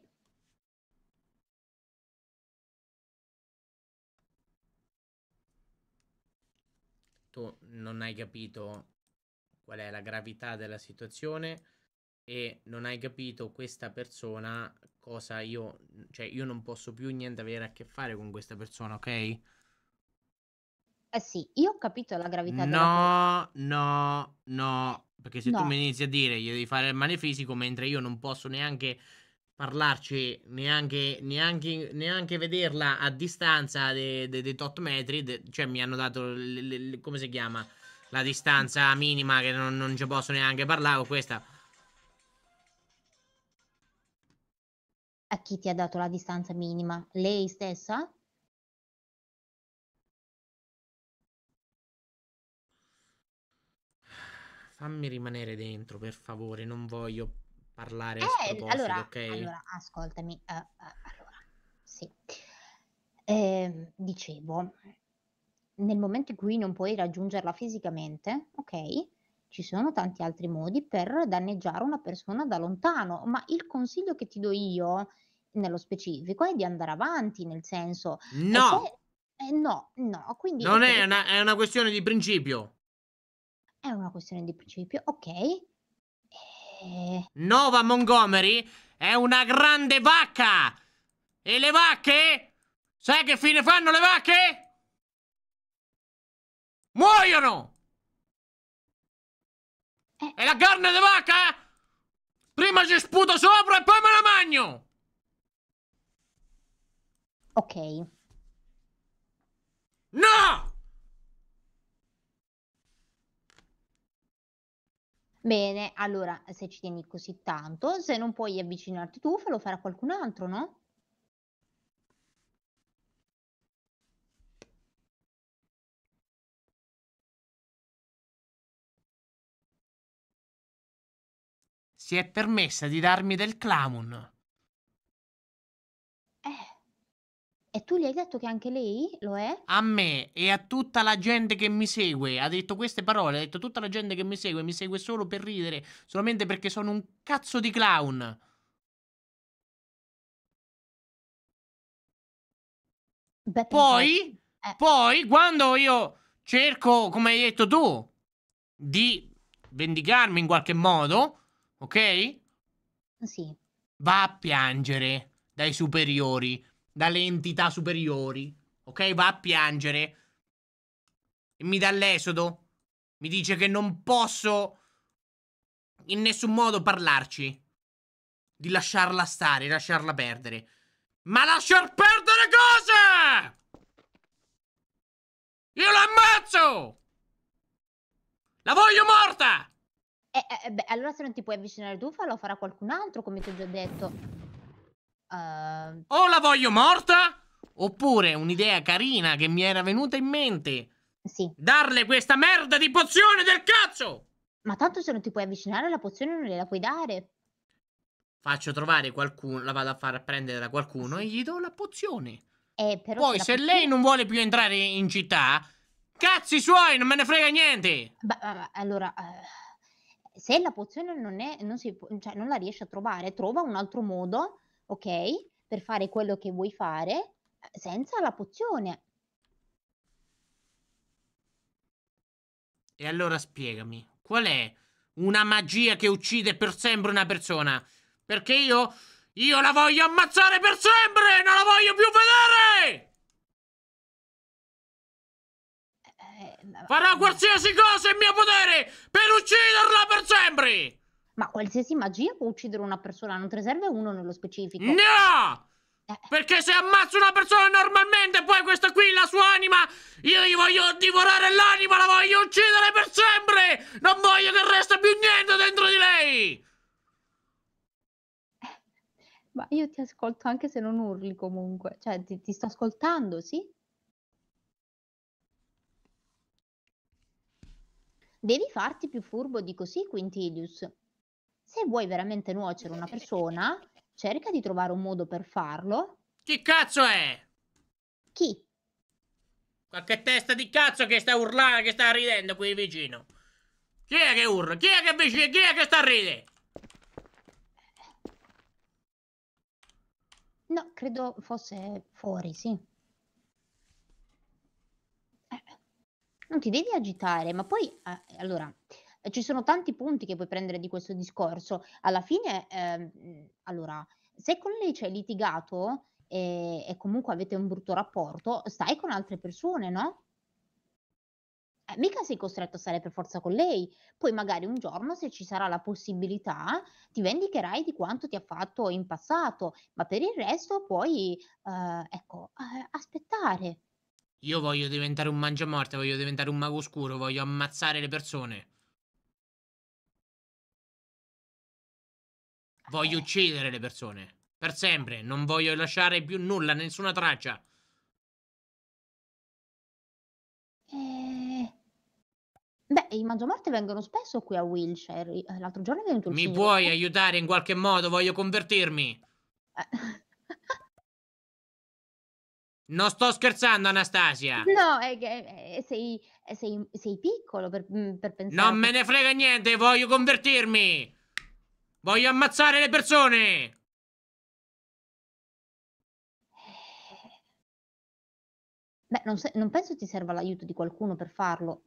Tu non hai capito qual è la gravità della situazione e non hai capito questa persona cosa io, cioè io non posso più niente avere a che fare con questa persona, ok? Eh sì, io ho capito la gravità della No, no, no, perché se tu No. mi inizi a dire gli devi fare il male fisico mentre io non posso neanche parlarci, neanche, neanche, neanche vederla a distanza dei de, de tot metri, de- cioè mi hanno dato, l- l- l- come si chiama, la distanza minima che non, non ci posso neanche parlare con questa. A chi ti ha dato la distanza minima? Lei stessa? Fammi rimanere dentro, per favore, non voglio parlare Eh, allora, ok? allora, ascoltami. eh, eh, allora, sì. Ehm, dicevo, nel momento in cui non puoi raggiungerla fisicamente, ok? Ci sono tanti altri modi per danneggiare una persona da lontano, ma il consiglio che ti do io, nello specifico, è di andare avanti, nel senso, No! se- eh, no, no, quindi Non è una, è una questione di principio. è una questione di principio, ok? Eh, Nova Montgomery è una grande vacca! E le vacche? Sai che fine fanno le vacche? Muoiono! E la carne di vacca? Prima ci sputo sopra e poi me la magno! ok. No! Bene, allora, se ci tieni così tanto, se non puoi avvicinarti tu, fallo fare a qualcun altro, no? Si è permessa di darmi del clown. Eh. E tu gli hai detto che anche lei lo è? A me e a tutta la gente che mi segue. Ha detto queste parole. Ha detto tutta la gente che mi segue. Mi segue solo per ridere. Solamente perché sono un cazzo di clown. Beh, Poi, Eh. poi, quando io cerco, come hai detto tu, di vendicarmi in qualche modo, ok? Sì. Va a piangere dai superiori, dalle entità superiori, ok? Va a piangere e mi dà l'esodo. Mi dice che non posso in nessun modo parlarci. Di lasciarla stare, lasciarla perdere. Ma lasciar perdere cosa? Io l'ammazzo! La voglio morta! Eh, eh, beh, allora se non ti puoi avvicinare tu, fallo fare a qualcun altro, come ti ho già detto. Ehm, O la voglio morta? Oppure un'idea carina che mi era venuta in mente. Sì. Darle questa merda di pozione del cazzo! ma tanto se non ti puoi avvicinare, la pozione non gliela puoi dare. Faccio trovare qualcuno, la vado a far prendere da qualcuno e gli do la pozione. Eh, però Poi se pozione- lei non vuole più entrare in città, cazzi suoi, non me ne frega niente. Beh, eh, allora, eh, se la pozione non è, non si cioè non la riesci a trovare, trova un altro modo, ok? Per fare quello che vuoi fare eh, senza la pozione. E allora spiegami, qual è una magia che uccide per sempre una persona? Perché io, io la voglio ammazzare per sempre, non la voglio più vedere! Farò qualsiasi cosa in mio potere per ucciderla per sempre! Ma qualsiasi magia può uccidere una persona, non te ne serve uno nello specifico. No! Perché se ammazzo una persona normalmente, poi questa qui, la sua anima, io gli voglio divorare l'anima, la voglio uccidere per sempre! Non voglio che resta più niente dentro di lei! Ma io ti ascolto anche se non urli comunque. Cioè, ti, ti sto ascoltando, sì? Devi farti più furbo di così, Quintilius. Se vuoi veramente nuocere una persona, cerca di trovare un modo per farlo. Chi cazzo è? Chi? Qualche testa di cazzo che sta urlando, che sta ridendo qui vicino. Chi è che urla? Chi è che vicino? Chi è che sta a ridere? No, credo fosse fuori, sì. Non ti devi agitare, ma poi, eh, allora, eh, ci sono tanti punti che puoi prendere di questo discorso. Alla fine, ehm, allora, se con lei c'hai litigato e, e comunque avete un brutto rapporto, stai con altre persone, no? Eh, mica sei costretto a stare per forza con lei. Poi magari un giorno, se ci sarà la possibilità, ti vendicherai di quanto ti ha fatto in passato, ma per il resto puoi, eh, ecco, eh, aspettare. Io voglio diventare un mangiamorte, voglio diventare un mago oscuro, voglio ammazzare le persone. Voglio uccidere le persone. Per sempre. Non voglio lasciare più nulla, nessuna traccia. Eh, Beh, i mangiamorte vengono spesso qui a Wilshire. Eh, L'altro giorno è venuto il Mi signor- puoi aiutare in qualche modo? Voglio convertirmi. Non sto scherzando, Anastasia. No, è che eh, sei, eh, sei- sei piccolo per, mm, per pensare. Non me ne frega niente, voglio convertirmi. Voglio ammazzare le persone. Beh, non, se- non penso ti serva l'aiuto di qualcuno per farlo.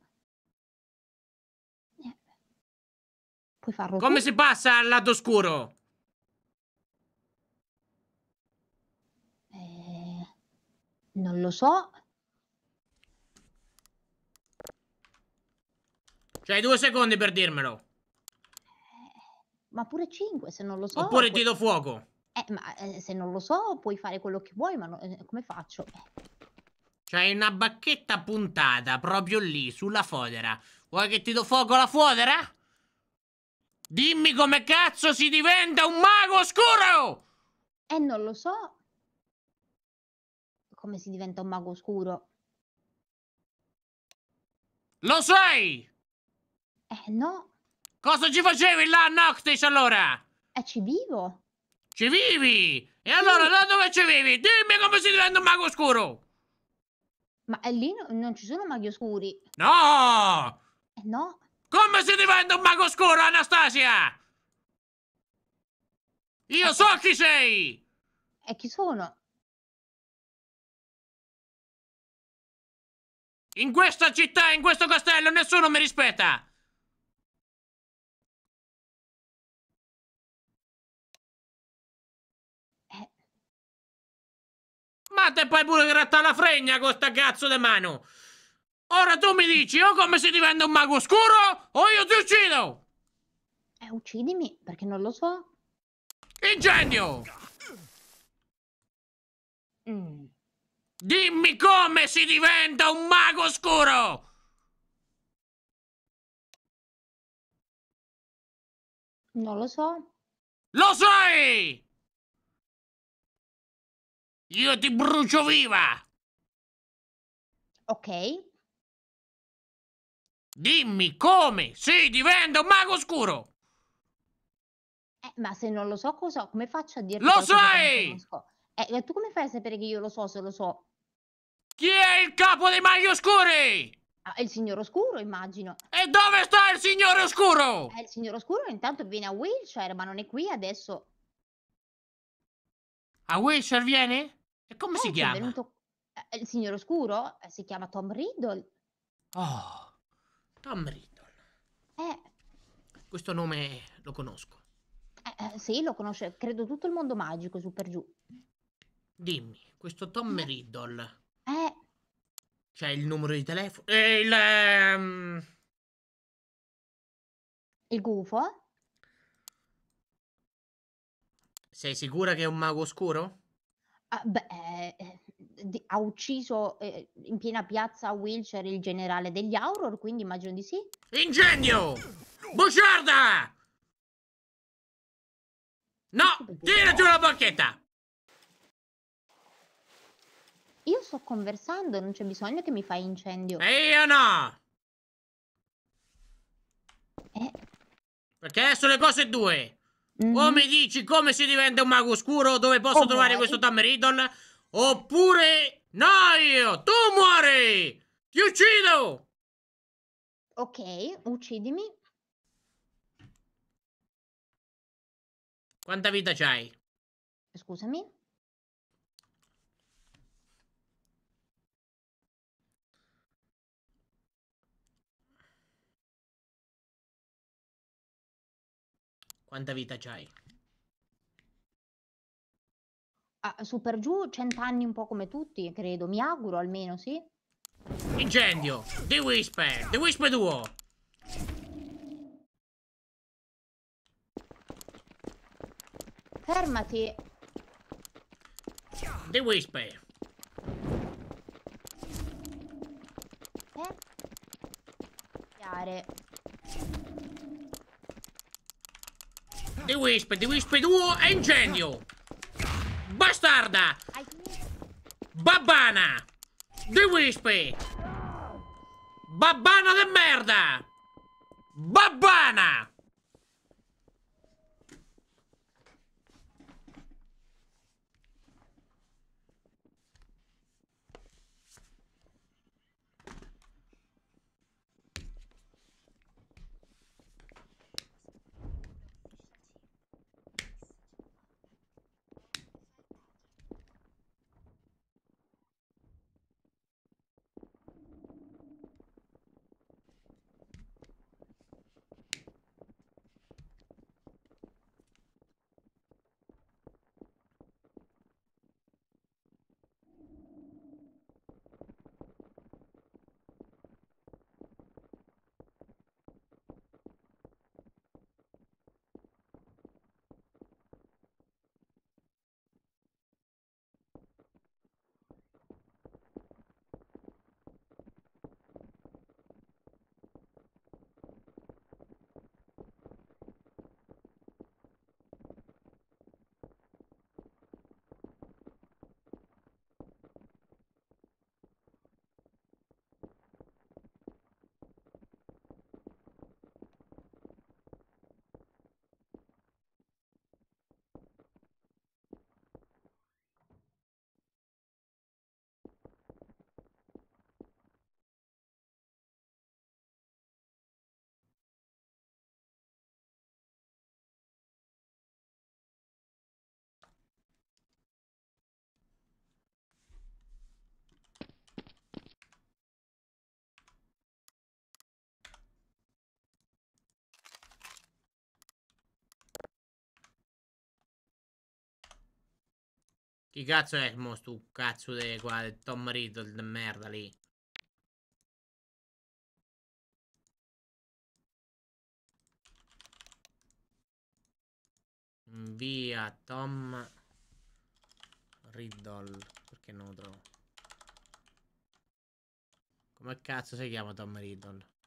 Eh, Puoi farlo tu. Come si passa al lato oscuro? Non lo so. C'hai due secondi per dirmelo. Ma pure 5 se non lo so. Oppure puoi- ti do fuoco. Eh, ma eh, se non lo so puoi fare quello che vuoi, ma no- eh, come faccio? Eh, C'hai una bacchetta puntata proprio lì, sulla fodera. Vuoi che ti do fuoco alla fodera? Dimmi come cazzo si diventa un mago oscuro! eh, non lo so. Come si diventa un mago oscuro? Lo sai! Eh, no. Cosa ci facevi là a Noctis allora? Eh, ci vivo. Ci vivi! E allora da dove ci vivi? Dimmi come si diventa un mago oscuro! Ma eh, lì no- non ci sono maghi oscuri. No! Eh, no. Come si diventa un mago oscuro, Anastasia? Io so chi sei! E chi sono? In questa città, in questo castello, nessuno mi rispetta! Ma te puoi pure grattare la fregna con sta cazzo di mano! Ora tu mi dici o come si diventa un mago oscuro o io ti uccido! Eh, uccidimi, perché non lo so. Incendio! Mm. Dimmi come si diventa un mago oscuro! Non lo so. Lo sai! Io ti brucio viva! Ok. Dimmi come si diventa un mago oscuro! Eh, ma se non lo so cosa, come faccio a dirti Lo sai! Eh, ma tu come fai a sapere che io lo so se lo so? Chi è il capo dei maghi oscuri? Ah, è il signor Oscuro, immagino. E dove sta il signore oscuro? Eh, il signor Oscuro intanto viene a Wilshire, ma non è qui adesso. A Wilshire viene? E come Eh, si chiama? venuto- eh, il signor Oscuro eh, si chiama Tom Riddle. Oh, Tom Riddle. Eh, Questo nome lo conosco. eh, eh, sì, lo conosce, credo tutto il mondo magico su per giù. Dimmi, questo Tom Riddle. C'è il numero di telefono? E il... ehm, il gufo? Sei sicura che è un mago oscuro? Ah, beh, eh, eh, di- ha ucciso eh, in piena piazza a Wilshire il generale degli Auror, quindi immagino di sì. Incendio! Bugiarda! No! Tira giù la bacchetta! Io sto conversando, non c'è bisogno che mi fai incendio. E io no! Perché adesso le cose due. Mhm. O mi dici come si diventa un mago oscuro, dove posso O trovare muori. questo Riddle, oppure... No, io! Tu muori! Ti uccido! Ok, uccidimi. Quanta vita c'hai? Scusami. Quanta vita c'hai? Ah, su per giù, cent'anni un po' come tutti, credo. Mi auguro almeno, sì. Incendio! The Whisper! The Whisper Duo! Fermati. The Whisper! Eh? The Whisper! The Whisper Duo e incendio! Bastarda! Babbana! The Whisper! Babbana de merda! Babbana! Chi cazzo è mo stu cazzo de qua, de Tom Riddle de merda lì? Via Tom Riddle. Perché non lo trovo? Come cazzo si chiama Tom Riddle?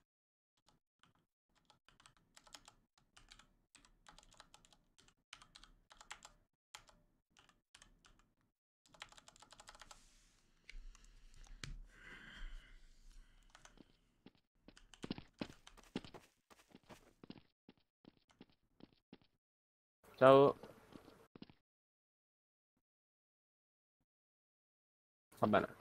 Ciao. Va bene.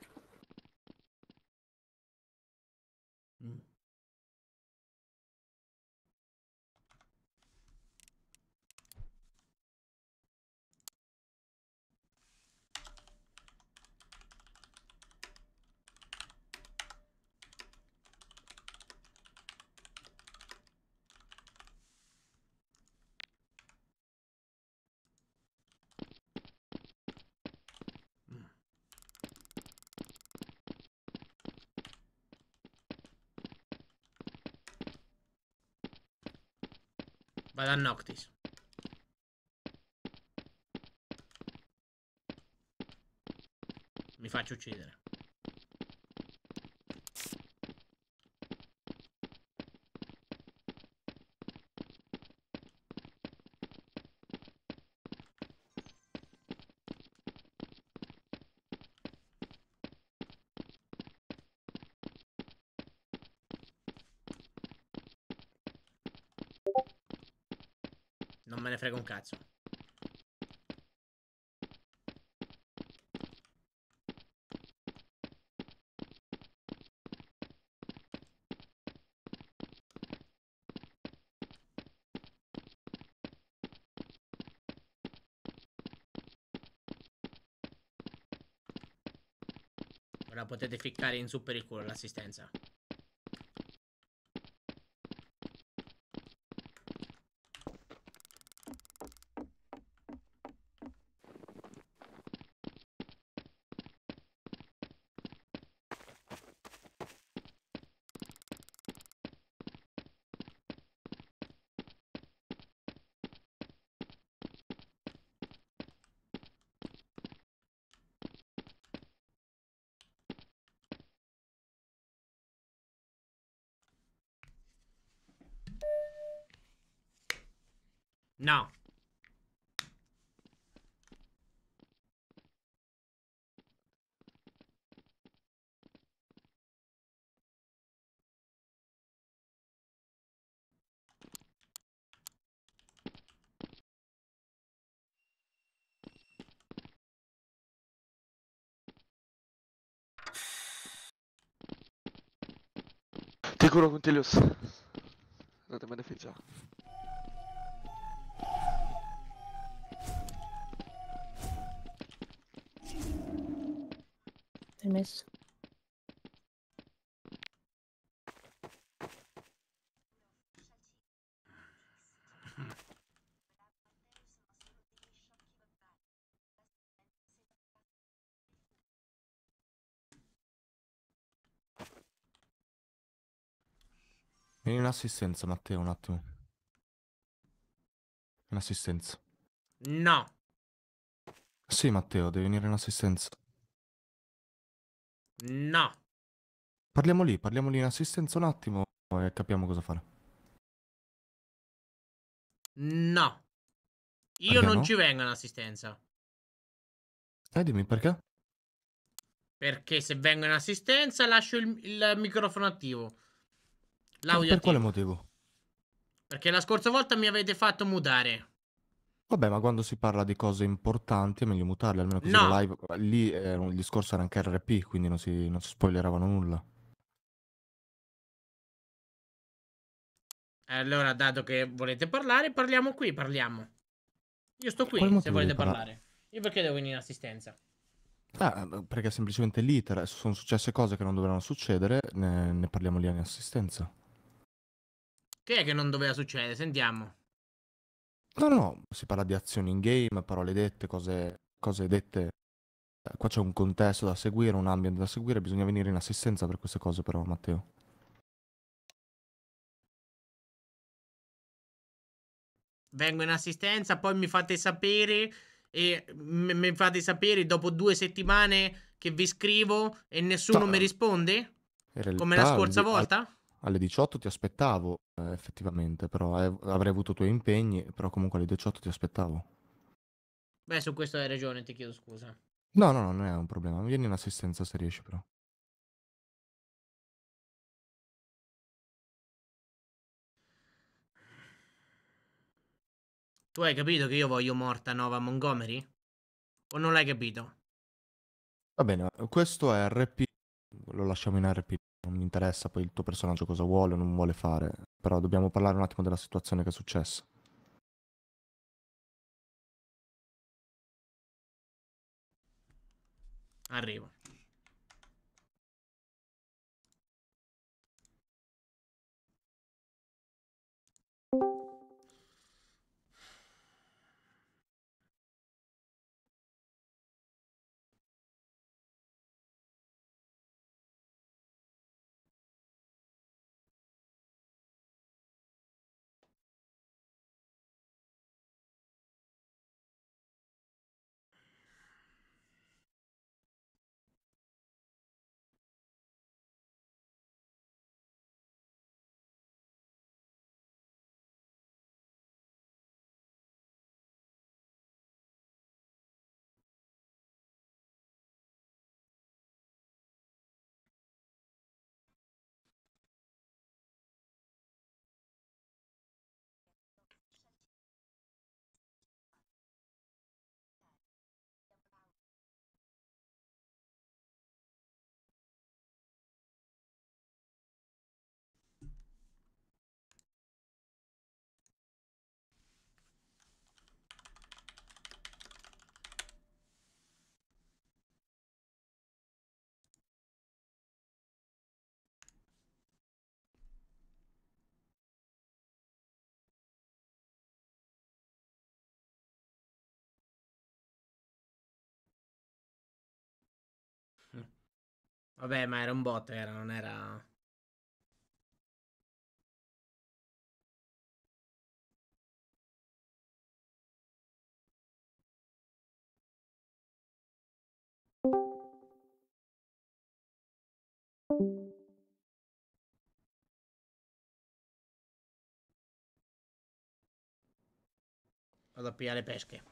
Vado a Noctis. Mi faccio uccidere. Frega un cazzo. Ora potete ficcare in su per il culo l'assistenza. Sicuro con não Andate a defesa. Permesso. Vieni in assistenza, Matteo, un attimo. In assistenza. No. Sì, Matteo, devi venire in assistenza. No. Parliamo lì, parliamo lì in assistenza un attimo e capiamo cosa fare. No. Io Perché non no? ci vengo in assistenza. Eh, dimmi perché? Perché se vengo in assistenza lascio il, il microfono attivo. L'audio per attivo. quale motivo? Perché la scorsa volta mi avete fatto mutare. Vabbè, ma quando si parla di cose importanti è meglio mutarle, almeno così No. live... Lì un- il discorso era anche RP, quindi non si, non si spoileravano nulla. Allora, dato che volete parlare, parliamo qui, parliamo. Io sto qui, se volete parlare? parlare. Io perché devo venire in assistenza? Ah, perché semplicemente l'iter, sono successe cose che non dovevano succedere, ne, ne parliamo lì in assistenza. Che è che non doveva succedere? Sentiamo. No, no, si parla di azioni in game, parole dette, cose, cose dette. Eh, Qua c'è un contesto da seguire, un ambiente da seguire, bisogna venire in assistenza per queste cose però, Matteo. Vengo in assistenza, poi mi fate sapere e mi fate sapere dopo due settimane che vi scrivo e nessuno No. mi risponde? Realtà, Come la scorsa volta? Alle 18 ti aspettavo, eh, effettivamente, però eh, avrei avuto tuoi impegni, però comunque alle 18 ti aspettavo. Beh, su questo hai ragione, ti chiedo scusa. No, no, no, non è un problema, vieni in assistenza se riesci però. Tu hai capito che io voglio morta Nova Montgomery? O non l'hai capito? Va bene, questo è RP, lo lasciamo in RP, non mi interessa poi il tuo personaggio cosa vuole o non vuole fare, però dobbiamo parlare un attimo della situazione che è successa. Arrivo. Vabbè, ma era un bot, era, non era... Vado a pigliare pesche.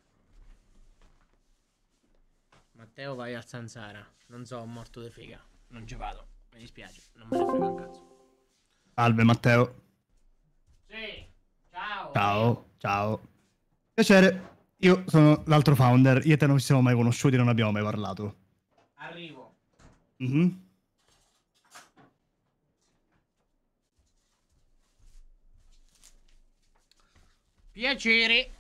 Matteo vai al Zanzara. Non so, morto di figa. Non ci vado. Mi dispiace. Non me ne frega un cazzo. Salve Matteo. Sì. Ciao. Ciao, ciao. Piacere. Io sono l'altro founder. Io e te non ci siamo mai conosciuti, non abbiamo mai parlato. Arrivo. Mhm. Piacere.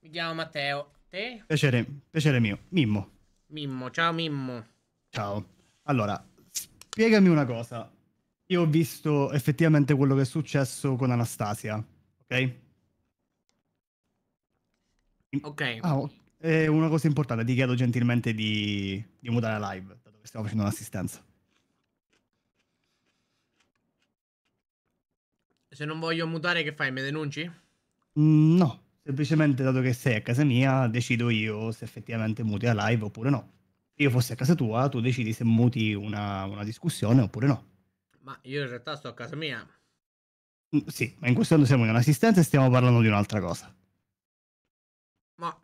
Mi chiamo Matteo. Te? Piacere, piacere mio. Mimmo. Mimmo. Ciao Mimmo. Ciao. Allora, spiegami una cosa. Io ho visto effettivamente quello che è successo con Anastasia, ok? Ok. Ah, oh, è una cosa importante, ti chiedo gentilmente di, di mutare la live, dato che stiamo facendo un'assistenza. Se non voglio mutare, che fai? Mi denunci? Mm, no, semplicemente dato che sei a casa mia, decido io se effettivamente muti la live oppure no. Io fossi a casa tua, tu decidi se muti una, una discussione oppure no. Ma io in realtà sto a casa mia. Mm, Sì, ma in questo momento siamo in un'assistenza e stiamo parlando di un'altra cosa. Ma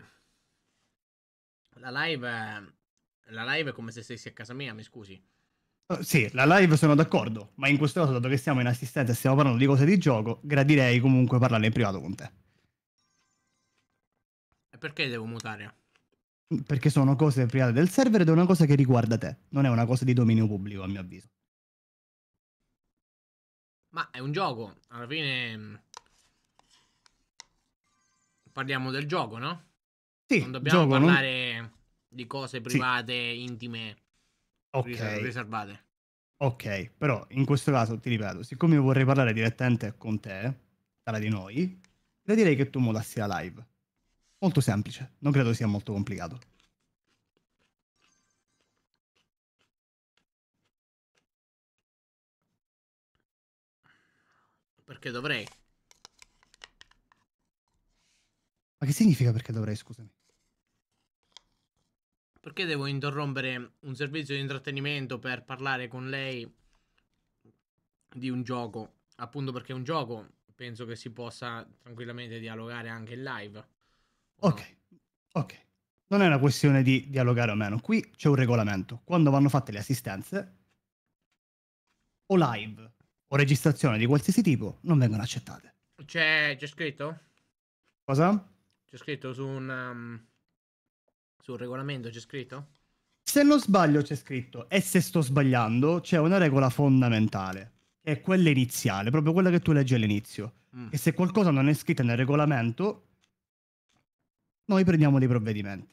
la live è... La live è come se stessi a casa mia, mi scusi. Eh, Sì, la live sono d'accordo, ma in questo caso, dato che siamo in assistenza e stiamo parlando di cose di gioco, gradirei comunque parlare in privato con te. E perché devo mutare? Perché sono cose private del server ed è una cosa che riguarda te, non è una cosa di dominio pubblico, a mio avviso. Ma è un gioco. Alla fine... mh, Parliamo del gioco, no? Sì, Non dobbiamo gioco, non- parlare di cose private, intime, Ok. riser- riservate. Ok, però in questo caso ti ripeto, siccome io vorrei parlare direttamente con te, tra di noi, gradirei che tu mutassi la live. Molto semplice, non credo sia molto complicato. Perché dovrei. Ma che significa perché dovrei, scusami? Perché devo interrompere un servizio di intrattenimento per parlare con lei di un gioco? Appunto perché è un gioco, penso che si possa tranquillamente dialogare anche in live. Ok, ok. Non è una questione di dialogare o meno. Qui c'è un regolamento. Quando vanno fatte le assistenze, o live o registrazione di qualsiasi tipo, non vengono accettate. C'è, c'è scritto? Cosa? C'è scritto su un... um, sul regolamento, c'è scritto? Se non sbaglio c'è scritto, e se sto sbagliando, c'è una regola fondamentale, che è quella iniziale, proprio quella che tu leggi all'inizio. Mm. Che se qualcosa non è scritto nel regolamento, noi prendiamo dei provvedimenti.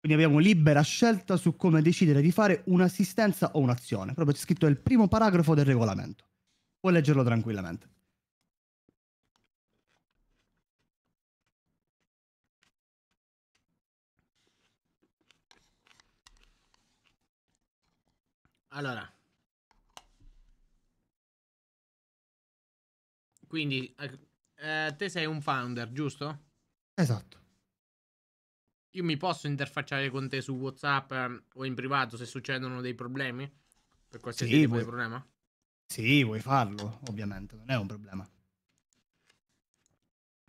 Quindi abbiamo libera scelta su come decidere di fare un'assistenza o un'azione. Proprio c'è scritto il primo paragrafo del regolamento. Puoi leggerlo tranquillamente. Allora. Quindi, eh, te sei un founder, giusto? Esatto. Io mi posso interfacciare con te su WhatsApp eh, o in privato se succedono dei problemi? Per qualsiasi Sì, tipo vuoi- di problema? Sì, vuoi farlo, ovviamente, non è un problema.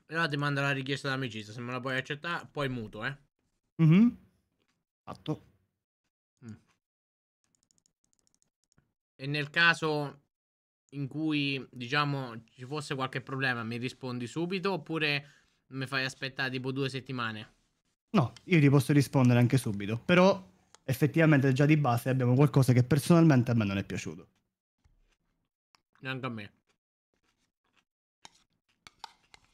Allora ti mando la richiesta d'amicizia, se me la puoi accettare, poi muto, eh. Mhm. Fatto. E nel caso in cui, diciamo, ci fosse qualche problema, mi rispondi subito oppure mi fai aspettare tipo due settimane? No, io ti posso rispondere anche subito, però effettivamente già di base abbiamo qualcosa che personalmente a me non è piaciuto. Neanche a me.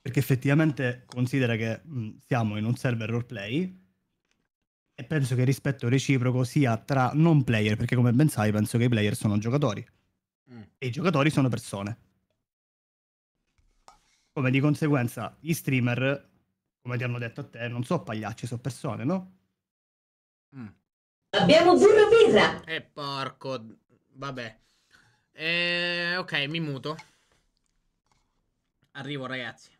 Perché effettivamente considera che mh, siamo in un server roleplay e penso che il rispetto reciproco sia tra non player, perché come ben sai penso che i player sono giocatori Mm. e i giocatori sono persone come di conseguenza gli streamer, come ti hanno detto a te, non sono pagliacci, sono persone, no? Mm. Abbiamo burro birra! E porco, vabbè. Eh, ok, mi muto. Arrivo ragazzi.